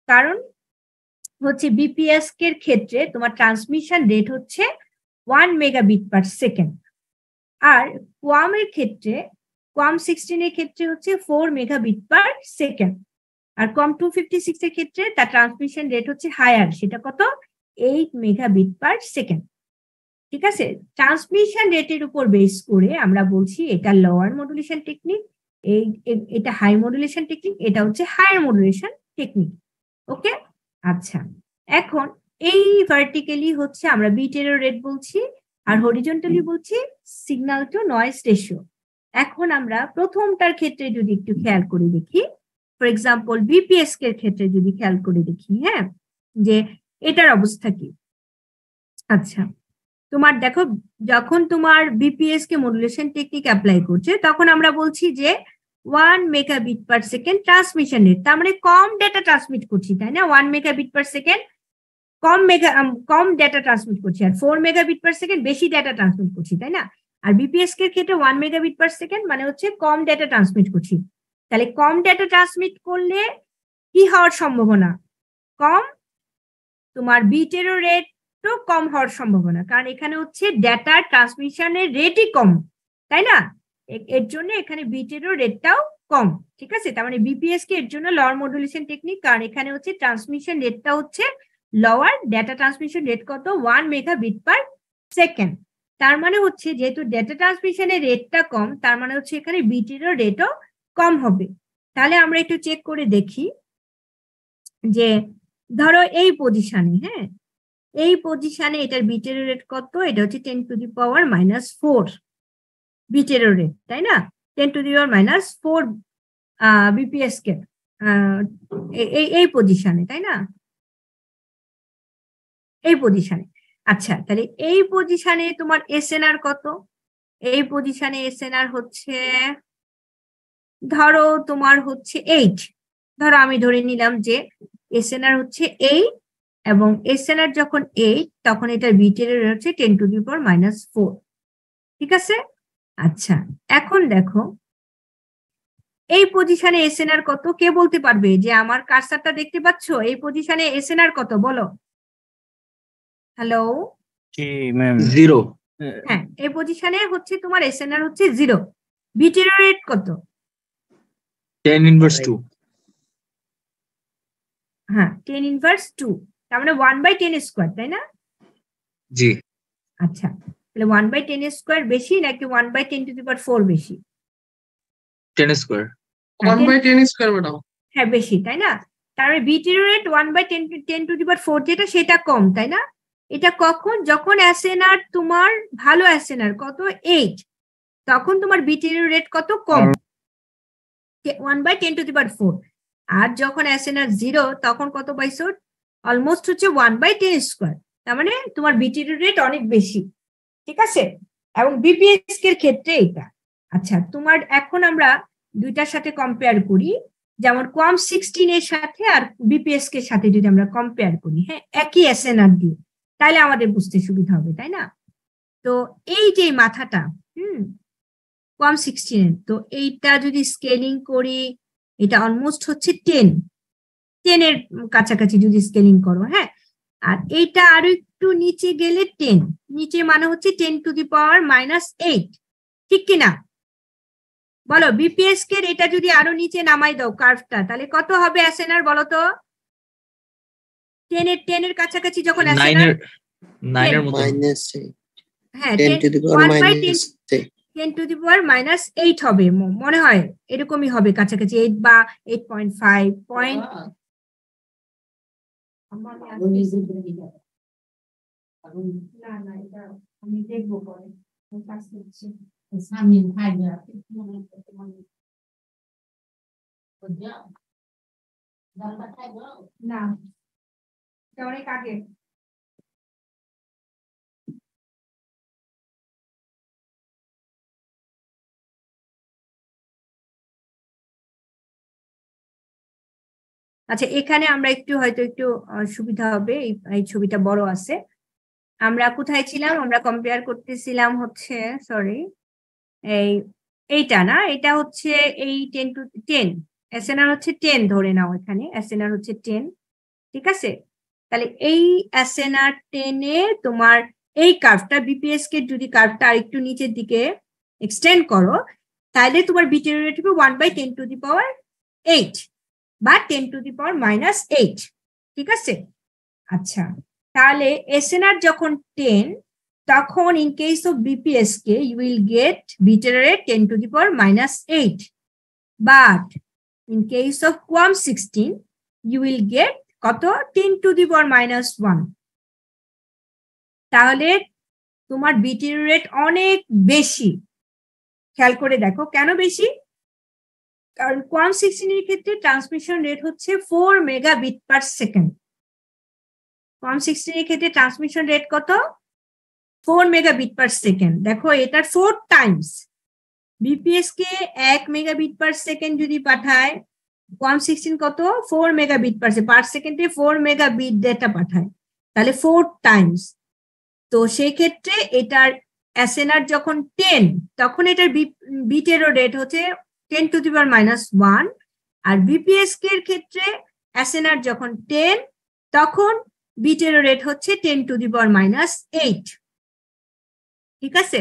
কারণ হচ্ছে বিপিএস এর ক্ষেত্রে তোমার ট্রান্সমিশন রেট হচ্ছে ওয়ান মেগাবিট পার সেকেন্ড আর কোয়ামের ক্ষেত্রে কোয়াম সিক্সটিনের ক্ষেত্রে হচ্ছে ফোর মেগাবিট পার সেকেন্ড আর কম টু ফিফটি সিক্স এর ক্ষেত্রে তার ট্রান্সমিশন রেট হচ্ছে হায়ার সেটা কত? এইট মেগাবিট পার সেকেন্ড ঠিক আছে? ট্রান্সমিশন রেটের উপর বেস করে আমরা বলছি এটা লোয়ার মডুলেশন টেকনিক এই এটা হাই মডুলেশন টেকনিক এটা হচ্ছে হায়ার মডুলেশন টেকনিক ওকে আচ্ছা। এখন এই ভার্টিক্যালি হচ্ছে আমরা বিটেরও রেট বলছি আর হরিজন্টালি বলছি সিগন্যাল টু নয়েজ রেশিও এখন আমরা প্রথমটার ক্ষেত্রে যদি একটু খেয়াল করে দেখি ফর এক্সাম্পল বিপিএস এর ক্ষেত্রে যদি খেয়াল করে দেখি হ্যাঁ যে এটার অবস্থা কি? আচ্ছা তোমার দেখো, যখন তোমার BPSK modulation technique apply করছে, তখন আমরা বলছি যে one megabit per second transmission rate তার মানে কম ডেটা ট্রান্সমিট করছি, তাই না? ওয়ান মেগাবিট পার সেকেন্ড কম মেগা কম ডেটা ট্রান্সমিট করছি, আর ফোর মেগাবিট পার সেকেন্ড বেশি ডেটা ট্রান্সমিট করছি, তাই না? আর বিপিএস এর ক্ষেত্রে ওয়ান মেগাবিট পার সেকেন্ড মানে হচ্ছে কম ডেটা ট্রান্সমিট করছি। তাহলে কম ডেটা ট্রান্সমিট করলে কি হওয়ার সম্ভাবনা? কম তোমার বিটেরও রেটও কম হওয়ার সম্ভাবনা। কারণ এখানে হচ্ছে ডেটা ট্রান্সমিশনের রেটই কম, তাই না? এর জন্য এখানে বিটেরও রেটটাও কম, ঠিক আছে? তার মানে বিপিএস কে এর জন্য লওয়ার মডুলেশন টেকনিক কারণ এখানে হচ্ছে ট্রান্সমিশন রেটটা হচ্ছে লওয়ার ডেটা ট্রান্সমিশন রেট কত? One mega bit per second তার মানে হচ্ছে যেহেতু ডেটা ট্রান্সমিশনের রেটটা কম, তার মানে হচ্ছে এখানে বিটেরও রেটও কম হবে। তাহলে আমরা একটু চেক করে দেখি যে, ধরো এই পজিশনে হ্যাঁ? এই পজিশনে এটার বিটের রেট কত? এটা হচ্ছে ten to the power minus four bit error rate তাই না? Ten to the power minus four BPSK এই এই পজিশনে তাই না? এই পজিশনে আচ্ছা তাহলে এই পজিশনে তোমার এসএনআর কত? এই পজিশনে এসএনআর হচ্ছে ধরো তোমার হচ্ছে এইট ধরো আমি ধরে নিলাম যে এসএনআর হচ্ছে এইট এবং এসএনআর যখন এইট তখন এটার বিটের হচ্ছে ten to the power minus four ঠিক আছে? আচ্ছা এখন দেখো এই পজিশনে এসএনআর কত কে বলতে পারবে? যে আমার কার্সারটা দেখতে পাচ্ছ? এই পজিশনে এসএনআর কত? বলো। হ্যালো জি ম্যাম জিরো হ্যাঁ। এই পজিশনে হচ্ছে তোমার এসএনআর হচ্ছে জিরো বিটের রেট কত? টেন ইনভার্স টু হ্যাঁ টেন ইনভার্স টু তার মানে ওয়ান বাই টেন স্কোয়ার তাই না জি আচ্ছা তাহলে ওয়ান বাই টেন স্কোয়ার বেশি নাকি one by ten to the power four বেশি ten square one by ten square madam হ্যাঁ বেশি তাই না তার মানে bit error rate one by ten ten to the power four যেটা সেটা কম তাই না এটা কখন যখন অ্যাসেনার তোমার ভালো অ্যাসেনার কত এইট তখন তোমার বিটির রেট কত কম one by ten to the power four আর যখন অ্যাসেনার জিরো তখন কত পাইছো অলমোস্ট হচ্ছে ওয়ান বাই টেন স্কোয়ার তার মানে তোমার বিটির রেট অনেক বেশি। ঠিক আছে? এবং বিপিএস এর ক্ষেত্রে এটা আচ্ছা তোমার এখন আমরা দুইটার সাথে কম্পেয়ার করি। যেমন কোয়াম সিক্সটিন এর সাথে আর বিপিএস কে সাথে যদি আমরা কম্পেয়ার করি হ্যাঁ একই এসএনআর দিয়ে। তাহলে আমাদের বুঝতে সুবিধা হবে, তাই না? তো এই যে মাথাটা, হুম কোয়াম সিক্সটিন তো এইটা যদি স্কেলিং করি এটা অলমোস্ট হচ্ছে টেন টেনের কাছাকাছি যদি স্কেলিং করো হ্যাঁ? আর এইটা আরও একটু নিচে গেলে টেন নিচে মানে হচ্ছে ten to the power minus eight ঠিক কিনা? বলো বিপিএস কে এটা যদি আরও নিচে নামাই দাও কার্ভটা তাহলে কত হবে অ্যাসেনার বলো তো? টেনের টেনের কাছাকাছি যখন নাইনের মতো হ্যাঁ 10 to the power one by minus 10. Ten to the power minus eight হবে মনে হয় এরকমই হবে কাছাকাছি এইট বা এইট পয়েন্ট ফাইভ পয়েন্ট না না এটা আমি দেখব পরে। কাজ করছি। না অনেক আগে। আচ্ছা এখানে আমরা একটু হয়তো একটু সুবিধা হবে, এই ছবিটা বড় আছে। আমরা কোথায় ছিলাম? আমরা কম্পেয়ার করতেছিলাম হচ্ছে সরি এই, এইটা না? এটা হচ্ছে এই টেন টু টেন এসএনআর হচ্ছে টেন ধরে নাও এখানে এসএনআর হচ্ছে টেন ঠিক আছে? তাহলে এই এসএনআর টেনে তোমার এই কার্ভটা বিপিএস কে যদি কার্ভটা আরেকটু নিচের দিকে এক্সটেন্ড করো, তাহলে তোমার বিটেরিয়েট হবে one by ten to the power eight বা ten to the power minus eight ঠিক আছে? আচ্ছা তাহলে এসএনআর যখন টেন তখন in case of BPSK you will get bit error rate ten to the power minus eight but in case of QAM sixteen you will get কত? Ten to the power minus one তাহলে তোমার বিটির রেট অনেক বেশি। খেয়াল করে দেখো, কেন বেশি? কারণ কোয়াম সিক্সটিন এর ক্ষেত্রে ট্রান্সমিশন রেট হচ্ছে four mega bit per second QAM sixteen এর ক্ষেত্রে ট্রান্সমিশন রেট কত? Four mega bit per second দেখো, এটার ফোর টাইমস বিপিএস কে এক মেগাবিট পার সেকেন্ড যদি পাঠায় কোয়াম সিক্সটিন কত? ফোর মেগাবিট পার পার সেকেন্ডে ফোর মেগাবিট ডেটা পাঠায়। তাহলে ফোর টাইমস তো সেই ক্ষেত্রে এটার এসএনআর যখন টেন তখন এটার বিটেরও রেট হচ্ছে ten to the power minus one. R BPSK এর ক্ষেত্রে এসএনআর যখন টেন, তখন বিটেরও রেট হচ্ছে ten to the power minus eight. ঠিক আছে?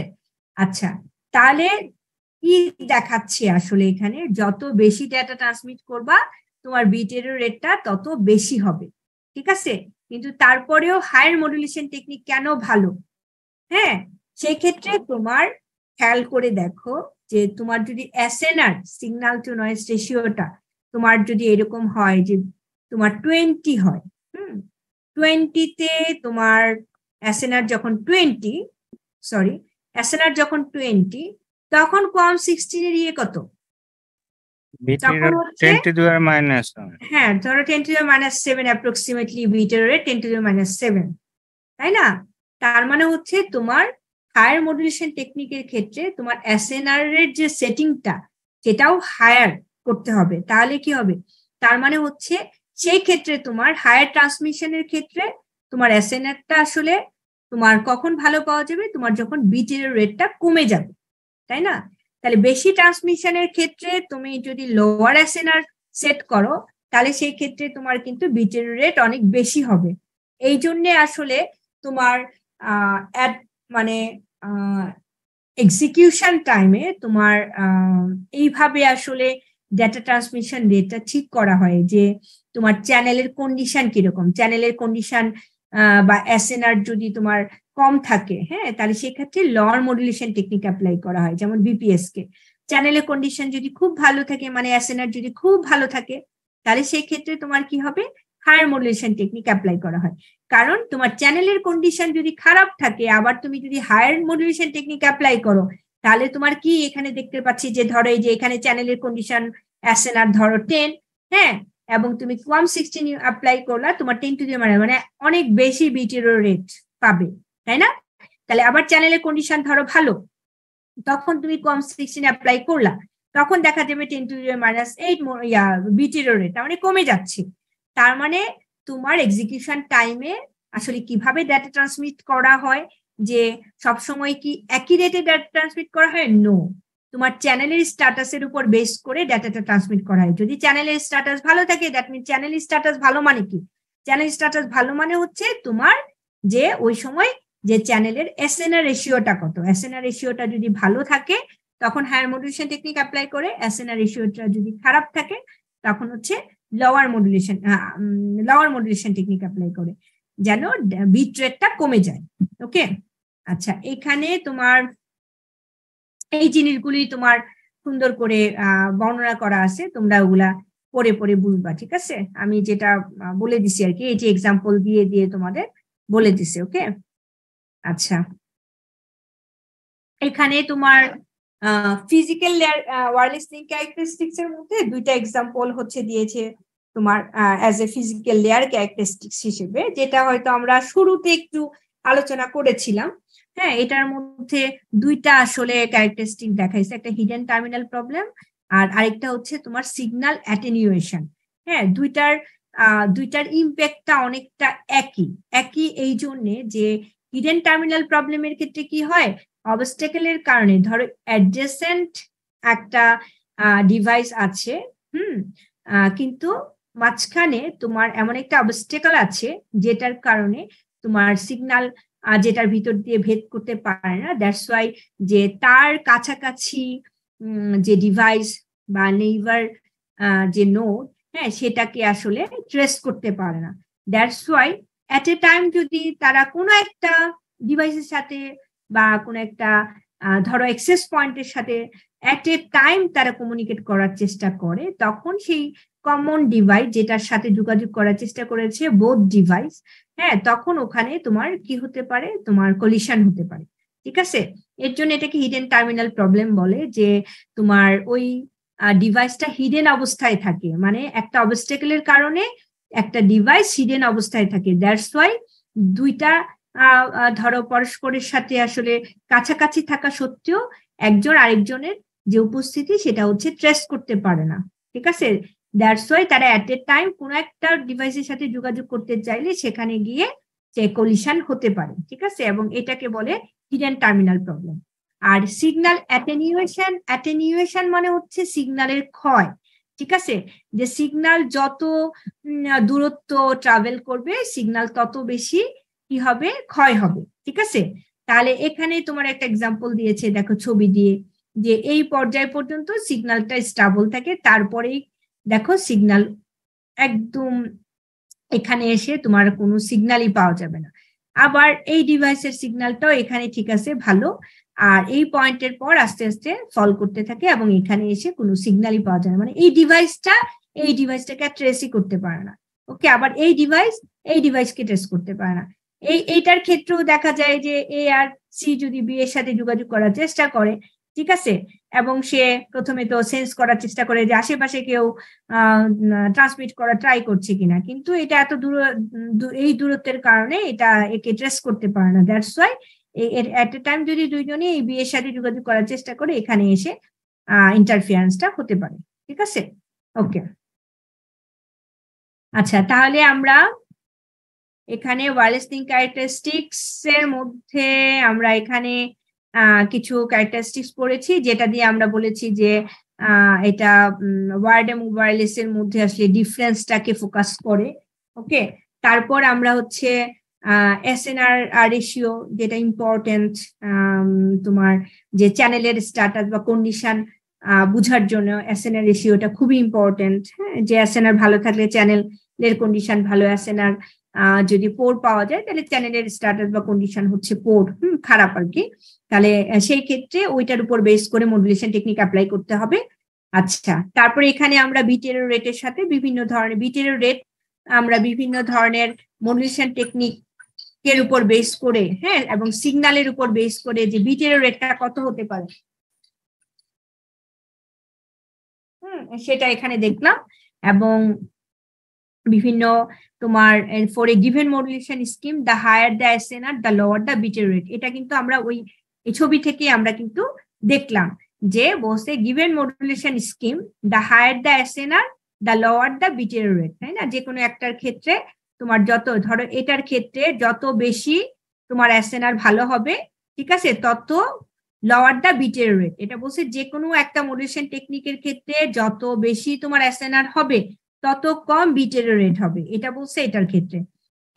আচ্ছা তাহলে কি দেখাচ্ছে আসলে এখানে? যত বেশি ডেটা ট্রান্সমিট করবা, তোমার বিটেরও রেটটা তত বেশি হবে। ঠিক আছে? কিন্তু তারপরেও হায়ার মডুলেশন টেকনিক কেন ভালো? হ্যাঁ সেই ক্ষেত্রে তোমার খেয়াল করে দেখো। যে তোমার যদি এসএনআর সিগন্যাল টু নয়েজ রেশিওটা তোমার যদি এরকম হয় যে তোমার টোয়েন্টি হয় হুম? টোয়েন্টিতে তোমার এসএনআর যখন টোয়েন্টি সরি এসএনআর যখন টোয়েন্টি তখন কম সিক্সটিনের ইয়ে কত? হ্যাঁ ধরো ten to minus seven approximately bit error ten to minus seven তাই না? তার মানে হচ্ছে তোমার হায়ার মডুলেশন টেকনিকের ক্ষেত্রে তোমার এসএনআর এর যে সেটিংটা সেটাও হায়ার করতে হবে। তাহলে কি হবে? তার মানে হচ্ছে সেই ক্ষেত্রে তোমার হায়ার ট্রান্সমিশনের ক্ষেত্রে তোমার এসএনআরটা আসলে তোমার কখন ভালো পাওয়া যাবে? তোমার যখন বিটের রেটটা কমে যাবে। তাই না? তাহলে বেশি ট্রান্সমিশনের ক্ষেত্রে তুমি যদি লোয়ার এসএনআর সেট করো, তাহলে সেই ক্ষেত্রে তোমার কিন্তু বিটের রেট অনেক বেশি হবে। এই জন্যে আসলে তোমার মানে এক্সিকিউশন টাইমে তোমার এইভাবে আসলে ডেটা ট্রান্সমিশন রেটটা ঠিক করা হয় যে তোমার চ্যানেলের কন্ডিশন কীরকম? চ্যানেলের কন্ডিশন বা এসএনআর যদি তোমার কম থাকে হ্যাঁ তাহলে সেক্ষেত্রে লর মডুলেশন টেকনিক অ্যাপ্লাই করা হয়, যেমন বিপিএস কে। চ্যানেলের কন্ডিশন যদি খুব ভালো থাকে মানে এসএনআর যদি খুব ভালো থাকে, তাহলে সেই ক্ষেত্রে তোমার কি হবে? হায়ার মডুলেশন টেকনিক অ্যাপ্লাই করা হয়। কারণ তোমার চ্যানেলের কন্ডিশন যদি খারাপ থাকে, আবার তুমি যদি হায়ার মডুলেশন টেকনিক অ্যাপ্লাই করো, তাহলে তোমার কি এখানে দেখতে পাচ্ছি যে ধরো এই যে এখানে চ্যানেলের কন্ডিশন এসএনআর ধরো টেন হ্যাঁ? এবং তুমি কোয়াম সিক্সটিন অ্যাপ্লাই করলা, তোমার টেন টু মানে মানে অনেক বেশি বিটিরো রেট পাবে, তাই না? তাহলে আবার চ্যানেলের কন্ডিশন ধরো ভালো, তখন তুমি কম সিক্সটিন অ্যাপ্লাই করলা, তখন দেখা যাবে ten to minus eight yeah bit error rate তার মানে কমে যাচ্ছে। তার মানে তোমার এক্সিকিউশন টাইমে আসলে কীভাবে ডাটা ট্রান্সমিট করা হয়? যে সবসময় কি একই রেটে ডাটা ট্রান্সমিট করা হয়? নো তোমার চ্যানেলের স্ট্যাটাসের উপর বেস করে ডেটাটা ট্রান্সমিট করা হয়। যদি চ্যানেলের স্ট্যাটাস ভালো থাকে দ্যাট মিন চ্যানেল স্ট্যাটাস ভালো মানে কি? চ্যানেল স্ট্যাটাস ভালো মানে হচ্ছে তোমার যে ওই সময় যে চ্যানেলের এসএনআর রেশিওটা কত? এসএনআর রেশিওটা যদি ভালো থাকে, তখন হায়ার মডুলেশন টেকনিক অ্যাপ্লাই করে এসএনআর রেশিওটা যদি খারাপ থাকে, তখন হচ্ছে lower modulation lower modulation technique apply করে। যেন বিট রেটটা কমে যায় ওকে আচ্ছা এখানে তোমার, এই জিনিসগুলি তোমার সুন্দর করে বর্ণনা করা আছে, তোমরা ওগুলা পরে পরে বুঝবা, ঠিক আছে? আমি যেটা বলে দিছি আর কি, এই যে এক্সাম্পল দিয়ে দিয়ে তোমাদের বলে দিছে ওকে আচ্ছা। এখানে তোমার ফিজিক্যাল ওয়ারলেস লিঙ্ক ক্যারেক্টারিস্টিক্স এর মধ্যে দুইটা এক্সাম্পল হচ্ছে দিয়েছে তোমার as a physical layer characteristics হিসেবে, যেটা হয়তো আমরা শুরুতে একটু আলোচনা করেছিলাম। হ্যাঁ এটার মধ্যে দুইটা আসলে ক্যারেক্টারিস্টিক দেখাইছে, একটা হিডেন টার্মিনাল প্রবলেম আর আরেকটা হচ্ছে তোমার সিগন্যাল অ্যাটেনিউয়েশন হ্যাঁ দুইটার দুইটার ইম্প্যাক্টটা অনেকটা একই। একই এই জন্যে যে হিডেন টার্মিনাল প্রবলেমের ক্ষেত্রে কি হয়? অবস্টেকেলের কারণে, ধরো অ্যাডজেসেন্ট একটা ডিভাইস আছে, হুম কিন্তু মাঝখানে তোমার এমন একটা অবস্টেকল আছে যেটার কারণে তোমার সিগনাল যেটার ভিতর দিয়ে ভেদ করতে পারে না। দ্যাটস ওয়াই যে তার কাছাকাছি যে ডিভাইস বা নেইভার যে নোড হ্যাঁ সেটাকে আসলে ট্রেস করতে পারে না। That's why at a time যদি তারা কোনো একটা ডিভাইসের সাথে বা কোনো একটা ধরো এক্সেস পয়েন্টের সাথে অ্যাট এ টাইম তারা কমিউনিকেট করার চেষ্টা করে, তখন সেই কমন ডিভাইস যেটার সাথে যোগাযোগ করার চেষ্টা করেছে বোধ ডিভাইস হ্যাঁ তখন ওখানে তোমার কি হতে পারে? তোমার কলিশন হতে পারে, ঠিক আছে? এর জন্য এটাকে হিডেন টার্মিনাল প্রবলেম বলে, যে তোমার ওই ডিভাইসটা হিডেন অবস্থায় থাকে মানে একটা অবস্টেকেলের কারণে একটা ডিভাইস হিডেন অবস্থায় থাকে। দ্যাটস ওয়াই দুইটা ধরো পরস্পরের সাথে আসলে কাছাকাছি থাকা সত্ত্বেও একজন আরেকজনের যে উপস্থিতি সেটা হচ্ছে ট্রেস করতে পারে না, ঠিক আছে? দ্যাটস ওয়াই তারা অ্যাট এ টাইম কোনো একটা ডিভাইসের সাথে যোগাযোগ করতে চাইলে সেখানে গিয়ে যে কলিশন হতে পারে, ঠিক আছে? এবং এটাকে বলে হিডেন টার্মিনাল প্রবলেম আর সিগন্যাল অ্যাটেনিউয়েশন অ্যাটেনিউয়েশন মানে হচ্ছে সিগন্যালের ক্ষয়, ঠিক আছে? যে সিগন্যাল যত দূরত্ব ট্রাভেল করবে সিগন্যাল তত বেশি কি হবে? ক্ষয় হবে, ঠিক আছে? তাহলে এখানে তোমার একটা এক্সাম্পল দিয়েছে, দেখো ছবি দিয়ে যে এই পর্যায় পর্যন্ত সিগনালটা স্টাবল থাকে, তারপরেই দেখো সিগনাল একদম এখানে এসে তোমার কোনো সিগন্যালই পাওয়া যাবে না। আবার এই ডিভাইসের সিগন্যালটাও এখানে ঠিক আছে, ভালো। আর এই পয়েন্টের পর আস্তে আস্তে ফল করতে থাকে এবং এখানে এসে কোনো সিগন্যালই পাওয়া যায় না। মানে এই ডিভাইসটা এই ডিভাইসটাকে ট্রেসই করতে পারে না। ওকে আবার এই ডিভাইস এই ডিভাইসকে ট্রেস করতে পারে না। এই, এইটার ক্ষেত্রেও দেখা যায় যে এ আর সি যদি বি এর সাথে যোগাযোগ করার চেষ্টা করে, ঠিক আছে? এবং সে প্রথমে তো সেন্স করার চেষ্টা করে যে আশেপাশে কেউ ট্রান্সমিট করা ট্রাই করছে কিনা। কিন্তু এটা এত দূর এই দূরত্বের কারণে এটা একে ট্রেস করতে পারে না। দ্যাটস ওয়াই এর এট এ টাইম যদি দুইজনই এই বিয়ের সাথে যোগাযোগ করার চেষ্টা করে, এখানে এসে ইন্টারফিয়ারেন্সটা হতে পারে। ঠিক আছে? ওকে আচ্ছা তাহলে আমরা এখানে ওয়ারলেস লিঙ্ক ক্যারেক্টারিস্টিক্স এর মধ্যে আমরা এখানে কিছু ক্যারেক্টারিস্টিক্স পড়েছি, যেটা দিয়ে আমরা বলেছি যে এটা ওয়ার্ড এবং ওয়ারলেস এর মধ্যে আসলে ডিফারেন্সটাকে ফোকাস করে ওকে তারপর আমরা হচ্ছে এসএনআর রেশিও যেটা ইম্পর্টেন্ট তোমার যে চ্যানেলের স্ট্যাটাস বা কন্ডিশন বুঝার জন্য এসএনআর রেশিওটা খুবই ইম্পর্টেন্ট হ্যাঁ? যে এসএনআর ভালো থাকলে চ্যানেলের কন্ডিশন ভালো এসএনআর যদি পোর পাওয়া যায়, তাহলে চ্যানেলের স্ট্যাটাস বা কন্ডিশন হচ্ছে পোর হুম, খারাপ আর কি। তাহলে সেই ক্ষেত্রে ওইটার উপর বেস করে মডুলেশন টেকনিক অ্যাপ্লাই করতে হবে। আচ্ছা তারপরে এখানে আমরা বিটেরো রেটের সাথে বিভিন্ন ধরনের বিটেরো রেট আমরা বিভিন্ন ধরনের মডুলেশন টেকনিক এর উপর বেস করে হ্যাঁ এবং সিগন্যালের উপর বেস করে যে বিটেরো রেটটা কত হতে পারে। হুম, সেটা এখানে দেখলাম, এবং বিভিন্ন তোমার for a given modulation scheme the higher the SNR the lower the bit error rate এটা কিন্তু আমরা ওই ছবি থেকে আমরা কিন্তু দেখলাম যে বসে given modulation scheme the higher the SNR the lower the bit error rate তাই না? যে কোনো একটার ক্ষেত্রে তোমার যত, ধরো এটার ক্ষেত্রে যত বেশি তোমার এসএনআর ভালো হবে, ঠিক আছে, তত লোয়ার দ্য বিটের রেট এটা বলছে যে কোনো একটা মডুলেশন টেকনিকের ক্ষেত্রে যত বেশি তোমার এসএনআর হবে তত কম বিটের রেট হবে। এটা বলছে এটার ক্ষেত্রে।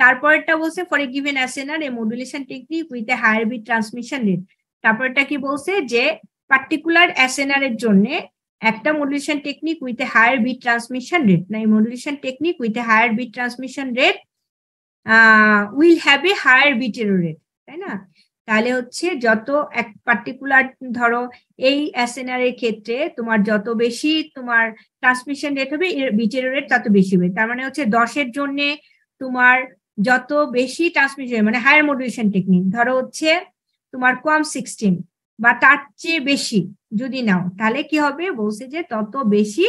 তারপরটা বলছে for a given SNR a modulation technique with a higher bit transmission rate তারপরটা কি বলছে যে পার্টিকুলার এর জন্য একটা modulation technique with a higher bit transmission rate না, এই modulation technique with a higher bit transmission rate will have a higher bit error rate তাই না? তাহলে হচ্ছে যত এক পার্টিকুলার ধরো এই এসএনআর এর ক্ষেত্রে তোমার যত বেশি তোমার ট্রান্সমিশন রেট হবে বিটের রেট তত বেশি হবে। তার মানে হচ্ছে দশের জন্য তোমার যত বেশি ট্রান্সমিশন মানে হায়ার মডুলেশন টেকনিক ধরো হচ্ছে তোমার কম সিক্সটিন বা তার চেয়ে বেশি যদি নাও, তাহলে কি হবে? বলছে যে তত বেশি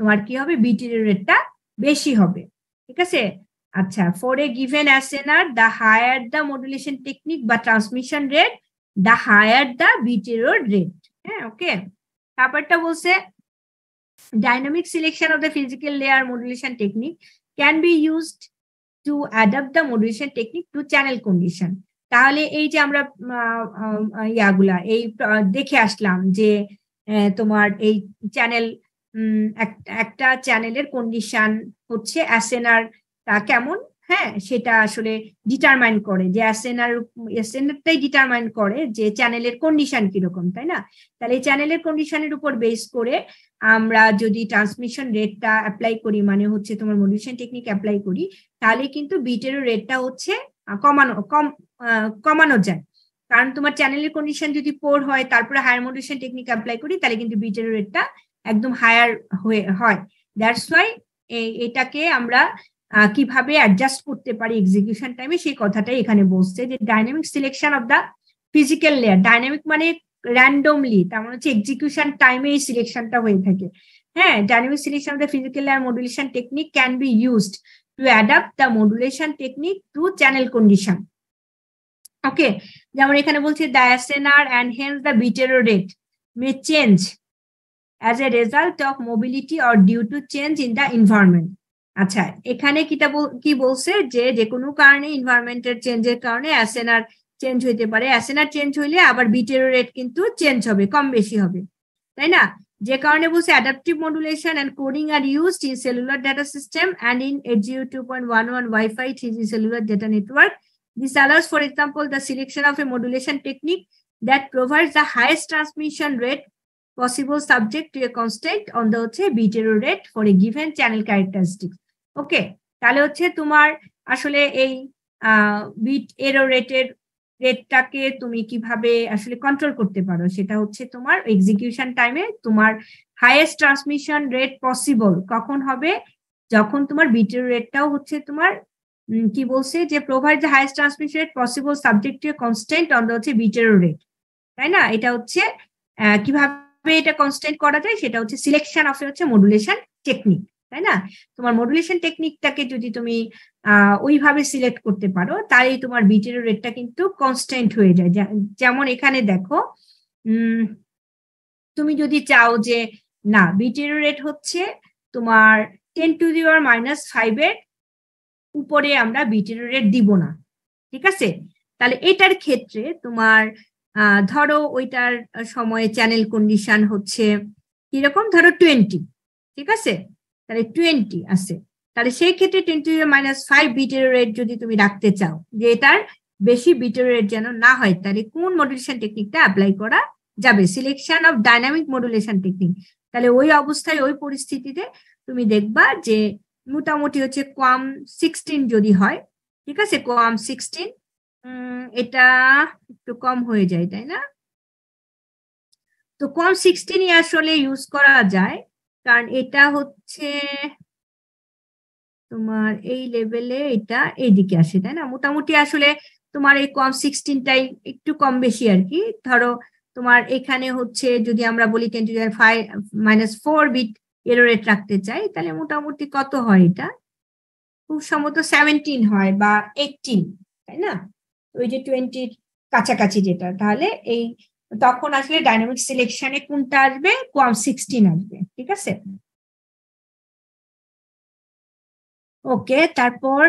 তোমার কি হবে? বিটির রেটটা বেশি হবে। ঠিক আছে? আচ্ছা for a given SNR the higher the modulation technique বা transmission rate the higher the bit error rate হ্যাঁ ওকে তারপরটা বলছে dynamic selection of the physical layer modulation technique can be used to adapt the modulation technique to channel condition তাহলে এই যে আমরা ইয়াগুলা, এই দেখে আসলাম যে তোমার এই চ্যানেল একটা চ্যানেলের কন্ডিশন হচ্ছে অ্যাসেনার তা কেমন? হ্যাঁ সেটা আসলে ডিটারমাইন করে যে অ্যাসেনার অ্যাসেনারটাই ডিটারমাইন করে যে চ্যানেলের কন্ডিশন কীরকম, তাই না? তাহলে এই চ্যানেলের কন্ডিশনের উপর বেস করে আমরা যদি ট্রান্সমিশন রেটটা অ্যাপ্লাই করি মানে হচ্ছে তোমার মডিউশন টেকনিক অ্যাপ্লাই করি, তাহলে কিন্তু বিটের রেটটা হচ্ছে কমানো, কম কমানো যায়। কারণ তোমার চ্যানেলের কন্ডিশন যদি পোর হয়, তারপরে হায়ার মডিউশন টেকনিক অ্যাপ্লাই করি, তাহলে কিন্তু বিটের রেটটা একদম হায়ার হয়ে, হয়। দ্যাটস ওয়াই এটাকে আমরা কীভাবে অ্যাডজাস্ট করতে পারি এক্সিকিউশন টাইমে সেই কথাটাই এখানে বলছে যে dynamic selection of the physical layer dynamic মানে র্যান্ডমলি তার মানে হচ্ছে এক্সিকিউশন টাইমে এই সিলেকশনটা হয়ে থাকে। হ্যাঁ dynamic selection of the physical layer modulation technique can be used to adapt the modulation technique to channel condition okay যেমন এখানে বলছে the SNR and hence the bit error rate may change as a result of mobility or due to change in the environment আচ্ছা এখানে কিটা কি বলছে? যে যে কোনো কারণে এনভায়রনমেন্টের চেঞ্জের কারণে অ্যাসেনার চেঞ্জ হইতে পারে। অ্যাসেনার চেঞ্জ হইলে আবার বিটেরো রেট কিন্তু চেঞ্জ হবে কম বেশি হবে। তাই না? যে কারণে বলছে adaptive modulation and coding are used in cellular data system and in eight zero two point one one WiFi three cellular data network This allows, for example, the selection of a modulation technique that provides the highest transmission rate possible subject to a constant on the হচ্ছে bit rate for for given channel characteristics. Okay, তাহলে হচ্ছে তোমার আসলে এই বিট এরো রেটের রেটটাকে তুমি কীভাবে আসলে কন্ট্রোল করতে পারো? সেটা হচ্ছে তোমার এক্সিকিউশন টাইমে তোমার হাইয়েস্ট ট্রান্সমিশন রেট পসিবল কখন হবে? যখন তোমার বিটের রেটটাও হচ্ছে তোমার কি বলছে যে provide the highest transmission rate possible subject to constant on the হচ্ছে বিটের রেট তাই না? এটা হচ্ছে কীভাবে এটা কনস্ট্যান্ট করা যায়? সেটা হচ্ছে সিলেকশন অফ হচ্ছে মডুলেশন টেকনিক তাই না? তোমার মডুলেশন টেকনিকটাকে যদি তুমি ওইভাবে সিলেক্ট করতে পারো, তাই তোমার বিটের রেটটা কিন্তু কনস্ট্যান্ট হয়ে যায়। যেমন এখানে দেখো তুমি যদি চাও যে, না বিটের রেট হচ্ছে তোমার ten to the minus five এর উপরে আমরা বিটের রেট দিব না। ঠিক আছে? তাহলে এটার ক্ষেত্রে তোমার ধরো ওইটার সময়ে চ্যানেল কন্ডিশন হচ্ছে কীরকম? ধরো টোয়েন্টি ঠিক আছে? তাহলে টোয়েন্টি আছে। তাহলে সেই ক্ষেত্রে twenty minus five bit error rate যদি তুমি রাখতে চাও, যে এটার বেশি বিটের রেট যেন না হয়, তাহলে কোন মডুলেশন টেকনিকটা অ্যাপ্লাই করা যাবে? Selection of dynamic modulation technique তাহলে ওই অবস্থায়, ওই পরিস্থিতিতে তুমি দেখবা যে মোটামুটি হচ্ছে কম সিক্সটিন যদি হয়, ঠিক আছে? কম সিক্সটিন এটা একটু কম হয়ে যায়, তাই না? তো কম সিক্সটিনই আসলে ইউজ করা যায় কারণ এটা হচ্ছে তোমার এই লেভেলে এটা এইদিকে আসে, তাই না? মোটামুটি আসলে তোমার এই কম সিক্সটিনটাই একটু কম বেশি আর কি। ধরো তোমার এখানে হচ্ছে যদি আমরা বলি ten to five minus four bit error rate রাখতে চাই, তাহলে মোটামুটি কত হয় এটা? খুব সম্ভবত সেভেন্টিন হয় বা এইটিন তাই না? ওই যে টোয়েন্টির কাছাকাছি যেটা, তাহলে এই তখন আসলে ডাইনামিক সিলেকশনে কোনটা আসবে? কোয়াম সিক্সটিন আসবে, ঠিক আছে? ওকে তারপর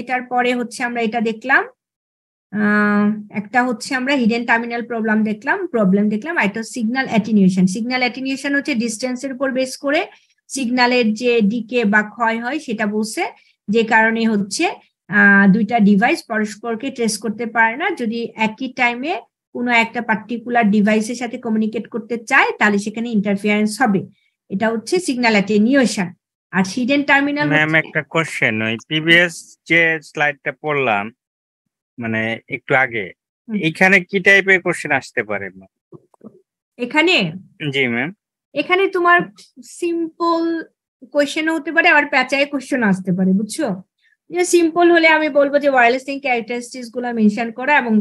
এটার পরে হচ্ছে আমরা এটা দেখলাম। একটা হচ্ছে আমরা হিডেন টার্মিনাল প্রবলেম দেখলাম প্রবলেম দেখলাম, আর একটা সিগন্যাল অ্যাটিনিউশন সিগন্যাল অ্যাটিনিউশন হচ্ছে ডিস্টেন্সের উপর বেস করে সিগন্যালের যে ডিকে বা ক্ষয় হয় সেটা বলছে, যে কারণে হচ্ছে দুইটা ডিভাইস পরস্পরকে ট্রেস করতে পারে না। যদি একই টাইমে কোনো একটা পার্টিকুলার ডিভাইসের সাথে কমিউনিকেট করতে চায় তাহলে সেখানে ইন্টারফিয়ারেন্স হবে। এটা হচ্ছে সিগন্যাল অ্যাটেনিউশন আর হিডেন টার্মিনাল ম্যাম একটা কোশ্চেন ওই প্রিভিয়াস যে স্লাইডটা পড়লাম মানে একটু আগে এখানে কি টাইপের কোশ্চেন আসতে পারে? এখানে? জি ম্যাম এখানে তোমার সিম্পল কোয়েশ্চেন হতে পারে আবার প্যাচায় কোয়েশ্চেন আসতে পারে বুঝছ? যে সিম্পল হলে আমি বলব যে ওয়্যারলেস থিং ক্যারেক্টারিস্টিক্সগুলো মেনশন করো এবং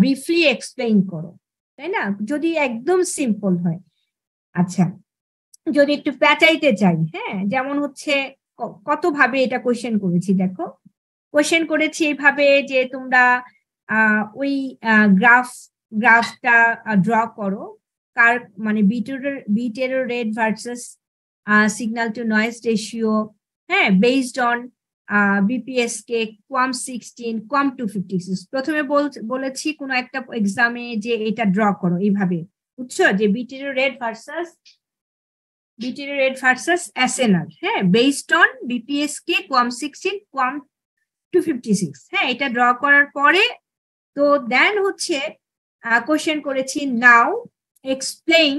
ব্রিফলি এক্সপ্লেইন করো, তাই না? যদি একদম সিম্পল হয়। আচ্ছা যদি একটু প্যাচাইতে চাই হ্যাঁ? যেমন হচ্ছে, ক- কত ভাবে এটা কোয়েশ্চেন করেছি, দেখো। কোয়েশ্চেন করেছি এইভাবে যে তোমরা ওই গ্রাফ গ্রাফটা ড্র করো। কার মানে bit error bit error rate versus signal to noise ratio হ্যাঁ? Based on BPSK QAM sixteen QAM two fifty six প্রথমে বল- বলেছি কোনো একটা এক্সামে যে এটা ড্র করো এইভাবে। বুঝছ? যে bit error rate versus bit error rate versus SNR হ্যাঁ based on BPSK QAM sixteen QAM two fifty six হ্যাঁ এটা ড্র করার পরে তো দেন হচ্ছে কোশ্চেন করেছি নাও explain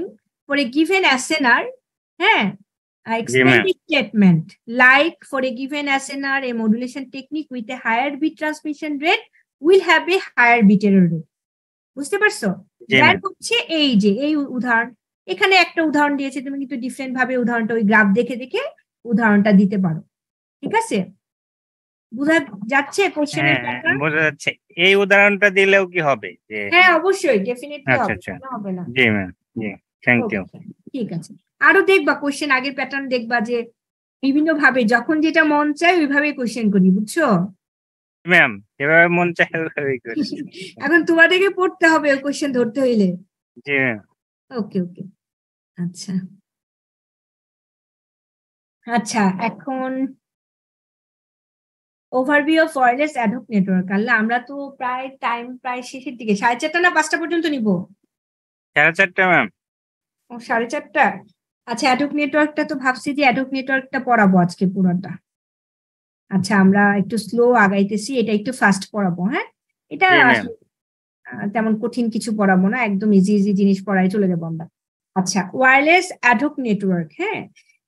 for a given SNR, eh, uh, explain ma'am. the statement. Like for a given SNR, a modulation technique with a higher bit transmission rate will have a higher bit error rate. বুঝতে পারছ? ম্যাম হচ্ছে এই যে এই উদাহরণ। এখানে একটা উদাহরণ দিয়েছে তুমি কিন্তু ডিফারেন্ট ভাবে উদাহরণটা ওই গ্রাফ দেখে দেখে উদাহরণটা দিতে পারো। ঠিক আছে? বোঝা যাচ্ছে কোশ্চেনের হ্যাঁ বোঝা যাচ্ছে। এই উদাহরণটা দিলেও কি হবে? হ্যাঁ অবশ্যই ডেফিনেটলি আচ্ছা, আচ্ছা। হবে না। জি ম্যাম জি থ্যাংক ইউ ঠিক আছে। আরও দেখবা কোশ্চেন আগের প্যাটার্ন দেখবা যে বিভিন্ন ভাবে যখন যেটা মন চায় ওইভাবে কোশ্চেন করি বুঝছ? ম্যাম যেভাবে মন চায় ওইভাবেই করি। এখন তোমাদেরকে পড়তে হবে ওই কোশ্চেন ধরতে হইলে। জি ওকে ওকে আচ্ছা। আচ্ছা এখন overview of wireless ad hoc network আল্লাহ আমরা তো প্রায় টাইম প্রায় শেষের দিকে। সাড়ে চারটা না পাঁচটা পর্যন্ত নিব? সাড়ে চারটা ম্যাম ও সাড়ে চারটা? আচ্ছা অ্যাডোক নেটওয়ার্কটা তো ভাবছি যে অ্যাডোক নেটওয়ার্কটা পড়াবো আজকে পুরোটা। আচ্ছা আমরা একটু স্লো আগাইতেছি এটা একটু ফাস্ট পড়াবো হ্যাঁ? এটা. আসলে, আহ, তেমন কঠিন কিছু পড়াবো না একদম ইজি ইজি জিনিস পড়াই চলে যাব আমরা। আচ্ছা ওয়্যারলেস অ্যাডোক নেটওয়ার্ক হ্যাঁ?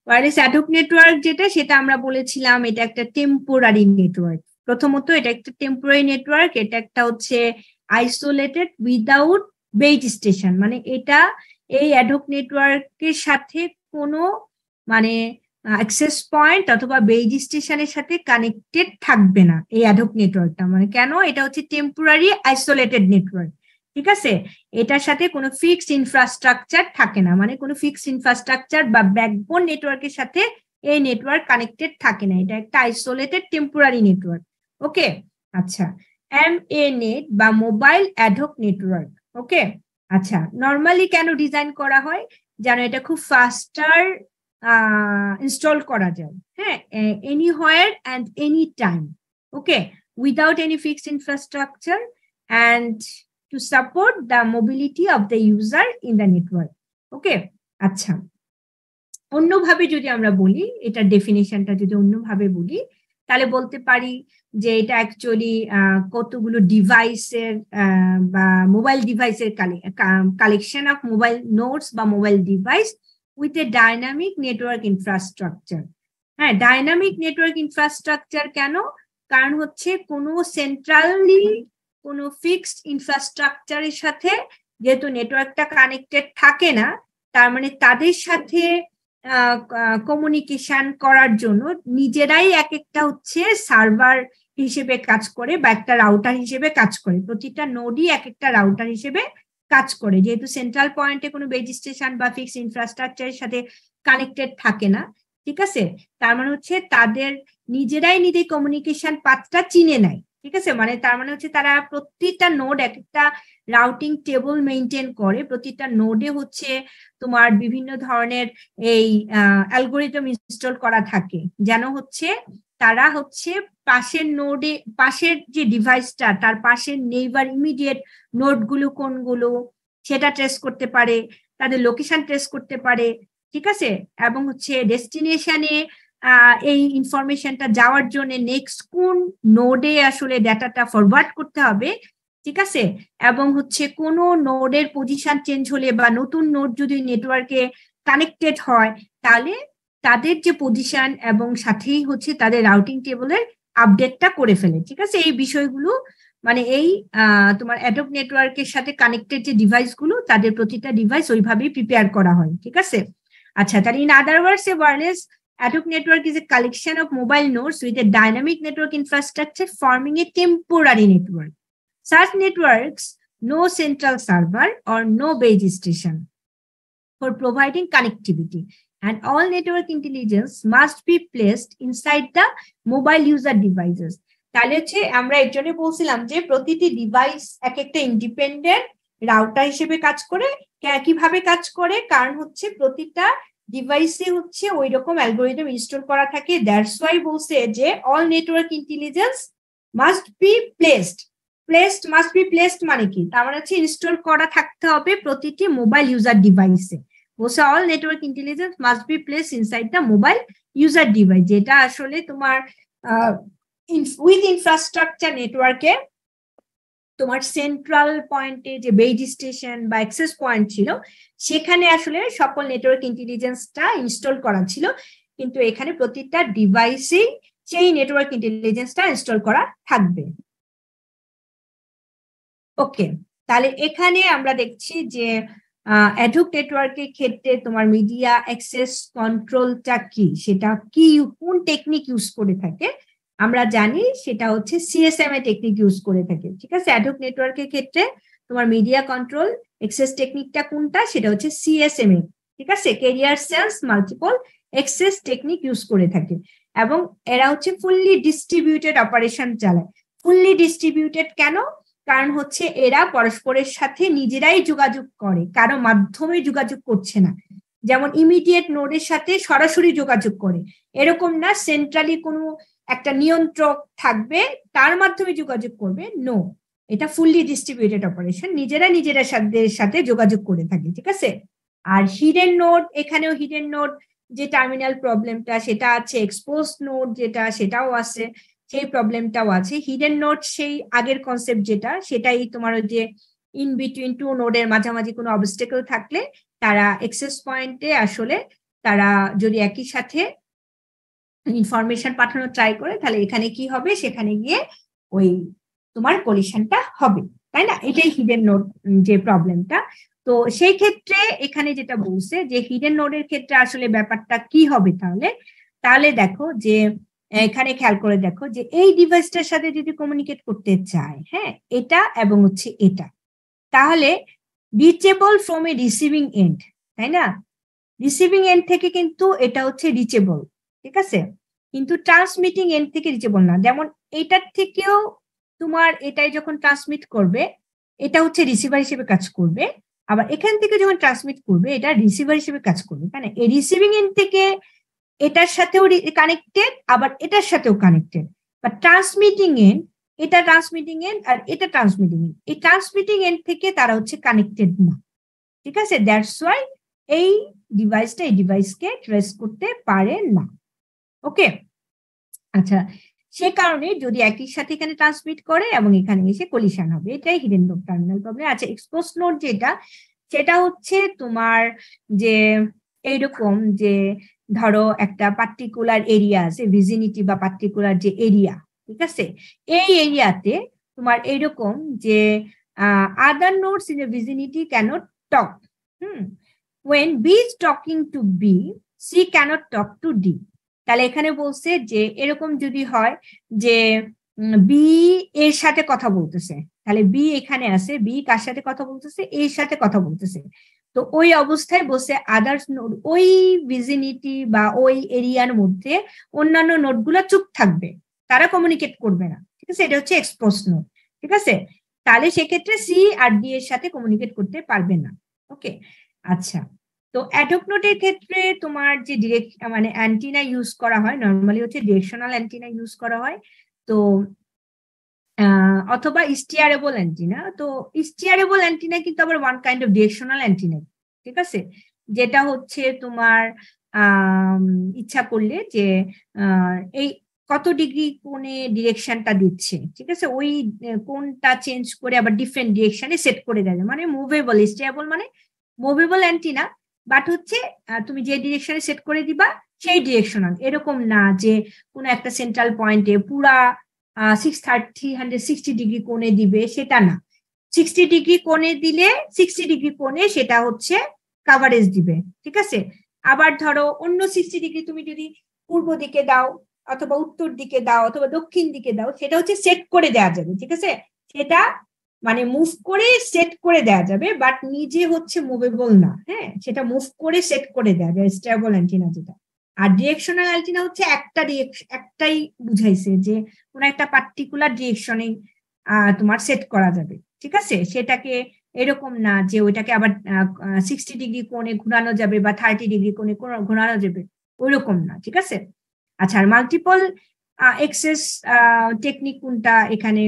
ওয়ারলেস অ্যাডোক নেটওয়ার্ক যেটা সেটা আমরা বলেছিলাম এটা একটা টেম্পোরারি নেটওয়ার্ক প্রথমত এটা একটা টেম্পোরারি নেটওয়ার্ক এটা একটা হচ্ছে আইসোলেটেড উইদাউট বেইট স্টেশন মানে এটা এই অ্যাডহক নেটওয়ার্কের সাথে কোনো মানে অ্যাক্সেস পয়েন্ট অথবা বেজ স্টেশনের সাথে কানেক্টেড থাকবে না এই অ্যাডহক নেটওয়ার্কটা মানে কেন? এটা হচ্ছে টেম্পোরারি আইসোলেটেড নেটওয়ার্ক ঠিক আছে? এটার সাথে কোনো ফিক্সড ইনফ্রাস্ট্রাকচার থাকে না। মানে কোনো ফিক্সড ইনফ্রাস্ট্রাকচার বা ব্যাকবোন নেটওয়ার্কের সাথে এই নেটওয়ার্ক কানেক্টেড থাকে না। এটা একটা আইসোলেটেড টেম্পোরারি নেটওয়ার্ক ওকে আচ্ছা এম এ নেট বা mobile ad hoc network okay আচ্ছা নর্মালি কেন ডিজাইন করা হয়? যেন এটা খুব ফাস্টার ইনস্টল করা যায়। হ্যাঁ anywhere and any time okay without any fixed infrastructure and to support the mobility of the user in the network okay আচ্ছা অন্যভাবে যদি আমরা বলি এটার ডেফিনেশনটা যদি অন্যভাবে বলি তাহলে বলতে পারি যে এটা অ্যাকচুয়ালি কতগুলো ডিভাইসের বা মোবাইল ডিভাইসের কালেকশন অফ মোবাইল নোটস বা mobile device with a dynamic network infrastructure হ্যাঁ ডাইনামিক নেটওয়ার্ক ইনফ্রাস্ট্রাকচার কেন? কারণ হচ্ছে কোনো সেন্ট্রালি কোনো ফিক্সড ইনফ্রাস্ট্রাকচারের সাথে যেহেতু নেটওয়ার্কটা কানেক্টেড থাকে না, তার মানে তাদের সাথে কমিউনিকেশন করার জন্য নিজেরাই এক একটা হচ্ছে সার্ভার হিসেবে কাজ করে বা একটা রাউটার হিসেবে কাজ করে। প্রতিটা নোডই এক একটা রাউটার হিসেবে কাজ করে। যেহেতু সেন্ট্রাল পয়েন্টে কোনো বেজ স্টেশন বা ফিক্স ইনফ্রাস্ট্রাকচারের সাথে কানেক্টেড থাকে না, ঠিক আছে? তার মানে হচ্ছে তাদের নিজেরাই নিজের কমিউনিকেশন পাথটা চিনে নেয়। ঠিক আছে? মানে তার মানে হচ্ছে তারা প্রতিটা নোড এক একটা রাউটিং টেবল মেনটেন করে। প্রতিটা নোডে হচ্ছে তোমার বিভিন্ন ধরনের এই অ্যালগোরিদম ইনস্টল করা থাকে। যেন হচ্ছে তারা হচ্ছে পাশের নোডে পাশের যে ডিভাইসটা তার পাশের নেইবার ইমিডিয়েট নোডগুলো কোনগুলো, সেটা ট্রেস করতে পারে, তাদের লোকেশন ট্রেস করতে পারে, ঠিক আছে? এবং হচ্ছে ডেস্টিনেশনে এই ইনফরমেশনটা যাওয়ার জন্য নেক্সট কোন নোডে আসলে ডাটাটা ফরওয়ার্ড করতে হবে, ঠিক আছে? এবং হচ্ছে কোন নোডের পজিশন চেঞ্জ হলে বা নতুন নোড যদি নেটওয়ার্কে কানেক্টেড হয়, তাহলে তাদের যে পজিশন এবং সাথেই হচ্ছে তাদের রাউটিং টেবলের আপডেটটা করে ফেলে, ঠিক আছে? এই বিষয়গুলো মানে এই তোমার অ্যাডপ নেটওয়ার্কের সাথে কানেক্টেড যে ডিভাইসগুলো তাদের প্রতিটা ডিভাইস ওইভাবেই প্রিপেয়ার করা হয়, ঠিক আছে? আচ্ছা তাহলে in other words a wireless Hadoop network is a collection of mobile nodes with a dynamic network infrastructure forming a temporary network. Such networks, no central server or no base station for providing connectivity. And all network intelligence must be placed inside the mobile user devices. তাহলে হচ্ছে আমরা এর জন্য বলছিলাম যে প্রতিটি ডিভাইস এক একটা ইন্ডিপেন্ডেন্ট রাউটার হিসেবে কাজ করে কীভাবে কাজ করে কারণ হচ্ছে প্রতিটা ডিভাইসে হচ্ছে ওই রকম অ্যালগোরিদম ইনস্টল করা থাকে। দ্যাটস ওয়াই বলছে যে all network intelligence must be placed placed must be placed মানে কি? তার মানে হচ্ছে ইনস্টল করা থাকতে হবে প্রতিটি মোবাইল ইউজার ডিভাইসে বলছে all network intelligence must be place inside the mobile user device যেটা আসলে তোমার উইথ ইনফ্রাস্ট্রাকচার নেটওয়ার্কে তোমার সেন্ট্রাল পয়েন্টে যে বেজ স্টেশন বা অ্যাক্সেস পয়েন্ট ছিল, সেখানে আসলে সকল নেটওয়ার্ক ইন্টেলিজেন্সটা ইনস্টল করা ছিল। কিন্তু এখানে প্রতিটা ডিভাইসেই সেই নেটওয়ার্ক ইন্টেলিজেন্সটা ইনস্টল করা থাকবে। ওকে তাহলে এখানে আমরা দেখছি যে অ্যাডুক নেটওয়ার্কের ক্ষেত্রে তোমার মিডিয়া অ্যাক্সেস কন্ট্রোলটা কি? সেটা কি, কোন টেকনিক ইউজ করে থাকে? আমরা জানি সেটা হচ্ছে সিএসএম এ টেকনিক ইউজ করে থাকে, ঠিক আছে? অ্যাডুক নেটওয়ার্কের ক্ষেত্রে তোমার মিডিয়া কন্ট্রোল এক্সেস টেকনিকটা কোনটা? সেটা হচ্ছে সিএসএম এ ঠিক আছে? Carrier sense multiple access technique use করে থাকে এবং এরা হচ্ছে ফুললি ডিস্ট্রিবিউটেড অপারেশন চালায়। ফুললি ডিস্ট্রিবিউটেড কেন? কারণ হচ্ছে এরা পরস্পরের সাথে নিজেরাই যোগাযোগ করে, কারও মাধ্যমে যোগাযোগ করছে না। যেমন ইমিডিয়েট নোডের সাথে সরাসরি যোগাযোগ করে। এরকম না সেন্ট্রালি কোনো একটা নিয়ন্ত্রক থাকবে, তার মাধ্যমে যোগাযোগ করবে নো এটা ফুললি ডিস্ট্রিবিউটেড অপারেশন নিজেরা নিজেরা সাথে সাথে যোগাযোগ করে থাকে, ঠিক আছে? আর হিডেন নোট এখানেও হিডেন নোট যে টার্মিনাল প্রবলেমটা সেটা আছে এক্সপোজ নোট যেটা, সেটাও আছে, সেই প্রবলেমটাও আছে। হিডেন নোট সেই আগের কনসেপ্ট যেটা, সেটাই তোমার ওই যে ইন বিটুইন টু নোডের মাঝামাঝি কোনো অবস্টেকল থাকলে, তারা এক্সেস পয়েন্টে আসলে তারা যদি একই সাথে ইনফরমেশন পাঠানোর ট্রাই করে, তাহলে এখানে কি হবে? সেখানে গিয়ে ওই তোমার কলিশনটা হবে, তাই না? এটাই হিডেন নোড যে প্রবলেমটা তো সেই ক্ষেত্রে এখানে যেটা বলছে যে হিডেন নোডের ক্ষেত্রে আসলে ব্যাপারটা কি হবে তাহলে? তাহলে দেখো যে, এখানে খেয়াল করে দেখো যে এই ডিভাইসটার সাথে যদি কমিউনিকেট করতে চায় হ্যাঁ এটা এবং হচ্ছে এটা, তাহলে reachable from a receiving end তাই না? রিসিভিং এন্ড থেকে কিন্তু এটা হচ্ছে রিচেবল ঠিক আছে? কিন্তু ট্রান্সমিটিং এন্ড থেকে রিচেবল না। যেমন এটার থেকেও তোমার এটাই যখন ট্রান্সমিট করবে, এটা হচ্ছে রিসিভার হিসেবে কাজ করবে। আবার এখান থেকে যখন ট্রান্সমিট করবে, এটা রিসিভার হিসেবে কাজ করবে। তাই না এই রিসিভিং এন্ড থেকে এটার সাথেও কানেক্টেড আবার এটার সাথেও কানেক্টেড বা ট্রান্সমিটিং এন্ড এটা ট্রান্সমিটিং এন্ড আর এটা ট্রান্সমিটিং এন্ড এই ট্রান্সমিটিং এন্ড থেকে তারা হচ্ছে কানেক্টেড না। ঠিক আছে? দ্যাটস ওয়াই এই ডিভাইসটা এই ডিভাইসকে ট্রেস করতে পারে না। ওকে? আচ্ছা সে কারণে যদি একই সাথে এখানে ট্রান্সমিট করে এবং এখানে এসে কলিশন হবে, এটাই হিডেন নোড টার্মিনাল প্রবলেম আচ্ছা এক্সপোজ নোড যেটা, সেটা হচ্ছে তোমার যে এইরকম যে ধরো একটা পার্টিকুলার এরিয়া আছে ভিজিনিটি বা পার্টিকুলার যে এরিয়া ঠিক আছে? এই এরিয়াতে তোমার এইরকম যে other nodes in vicinity cannot talk hmm? When B is talking to B C cannot talk to D তাহলে এখানে বলছে যে, এরকম যদি হয় যে বি এর সাথে কথা বলতেছে, তাহলে বি এখানে আছে বি কার সাথে কথা বলতেছে এর সাথে কথা বলতেছে। তো ওই অবস্থায় বসে আদার্স নোড ওই ভিজিনিটি বা ওই এরিয়ার মধ্যে অন্যান্য নোটগুলো চুপ থাকবে, তারা কমিউনিকেট করবে না। ঠিক আছে? এটা হচ্ছে এক্সপোজ নোট ঠিক আছে? তাহলে সেক্ষেত্রে সি আর ডি এর সাথে কমিউনিকেট করতে পারবে না। ওকে আচ্ছা। তো অ্যাডকনোটের ক্ষেত্রে তোমার যে ডিরেক্ট মানে অ্যান্টিনা ইউজ করা হয় নর্মালি হচ্ছে ডিরেকশনাল অ্যান্টিনা ইউজ করা হয়, তো অথবা স্টিয়ারেবল অ্যান্টিনা তো স্টিয়ারেবল অ্যান্টিনা কিন্তু আবার one kind of directional antenna ঠিক আছে? যেটা হচ্ছে তোমার ইচ্ছা করলে যে এই কত ডিগ্রি কোণে ডিরেকশনটা দিচ্ছে, ঠিক আছে? ওই কোনটা চেঞ্জ করে আবার ডিফারেন্ট ডিরেকশনে সেট করে দেয় মানে মুভেবল স্টেবল মানে মুভেবল অ্যান্টিনা বাট হচ্ছে তুমি যে ডিরেকশনে সেট করে দিবা, সেই ডিরেকশনাল এরকম না যে কোনো একটা সেন্ট্রাল পয়েন্টে পুরা six thirty hundred sixty degree কোণে দিবে, সেটা না। সিক্সটি ডিগ্রি কোণে দিলে সিক্সটি ডিগ্রি কোণে সেটা হচ্ছে কাভারেজ দিবে, ঠিক আছে? আবার ধরো, অন্য সিক্সটি ডিগ্রি তুমি যদি পূর্ব দিকে দাও, অথবা উত্তর দিকে দাও, অথবা দক্ষিণ দিকে দাও, সেটা হচ্ছে সেট করে দেওয়া যাবে, ঠিক আছে? সেটা মানে মুভ করে সেট করে দেওয়া যাবে বাট নিজে হচ্ছে মুভেবল না হ্যাঁ? সেটা মুভ করে সেট করে দেওয়া যায় স্টেবল অ্যান্টিনা যেটা। আর ডিরেকশনাল অ্যান্টিনা হচ্ছে একটা একটাই বুঝাইছে যে কোনো একটা পার্টিকুলার ডিরেকশনে তোমার সেট করা যাবে, ঠিক আছে? সেটাকে এরকম না যে ওইটাকে আবার সিক্সটি ডিগ্রি কোণে ঘোরানো যাবে বা থার্টি ডিগ্রি কোণে ঘোরানো যাবে, ওইরকম না, ঠিক আছে? আচ্ছা আর মাল্টিপল এক্সেস টেকনিক কোনটা এখানে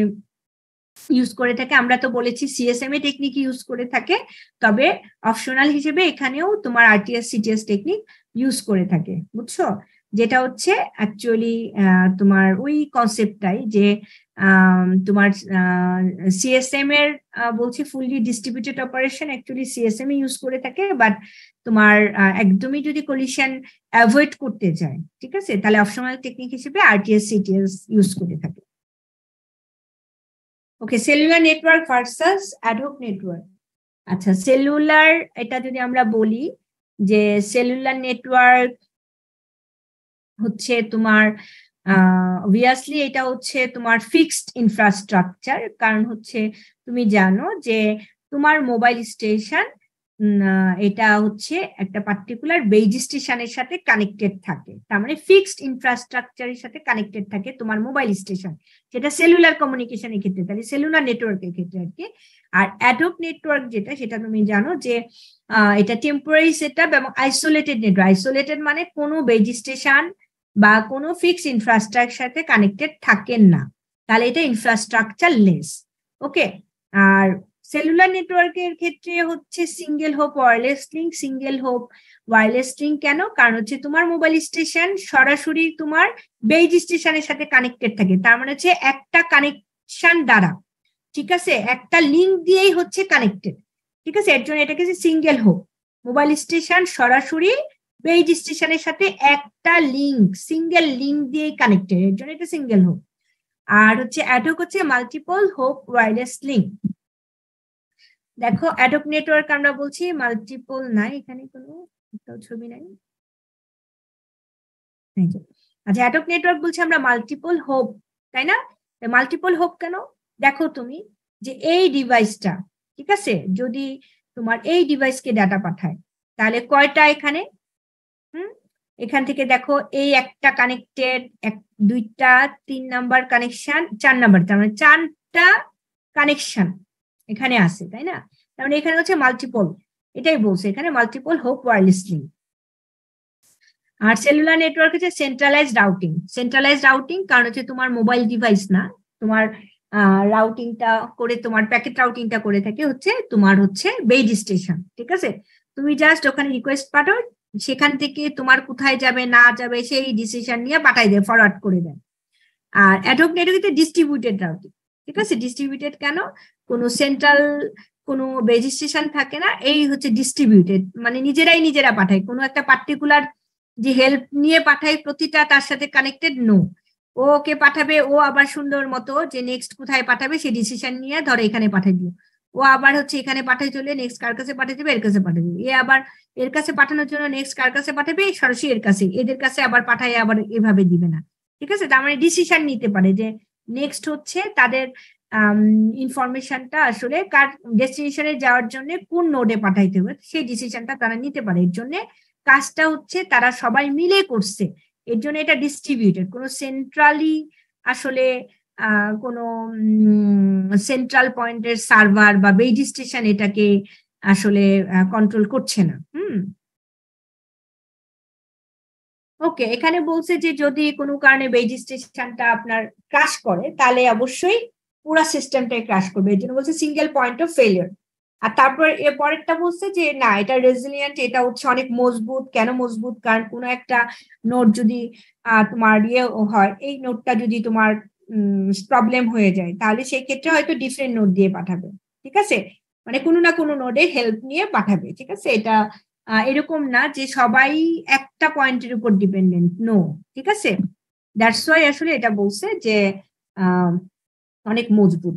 ইউজ করে থাকে। আমরা তো বলেছি সিএসএমএ টেকনিক ইউজ করে থাকে। তবে অপশনাল হিসেবে এখানেও তোমার আরটিএস সিটিএস টেকনিক ইউজ করে থাকে। বুঝছ? যেটা হচ্ছে অ্যাকচুয়ালি তোমার ওই কনসেপ্টটাই যে তোমার সিএসএম এর বলছি fully distributed operation actually CSM use করে থাকে। বাট তোমার একদমই যদি কলিশন অ্যাভয়েড করতে চায়, ঠিক আছে? তাহলে অপশনাল টেকনিক হিসেবে আরটিএস সিটিএস ইউজ করে থাকে। Okay cellular network versus ad hoc network আচ্ছা সেলুলার এটা যদি আমরা বলি যে সেলুলার নেটওয়ার্ক হচ্ছে তোমার অবভিয়াসলি এটা হচ্ছে তোমার ফিক্সড ইনফ্রাস্ট্রাকচার কারণ হচ্ছে তুমি জানো যে তোমার মোবাইল স্টেশন এটা হচ্ছে একটা পার্টিকুলার বেজ স্টেশনের সাথে কানেক্টেড থাকে। তার মানে ফিক্সড ইনফ্রাস্ট্রাকচারের সাথে কানেক্টেড থাকে তোমার মোবাইল স্টেশন যেটা সেলুলার কমিউনিকেশনের ক্ষেত্রে, তাহলে সেলুলার নেটওয়ার্কের ক্ষেত্রে আর কি। আর অ্যাডক নেটওয়ার্ক যেটা, সেটা তুমি জানো যে এটা টেম্পোরারি সেট এবং আইসোলেটেড নেটওয়ার্ক আইসোলেটেড মানে কোনো বেজ স্টেশন বা কোনো ফিক্সড ইনফ্রাস্ট্রাকচার সাথে কানেক্টেড থাকেন না। তাহলে এটা ইনফ্রাস্ট্রাকচার লেস ওকে আর সেলুলার নেটওয়ার্কের ক্ষেত্রে হচ্ছে single hop wireless link single hop wireless link কেন? কারণ হচ্ছে তোমার মোবাইল স্টেশন সরাসরি তোমার বেজ স্টেশনের সাথে কানেক্টেড থাকে। তার মানে হচ্ছে একটা কানেকশন দ্বারা, ঠিক আছে? একটা লিঙ্ক দিয়েই হচ্ছে কানেক্টেড ঠিক আছে? এর জন্য এটাকে সিঙ্গেল হোপ মোবাইল স্টেশন সরাসরি বেজ স্টেশনের সাথে একটা লিঙ্ক সিঙ্গেল লিঙ্ক দিয়েই কানেক্টেড এর জন্য এটা সিঙ্গেল হোপ আর হচ্ছে অ্যাডক হচ্ছে মাল্টিপল হোপ ওয়্যারলেস লিঙ্ক দেখো অ্যাডক নেটওয়ার্ক আমরা বলছি মাল্টিপল নাই, এখানে কোনো একটাও ছবি নাই। আচ্ছা অ্যাডক নেটওয়ার্ক বলছি আমরা মাল্টিপল হোপ তাই না? মাল্টিপল হোপ কেন? দেখো তুমি যে এই ডিভাইসটা ঠিক আছে? যদি তোমার এই ডিভাইসকে ডাটা পাঠায়, তাহলে কয়টা এখানে? হুম? এখান থেকে দেখো, এই একটা কানেক্টেড এক, দুইটা, তিন নাম্বার কানেকশন চার নাম্বার তার মানে চারটা কানেকশন এখানে আছে, তাই না? তার মানে এখানে হচ্ছে মাল্টিপল এটাই বলছে। এখানে মাল্টিপল হোপ ওয়্যারলেস লিঙ্ক আর সেলুলার নেটওয়ার্ক হচ্ছে সেন্ট্রালাইজ রাউটিং সেন্ট্রালাইজ রাউটিং কারণ হচ্ছে তোমার মোবাইল ডিভাইস না। তোমার রাউটিংটা করে, তোমার প্যাকেট রাউটিংটা করে থাকে হচ্ছে তোমার হচ্ছে বেজ স্টেশন ঠিক আছে? তুমি জাস্ট ওখানে রিকোয়েস্ট পাঠাও, সেখান থেকে তোমার কোথায় যাবে, না যাবে, সেই ডিসিশন নিয়ে পাঠাই দেয় ফরওয়ার্ড করে দেয়। আর অ্যাডক নেটওয়ার্কে ডিস্ট্রিবিউটেড রাউটিং ঠিক আছে? ডিস্ট্রিবিউটেড কেন? কোনো সেন্ট্রাল কোনো রেজিস্ট্রেশন থাকে না, এই হচ্ছে ডিস্ট্রিবিউটেড মানে নিজেরাই নিজেরা পাঠায়। কোনো একটা পার্টিকুলার যে হেল্প নিয়ে পাঠায়, প্রতিটা তার সাথে কানেক্টেড নো ও ওকে পাঠাবে, ও আবার সুন্দর মতো যে নেক্সট কোথায় পাঠাবে, সেই ডিসিশন নিয়ে ধরো এখানে পাঠিয়ে দিল। ও আবার হচ্ছে এখানে পাঠিয়ে চলে নেক্সট কার কাছে পাঠিয়ে দেবে, এর কাছে পাঠিয়ে দেবে। এ আবার এর কাছে পাঠানোর জন্য নেক্সট কার কাছে পাঠাবে, সরাসরি এর কাছে। এদের কাছে আবার পাঠায়, আবার এভাবে দিবে না। ঠিক আছে? তার মানে ডিসিশন নিতে পারে যে নেক্সট হচ্ছে তাদের ইনফরমেশনটা আসলে কার ডেস্টিনেশনে যাওয়ার জন্য কোন নোডে পাঠাইতে হবে, সেই ডিসিশনটা তারা নিতে পারে। এর জন্য কাজটা হচ্ছে তারা সবাই মিলে করছে। এর জন্য এটা ডিস্ট্রিবিউটেড কোনো সেন্ট্রালি আসলে কোনো সেন্ট্রাল পয়েন্টের সার্ভার বা বেজ স্টেশন এটাকে আসলে কন্ট্রোল করছে না। হুম? ওকে এখানে বলছে যে যদি কোনো কারণে বেজ স্টেশনটা আপনার ক্রাশ করে, তাহলে অবশ্যই পুরো সিস্টেমটাই ক্রাশ করবে। এই জন্য বলছে সিঙ্গেল পয়েন্ট অফ ফেলিয়ার আর তারপর এর পরেরটা বলছে যে, না, এটা রেজিলিয়েন্ট এটা হচ্ছে অনেক মজবুত। কেন মজবুত? কারণ কোনো একটা নোট যদি তোমার ইয়ে হয়, এই নোটটা যদি তোমার প্রবলেম হয়ে যায়, তাহলে সেই ক্ষেত্রে হয়তো ডিফারেন্ট নোট দিয়ে পাঠাবে। ঠিক আছে? মানে কোনো না কোনো নোডে হেল্প নিয়ে পাঠাবে। ঠিক আছে? এটা এরকম না যে সবাই একটা পয়েন্টের উপর ডিপেন্ডেন্ট নো ঠিক আছে? দ্যাটস ওয়াই আসলে এটা বলছে যে অনেক মজবুত।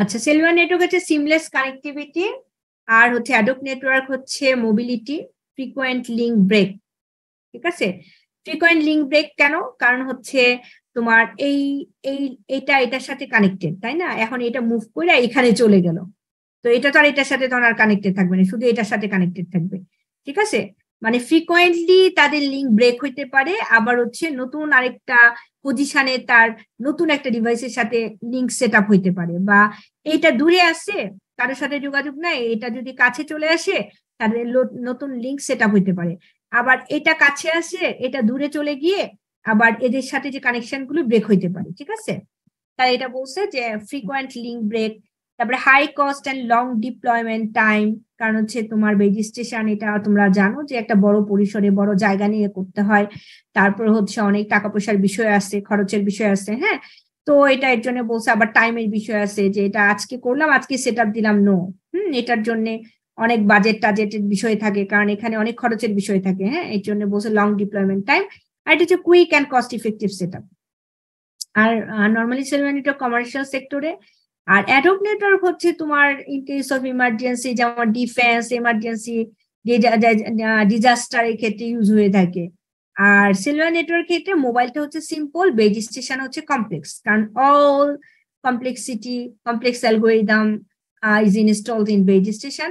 আচ্ছা সেলুলার নেটওয়ার্ক হচ্ছে সিমলেস কানেক্টিভিটি আর হচ্ছে অ্যাডোপ নেটওয়ার্ক হচ্ছে মোবিলিটি ফ্রিকোয়েন্ট লিঙ্ক ব্রেক ঠিক আছে? ফ্রিকোয়েন্ট লিঙ্ক ব্রেক কেন? কারণ হচ্ছে তোমার এই এই, এটা, এটার সাথে কানেক্টেড তাই না? এখন এটা মুভ করে এখানে চলে গেল। তো এটা তো আর এটার সাথে তখন আর কানেক্টেড থাকবে না, শুধু এটার সাথে কানেক্টেড থাকবে। ঠিক আছে? মানে ফ্রিকোয়েন্টলি তাদের লিঙ্ক ব্রেক হইতে পারে, আবার হচ্ছে নতুন আরেকটা পজিশনে তার নতুন একটা ডিভাইসের সাথে লিঙ্ক সেট আপ হইতে পারে বা এইটা দূরে আসছে কারোর সাথে যোগাযোগ নাই, এটা যদি কাছে চলে আসে, তাহলে নতুন লিঙ্ক সেট আপ হইতে পারে। আবার এটা কাছে আসে, এটা দূরে চলে গিয়ে আবার এদের সাথে যে কানেকশনগুলো ব্রেক হইতে পারে, ঠিক আছে? তাই এটা বলছে যে ফ্রিকোয়েন্ট লিঙ্ক ব্রেক তারপরে high cost and long deployment time কারণ হচ্ছে তোমার রেজিস্ট্রেশন এটা তোমরা জানো যে একটা বড় পরিসরে বড় জায়গা নিয়ে করতে হয়। তারপর হচ্ছে অনেক টাকা পয়সার বিষয় আছে খরচের বিষয় আছে হ্যাঁ? তো এটা এর জন্য বলছে, আবার টাইমের বিষয় আছে যে এটা আজকে করলাম, আজকে সেট দিলাম নো হুম, এটার জন্য অনেক বাজেট টাজেটের বিষয় থাকে, কারণ এখানে অনেক খরচের বিষয় থাকে হ্যাঁ? এর জন্য বলছে লং ডিপ্লয়মেন্ট টাইম আর এটা হচ্ছে quick and cost effective set R normally network commercial সেক্টরে আর অ্যাডোপ নেটওয়ার্ক হচ্ছে তোমার ইন কেস অফ ইমার্জেন্সি যেমন ডিফেন্স ইমার্জেন্সি ডিজাস্টার এর ক্ষেত্রে ইউজ হয়ে থাকে। আর সেলুলার নেটওয়ার্ক ক্ষেত্রে মোবাইলটা হচ্ছে সিম্পল বেজ স্টেশন হচ্ছে কমপ্লেক্স কারণ all complexity complex algorithm is installed in base station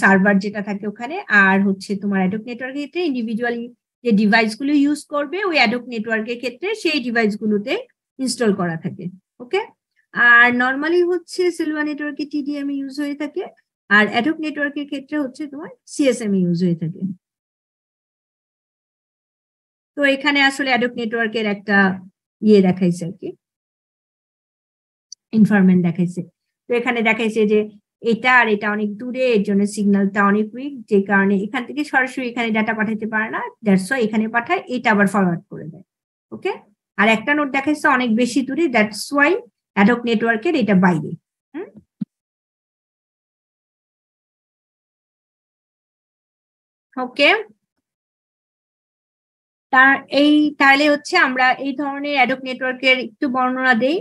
server যেটা থাকে ওখানে। আর হচ্ছে তোমার অ্যাডোপ নেটওয়ার্কের ক্ষেত্রে ইন্ডিভিজুয়ালি যে ডিভাইসগুলো ইউজ করবে, ওই অ্যাডোপ নেটওয়ার্কের ক্ষেত্রে সেই ডিভাইসগুলোতে ইনস্টল করা থাকে ওকে আর নর্মালি হচ্ছে সিলভার নেটওয়ার্কে টিডিএম ইউজ হয়ে থাকে, আর অ্যাডোপ নেটওয়ার্কের ক্ষেত্রে হচ্ছে তোমার সিএসএম ইউজ হয়ে থাকে। তো এখানে আসলে অ্যাডোপ নেটওয়ার্কের একটা ইয়ে দেখাইছে আর কি ইনফরমেন্ট দেখাইছে। তো এখানে দেখাইছে যে এটা আর এটা অনেক দূরে, এর জন্য সিগন্যালটা অনেক উইক যে কারণে এখান থেকে সরাসরি এখানে ডাটা পাঠাতে পারে না দ্যাটস ওয়াই এখানে পাঠায়, এটা আবার ফরওয়ার্ড করে দেয়। ওকে আর একটা নোট দেখাইছে অনেক বেশি দূরে দ্যাটস ওয়াই অ্যাডক নেটওয়ার্কের এটা বাইরে। ওকে তার এই, তাহলে হচ্ছে আমরা এই ধরনের অ্যাডক নেটওয়ার্কের একটু বর্ণনা দেই,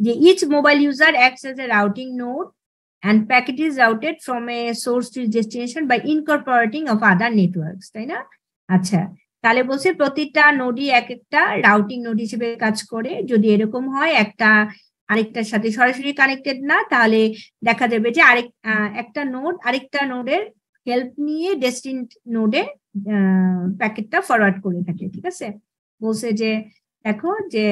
যে each mobile user acts as a routing node and packet is routed from a source to its destination by incorporating of other তাই না? আচ্ছা তাহলে বলছে প্রতিটা নোডই এক একটা রাউটিং নোড হিসেবে কাজ করে। যদি এরকম হয়, একটা আরেকটার সাথে সরাসরি কানেক্টেড না, তাহলে দেখা যাবে যে আরেক একটা নোড আরেকটা নোডের হেল্প নিয়ে ডেস্টিন নোডে প্যাকেটটা ফরওয়ার্ড করে থাকে, ঠিক আছে? বলছে যে, দেখো যে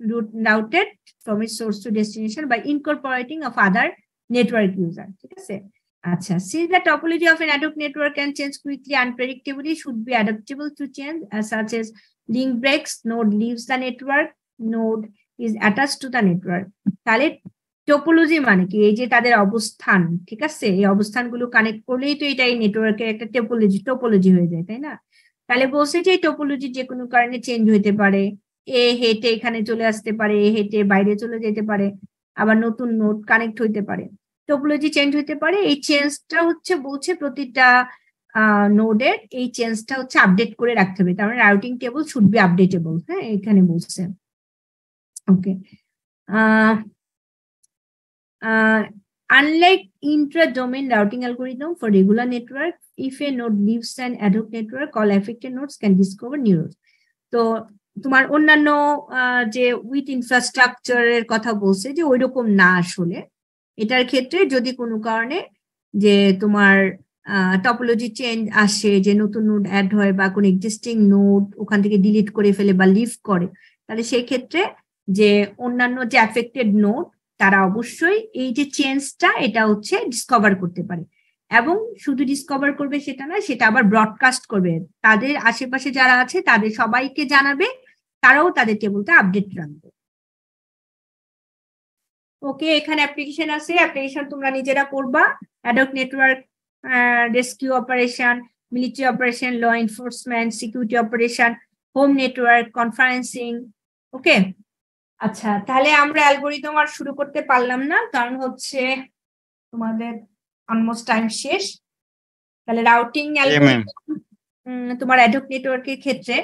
route routed from its source to destination বা incorporating of other network user ঠিক আছে? আচ্ছা see the topology of an ad hoc network can change quickly unpredictably should be adaptable to change such as link breaks node leaves the network node is attach to the network তাহলে টোপোলজি মানে কি? এই যে তাদের অবস্থান, ঠিক আছে? এই অবস্থানগুলো কানেক্ট করলেই তো এটা এই নেটওয়ার্কের একটা টোপোলজি টোপোলজি হয়ে যায়, তাই না? তাহলে বলছে যে এই টোপোলজি যে কোনো কারণে চেঞ্জ হতে পারে। এ হেঁটে এখানে চলে আসতে পারে, এ হেঁটে বাইরে চলে যেতে পারে, আবার নতুন নোট কানেক্ট হইতে পারে। টোপোলজি চেঞ্জ হতে পারে, এই চেঞ্জটা হচ্ছে বলছে প্রতিটা নোডের এই চেঞ্জটা হচ্ছে আপডেট করে রাখতে হবে। তার মানে routing table should be updatable হ্যাঁ? এখানে বলছে। ওকে unlike intra-domain routing algorithm for regular network, if a node leaves an ad hoc network, all affected nodes can discover new routes. তো তোমার অন্যান্য যে উইথ ইনফ্রাস্ট্রাকচারের কথা বলছে যে ওইরকম না আসলে এটার ক্ষেত্রে যদি কোনো কারণে যে তোমার টপোলজি চেঞ্জ আসে যে নতুন নোড অ্যাড হয় বা কোনো এক্সিস্টিং নোড ওখান থেকে ডিলিট করে ফেলে বা লিভ করে তাহলে সেই ক্ষেত্রে যে অন্যান্য যে অ্যাফেক্টেড নোট তারা অবশ্যই এই যে চেঞ্জটা এটা হচ্ছে ডিসকভার করতে পারে। এবং শুধু ডিসকভার করবে সেটা না সেটা আবার ব্রডকাস্ট করবে। তাদের আশেপাশে যারা আছে, তাদের সবাইকে জানাবে, তারাও তাদের টেবিলটা আপডেট রাখবে। ওকে, এখানে অ্যাপ্লিকেশন আছে। অ্যাপ্লিকেশন তোমরা নিজেরা করবা। Ad hoc network rescue operation military operation law enforcement security operation home network conferencing okay আচ্ছা তাহলে আমরা অ্যালগোরিদম আর শুরু করতে পারলাম না কারণ হচ্ছে তোমাদের অলমোস্ট টাইম শেষ। তাহলে রাউটিং. তোমার অ্যাডক নেটওয়ার্কের ক্ষেত্রে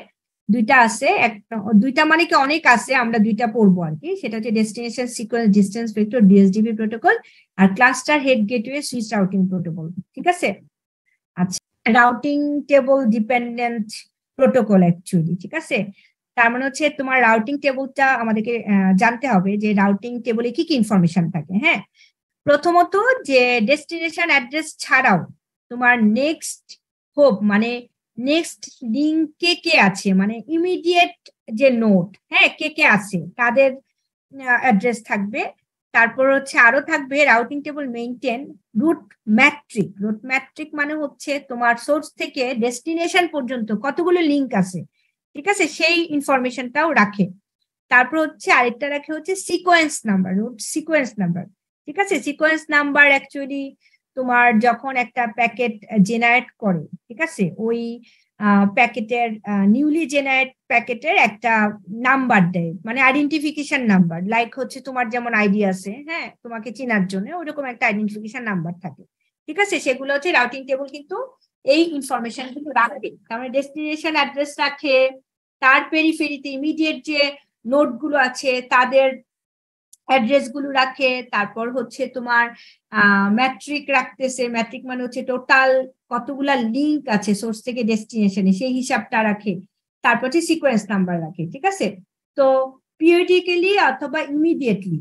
দুইটা আছে একটা দুইটা মানে কি অনেক আছে আমরা দুইটা পড়ব আর কি। সেটা হচ্ছে destination sequence distance vector DSDV protocol আর cluster head gateway switch routing protocol ঠিক আছে? আচ্ছা routing table dependent protocol actually ঠিক আছে? তার মানে হচ্ছে তোমার রাউটিং টেবলটা আমাদেরকে জানতে হবে যে রাউটিং টেবলে কি কি ইনফরমেশন থাকে হ্যাঁ? প্রথমত যে ডেস্টিনেশন অ্যাড্রেস ছাড়াও তোমার নেক্সট হোপ মানে নেক্সট লিঙ্কে কে আছে মানে ইমিডিয়েট যে নোট হ্যাঁ কে কে আছে, তাদের অ্যাড্রেস থাকবে। তারপর হচ্ছে আরও থাকবে routing table maintain route metric route metric মানে হচ্ছে তোমার সোর্স থেকে ডেস্টিনেশন পর্যন্ত কতগুলো লিঙ্ক আছে ঠিক আছে? সেই ইনফরমেশনটাও রাখে। তারপর হচ্ছে আরেকটা রাখে হচ্ছে সিকোয়েন্স নাম্বার সিকোয়েন্স নাম্বার ঠিক আছে? সিকোয়েন্স নাম্বার অ্যাকচুয়ালি তোমার যখন একটা প্যাকেট জেনারেট করে, ঠিক আছে? ওই প্যাকেটের নিউলি জেনারেট প্যাকেটের একটা নাম্বার দেয় মানে আইডেন্টিফিকেশন নাম্বার লাইক হচ্ছে তোমার যেমন আইডি আছে হ্যাঁ? তোমাকে চেনার জন্য ওইরকম একটা আইডেন্টিফিকেশন নাম্বার থাকে। ঠিক আছে? সেগুলো হচ্ছে রাউটিং টেবল কিন্তু এই ইনফরমেশনগুলো রাখবে। তার মানে ডেস্টিনেশন অ্যাড্রেস রাখে, তার পেরিফেরিতে ইমিডিয়েট যে নোটগুলো আছে, তাদের অ্যাড্রেসগুলো রাখে, তারপর হচ্ছে তোমার ম্যাট্রিক রাখতেছে ম্যাট্রিক মানে হচ্ছে টোটাল কতগুলা লিঙ্ক আছে সোর্স থেকে ডেস্টিনেশনে সেই হিসাবটা রাখে। তারপর হচ্ছে সিকোয়েন্স নাম্বার রাখে, ঠিক আছে? তো পিরিয়ডিক্যালি অথবা ইমিডিয়েটলি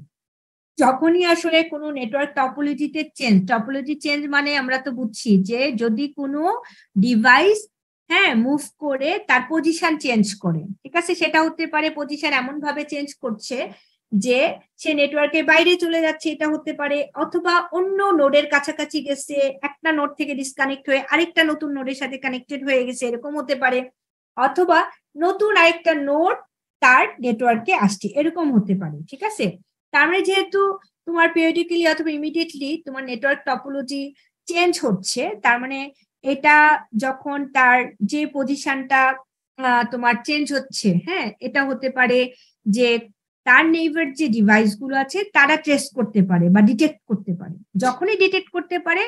যখনই আসলে কোনো নেটওয়ার্ক টপোলজিতে চেঞ্জ টপোলজি চেঞ্জ মানে আমরা তো বুঝছি যে যদি কোনো ডিভাইস হ্যাঁ মুভ করে তার পজিশন চেঞ্জ করে, ঠিক আছে? সেটা হতে পারে পজিশন এমন ভাবে চেঞ্জ করছে যে সে নেটওয়ার্কের বাইরে চলে যাচ্ছে, এটা হতে পারে, অথবা অন্য নোডের কাছাকাছি গেছে, একটা নোড থেকে ডিসকানেক্ট হয়ে আরেকটা নতুন নোডের সাথে কানেক্টেড হয়ে গেছে, এরকম হতে পারে, অথবা নতুন আরেকটা নোড তার নেটওয়ার্কে আসছে, এরকম হতে পারে, ঠিক আছে? তার মানে যেহেতু তোমার পিরিয়ডিক্যালি অথবা ইমিডিয়েটলি তোমার নেটওয়ার্ক টপোলজি চেঞ্জ হচ্ছে, তার মানে এটা যখন তার যে পজিশনটা তোমার চেঞ্জ হচ্ছে হ্যাঁ এটা হতে পারে যে তার নেইবার যে ডিভাইসগুলো আছে, তারা ট্রেস করতে পারে বা ডিটেক্ট করতে পারে। যখনই ডিটেক্ট করতে পারে,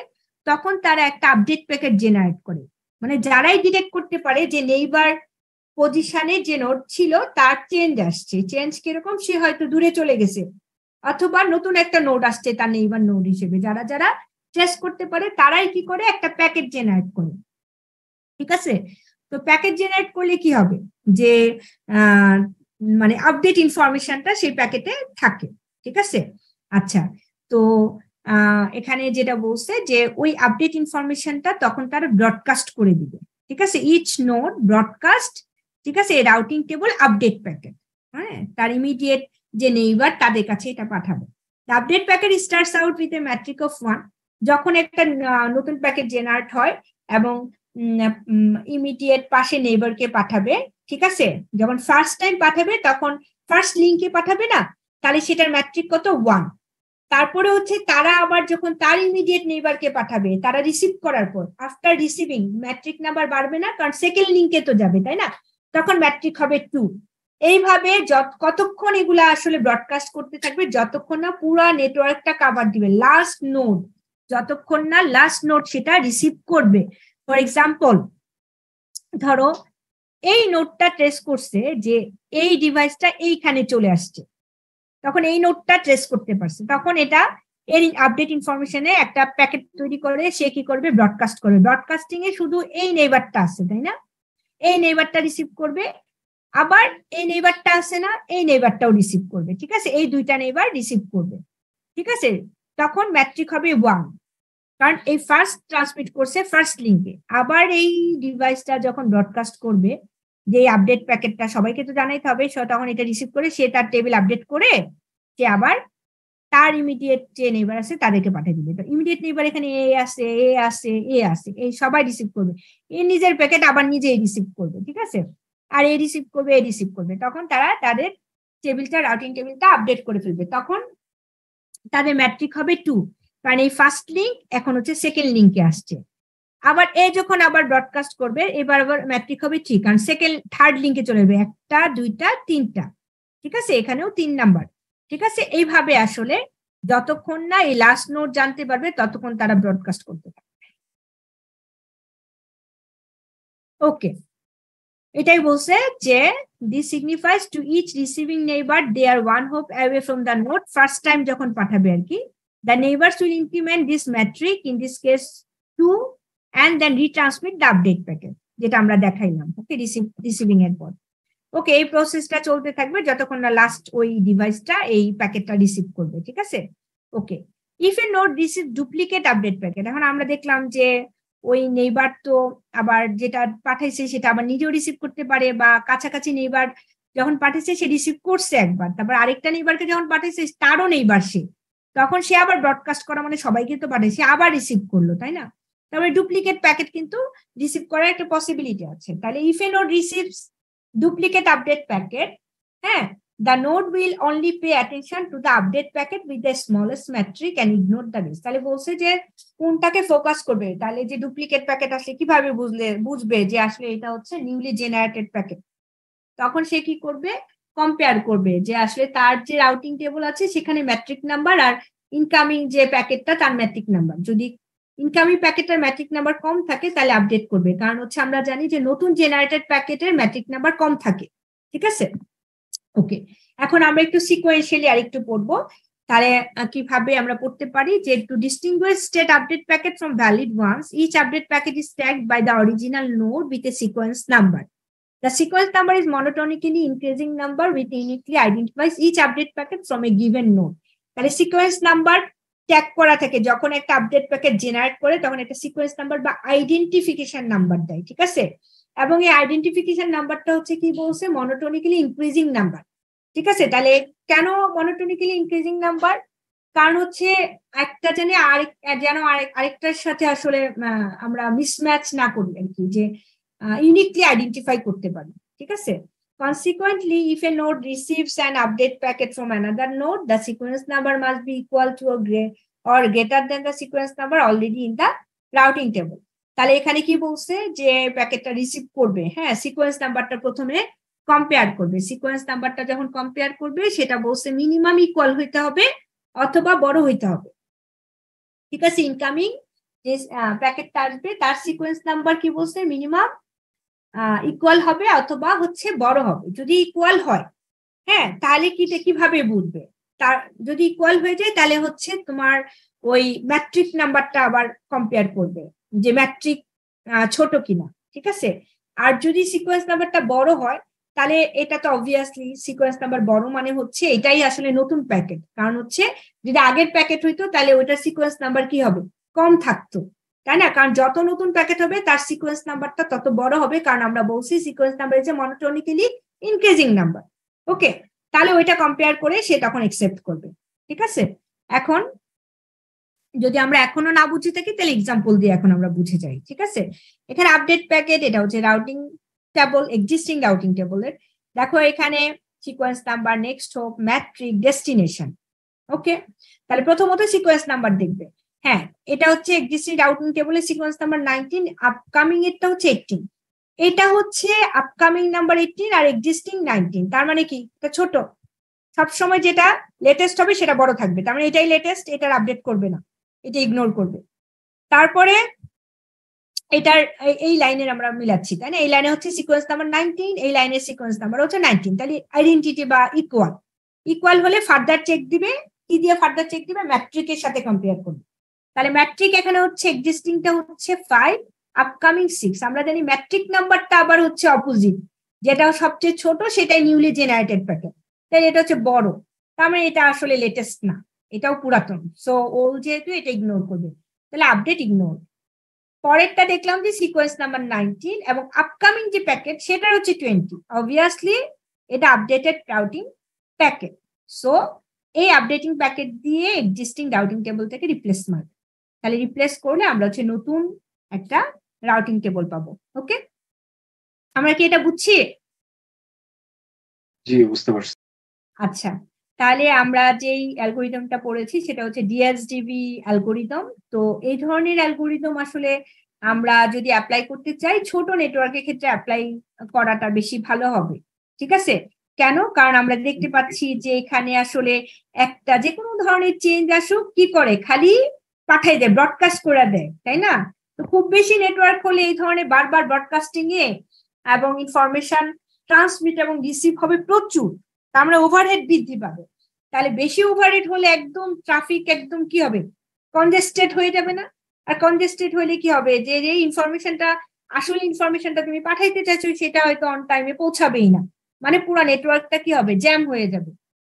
তখন তারা একটা আপডেট প্যাকেট জেনারেট করে। মানে যারাই ডিটেক্ট করতে পারে যে নেইবার পজিশনে যে নোট ছিল, তার চেঞ্জ আসছে। চেঞ্জ কীরকম? সে হয়তো দূরে চলে গেছে। অথবা নতুন একটা নোট আসছে তার নেইবার নোট হিসেবে। যারা যারা ট্রেস করতে পারে, তারাই কি করে? একটা প্যাকেট জেনারেট করে। ঠিক আছে? তো প্যাকেট জেনারেট করলে কি হবে? যে মানে আপডেট ইনফরমেশনটা সেই প্যাকেটে থাকে। ঠিক আছে? আচ্ছা তো এখানে যেটা বলছে যে, ওই আপডেট ইনফরমেশনটা তখন তারা ব্রডকাস্ট করে দিবে। ঠিক আছে? ইচ নোট ব্রডকাস্ট ঠিক আছে? রাউটিং টেবল আপডেট প্যাকেট হ্যাঁ? তার ইমিডিয়েট যে নেইবার তাদের কাছে এটা পাঠাবে। Update packet starts out with a metric of one যখন একটা নতুন প্যাকেট জেনারেট হয় এবং ইমিডিয়েট পাশে নেইবারকে পাঠাবে, ঠিক আছে? যখন ফার্স্ট টাইম পাঠাবে, তখন ফার্স্ট লিঙ্কে পাঠাবে না? তাহলে সেটার ম্যাট্রিক কত? ওয়ান তারপরে হচ্ছে তারা আবার যখন তার ইমিডিয়েট নেইবারকে পাঠাবে, তারা রিসিভ করার পর আফটার রিসিভিং ম্যাট্রিক নাম্বার বাড়বে না, কারণ সেকেন্ড লিঙ্কে তো যাবে, তাই না? তখন ম্যাট্রিক হবে টু এইভাবে যত, কতক্ষণ এগুলা আসলে ব্রডকাস্ট করতে থাকবে, যতক্ষণ না পুরা নেটওয়ার্কটা কাভার দিবে। লাস্ট নোড যতক্ষণ না লাস্ট নোড সেটা রিসিভ করবে। ফর এক্সাম্পল ধরো, এই নোটটা ট্রেস করছে যে এই ডিভাইসটা এইখানে চলে আসছে। তখন এই নোটটা ট্রেস করতে পারছে। তখন এটা, এর আপডেট ইনফরমেশনে একটা প্যাকেট তৈরি করে, সে কি করবে? ব্রডকাস্ট করবে। ব্রডকাস্টিং এ শুধু এই নেইবারটা আছে, তাই না? এই নেইবারটা রিসিভ করবে আবার এই নেইবারটা আছে না, এই নেইবারটাও রিসিভ করবে, ঠিক আছে? এই দুইটা নেইবার রিসিভ করবে, ঠিক আছে? তখন ম্যাট্রিক হবে ওয়ান কারণ এই ফার্স্ট ট্রান্সমিট করছে ফার্স্ট লিঙ্কে আবার এই ডিভাইসটা যখন ব্রডকাস্ট করবে, যে আপডেট প্যাকেটটা সবাইকে তো জানাইতে হবে, সে তখন এটা রিসিভ করে সে তার টেবিল আপডেট করে সে আবার তার ইমিডিয়েট যে নেবার আছে তাদেরকে পাঠিয়ে দিবে। তো ইমিডিয়েট নেবার এখানে এ আছে এ আছে এ আছে, এই সবাই রিসিভ করবে। এ নিজের প্যাকেট আবার নিজেই রিসিভ করবে, ঠিক আছে? আর এ রিসিভ করবে, এ রিসিভ করবে। তখন তারা তাদের টেবিলটা রাউটিং টেবিলটা আপডেট করে ফেলবে। তখন তাদের ম্যাট্রিক হবে টু কারণ এই ফার্স্ট লিঙ্ক এখন হচ্ছে সেকেন্ড লিঙ্কে আসছে। আবার এ যখন আবার ব্রডকাস্ট করবে, এবার আবার ম্যাট্রিক হবে থ্রি কারণ সেকেন্ড থার্ড লিঙ্কে চলে যাবে। একটা, দুইটা, তিনটা। ঠিক আছে? এখানেও তিন নাম্বার ঠিক আছে? এইভাবে আসলে যতক্ষণ না এই লাস্ট নোট জানতে পারবে, ততক্ষণ তারা ব্রডকাস্ট করতে পারবে। ওকে এটাই বলছে যে this signifies to each receiving neighbour they are one hop away from the node first time যখন পাঠাবে আর কি। The neighbours will increment this metric in this case two and then retransmit the update packet যেটা আমরা দেখাইলাম ওকে রিসিভিং এর পর। ওকে এই প্রসেসটা চলতে থাকবে যতক্ষণ না লাস্ট ওই ডিভাইসটা এই প্যাকেটটা রিসিভ করবে, ঠিক আছে? Okay if a node receive duplicate update packet এখন আমরা দেখলাম যে ওই নেইবার তো আবার যেটা পাঠাইছে সেটা আবার নিজেও রিসিভ করতে পারে বা কাছাকাছি নেইবার যখন পাঠিয়েছে সে রিসিভ করছে একবার। তারপর আরেকটা নেইবারকে যখন পাঠিয়েছে তারও নেইবার সে। তখন সে আবার ব্রডকাস্ট করা মানে সবাইকে তো পাঠায়, সে আবার রিসিভ করল, তাই না? তারপরে ডুপ্লিকেট প্যাকেট কিন্তু রিসিভ করার একটা পসিবিলিটি আছে। তাহলে if a node receives duplicate update packet হ্যাঁ? The node will only pay attention to the update packet with the smallest metric and ignore the rest তাহলে বলছে যে কোনটাকে ফোকাস করবে? তাহলে যে ডুপ্লিকেট প্যাকেট আসলে কীভাবে বুঝলে, বুঝবে যে আসলে এটা হচ্ছে নিউলি জেনারেটেড প্যাকেট তখন সে কি করবে? কম্পেয়ার করবে যে আসলে তার যে রাউটিং টেবিল আছে, সেখানে ম্যাট্রিক নাম্বার আর ইনকামিং যে প্যাকেটটা তার ম্যাট্রিক নাম্বার যদি ইনকামিং প্যাকেটের ম্যাট্রিক নাম্বার কম থাকে, তাহলে আপডেট করবে। কারণ হচ্ছে আমরা জানি যে নতুন জেনারেটেড প্যাকেটের ম্যাট্রিক নাম্বার কম থাকে। ঠিক আছে? ওকে এখন আমরা একটু সিকোয়েন্সিয়ালি আর একটু পড়ব। তাহলে কীভাবে আমরা পড়তে পারি যে to distinguish stale update packet from valid ones each update packet is tagged by the original node with a sequence number The sequence number is monotonically increasing number which uniquely identifies each update packet from a given node. তাহলে সিকোয়েন্স নাম্বার ট্যাগ করা থাকে। যখন একটা আপডেট প্যাকেট জেনারেট করে, তখন একটা সিকোয়েন্স নাম্বার বা আইডেন্টিফিকেশন নাম্বার দেয়। ঠিক আছে? এবং এই আইডেন্টিফিকেশন নাম্বারটা হচ্ছে কি বলছে? মনোটনিক্যালি ইনক্রিজিং নাম্বার ঠিক আছে? তাহলে কেন মনোটনিক্যালি ইনক্রিজিং নাম্বার কারণ হচ্ছে একটা যেন আরেক, যেন আরেকটার সাথে আসলে আমরা মিসম্যাচ না করি আর কি, যে ইউনিকলি আইডেন্টিফাই করতে পারি। ঠিক আছে? Consequently if a node receives an update packet from another node the sequence number must be equal to or grey or greater than the sequence number already in the routing table তাহলে এখানে কি বলছে যে প্যাকেটটা রিসিভ করবে? হ্যাঁ সিকোয়েন্স নাম্বারটা প্রথমে কম্পেয়ার করবে। সিকোয়েন্স নাম্বারটা যখন কম্পেয়ার করবে, সেটা বলছে মিনিমাম ইকুয়াল হইতে হবে অথবা বড় হইতে হবে। ঠিক আছে ইনকামিং যে প্যাকেটটা আসবে, তার সিকোয়েন্স নাম্বার কি বলছে? মিনিমাম ইকুয়াল হবে অথবা হচ্ছে বড় হবে। যদি ইকুয়াল হয় হ্যাঁ তাহলে কি কীভাবে বুঝবে? তার, যদি ইকুয়াল হয়ে যায়, তাহলে হচ্ছে তোমার ওই ম্যাট্রিক নাম্বারটা আবার কম্পেয়ার করবে। যে ম্যাট্রিক ছোট কিনা, ঠিক আছে? আর যদি সিকোয়েন্স নাম্বারটা বড় হয়, তাহলে এটা তো অবভিয়াসলি সিকোয়েন্স নাম্বার বড় মানে হচ্ছে এটাই আসলে নতুন প্যাকেট কারণ হচ্ছে যদি আগের প্যাকেট হইতো, তাহলে ওইটার সিকোয়েন্স নাম্বার কি হবে? কম থাকতো, তাই না? কারণ যত নতুন প্যাকেট হবে, তার সিকোয়েন্স নাম্বারটা তত বড় হবে। কারণ আমরা বলছি সিকোয়েন্স নাম্বার যে মনোটনিক্যালি ইনক্রিজিং নাম্বার ওকে তাহলে ওইটা কম্পেয়ার করে সে তখন একসেপ্ট করবে, ঠিক আছে? এখন যদি আমরা এখনও না বুঝে থাকি, তাহলে এক্সাম্পল দিয়ে এখন আমরা বুঝে যাই, ঠিক আছে? এখানে আপডেট প্যাকেট এটা হচ্ছে রাউটিং টেবল এক্সিস্টিং রাউটিং টেবলের দেখো এখানে sequence number next hop metric destination okay তাহলে প্রথমত সিকোয়েন্স নাম্বার দেখবে। হ্যাঁ এটা হচ্ছে এক্সিস্টিং রাউটিং টেবলের সিকোয়েন্স নাম্বার নাইনটিন আপকামিং এরটা হচ্ছে এইটিন এটা হচ্ছে আপকামিং নাম্বার এইটিন আর এক্সিস্টিং নাইনটিন তার মানে কি? এটা ছোট। সবসময় যেটা লেটেস্ট হবে সেটা বড় থাকবে, তার মানে এটাই লেটেস্ট এটার আপডেট করবে না। এটা ইগনোর করবে। তারপরে এটার এই লাইনের আমরা মিলাচ্ছি, তাই না? এই লাইনে হচ্ছে সিকোয়েন্স নাম্বার নাইনটিন এই লাইনের সিকোয়েন্স নাম্বার হচ্ছে নাইনটিন তাহলে আইডেন্টিটি বা ইকুয়াল ইকুয়াল হলে ফার্দার চেক দিবে, কি দিয়ে ফার্দার চেক দিবে? ম্যাট্রিকের সাথে কম্পেয়ার করবে। তাহলে ম্যাট্রিক এখানে হচ্ছে এক্সিস্টিংটা হচ্ছে ফাইভ আপকামিং সিক্স আমরা জানি ম্যাট্রিক নাম্বারটা আবার হচ্ছে অপোজিট যেটা সবচেয়ে ছোট, সেটাই নিউলি জেনারেটেড প্যাকেট তাই এটা হচ্ছে বড়। তার মানে এটা আসলে লেটেস্ট না। এটাও পুরাতন। সো ও যেহেতু এটা ইগনোর করবে তাহলে আপডেট ইগনোর পরেরটা দেখলাম যে সিকোয়েন্স নাম্বার নাইনটিন এবং আপকামিং যে প্যাকেট সেটা হচ্ছে টোয়েন্টি অবভিয়াসলি এটা আপডেটেড রাউটিং প্যাকেট সো এই আপডেটিং প্যাকেট দিয়ে এক্সিস্টিং রাউটিং টেবল থেকে রিপ্লেস মারবে। তাহলে রিপ্লেস করলে আমরা হচ্ছে নতুন একটা রাউটিং টেবল পাবো। ওকে আমরা কি এটা বুঝছি? জি বুঝতে পারছি। আচ্ছা। তাহলে আমরা যেই অ্যালগোরিদমটা পড়েছি সেটা হচ্ছে ডিএসডিবি অ্যালগোরিদম তো এই ধরনের অ্যালগোরিদম আসলে আমরা যদি অ্যাপ্লাই করতে চাই, ছোট নেটওয়ার্কের ক্ষেত্রে অ্যাপ্লাই করাটা বেশি ভালো হবে। ঠিক আছে? কেন? কারণ আমরা দেখতে পাচ্ছি যে এখানে আসলে একটা যে কোনো ধরনের চেঞ্জ আসুক, কি করে? খালি পাঠাই দেয় ব্রডকাস্ট করে দেয়, তাই না? তো খুব বেশি নেটওয়ার্ক হলে এই ধরনের বারবার ব্রডকাস্টিং এ এবং ইনফরমেশন ট্রান্সমিট এবং রিসিভ হবে প্রচুর। আমরা ওভারহেড বৃদ্ধি পাবে। তাহলে বেশি ওভারহেড হলে একদম ট্রাফিক একদম কি হবে? কনজেস্টেড হয়ে যাবে না। আর কনজেস্টেড হলে কি হবে? যে যে ইনফরমেশনটা আসল ইনফরমেশনটা তুমি পাঠাইতে চাইছো, সেটা হয়তো অন টাইমে পৌঁছাবেই না। মানে পুরো নেটওয়ার্কটা কি হবে? জ্যাম হয়ে যাবে।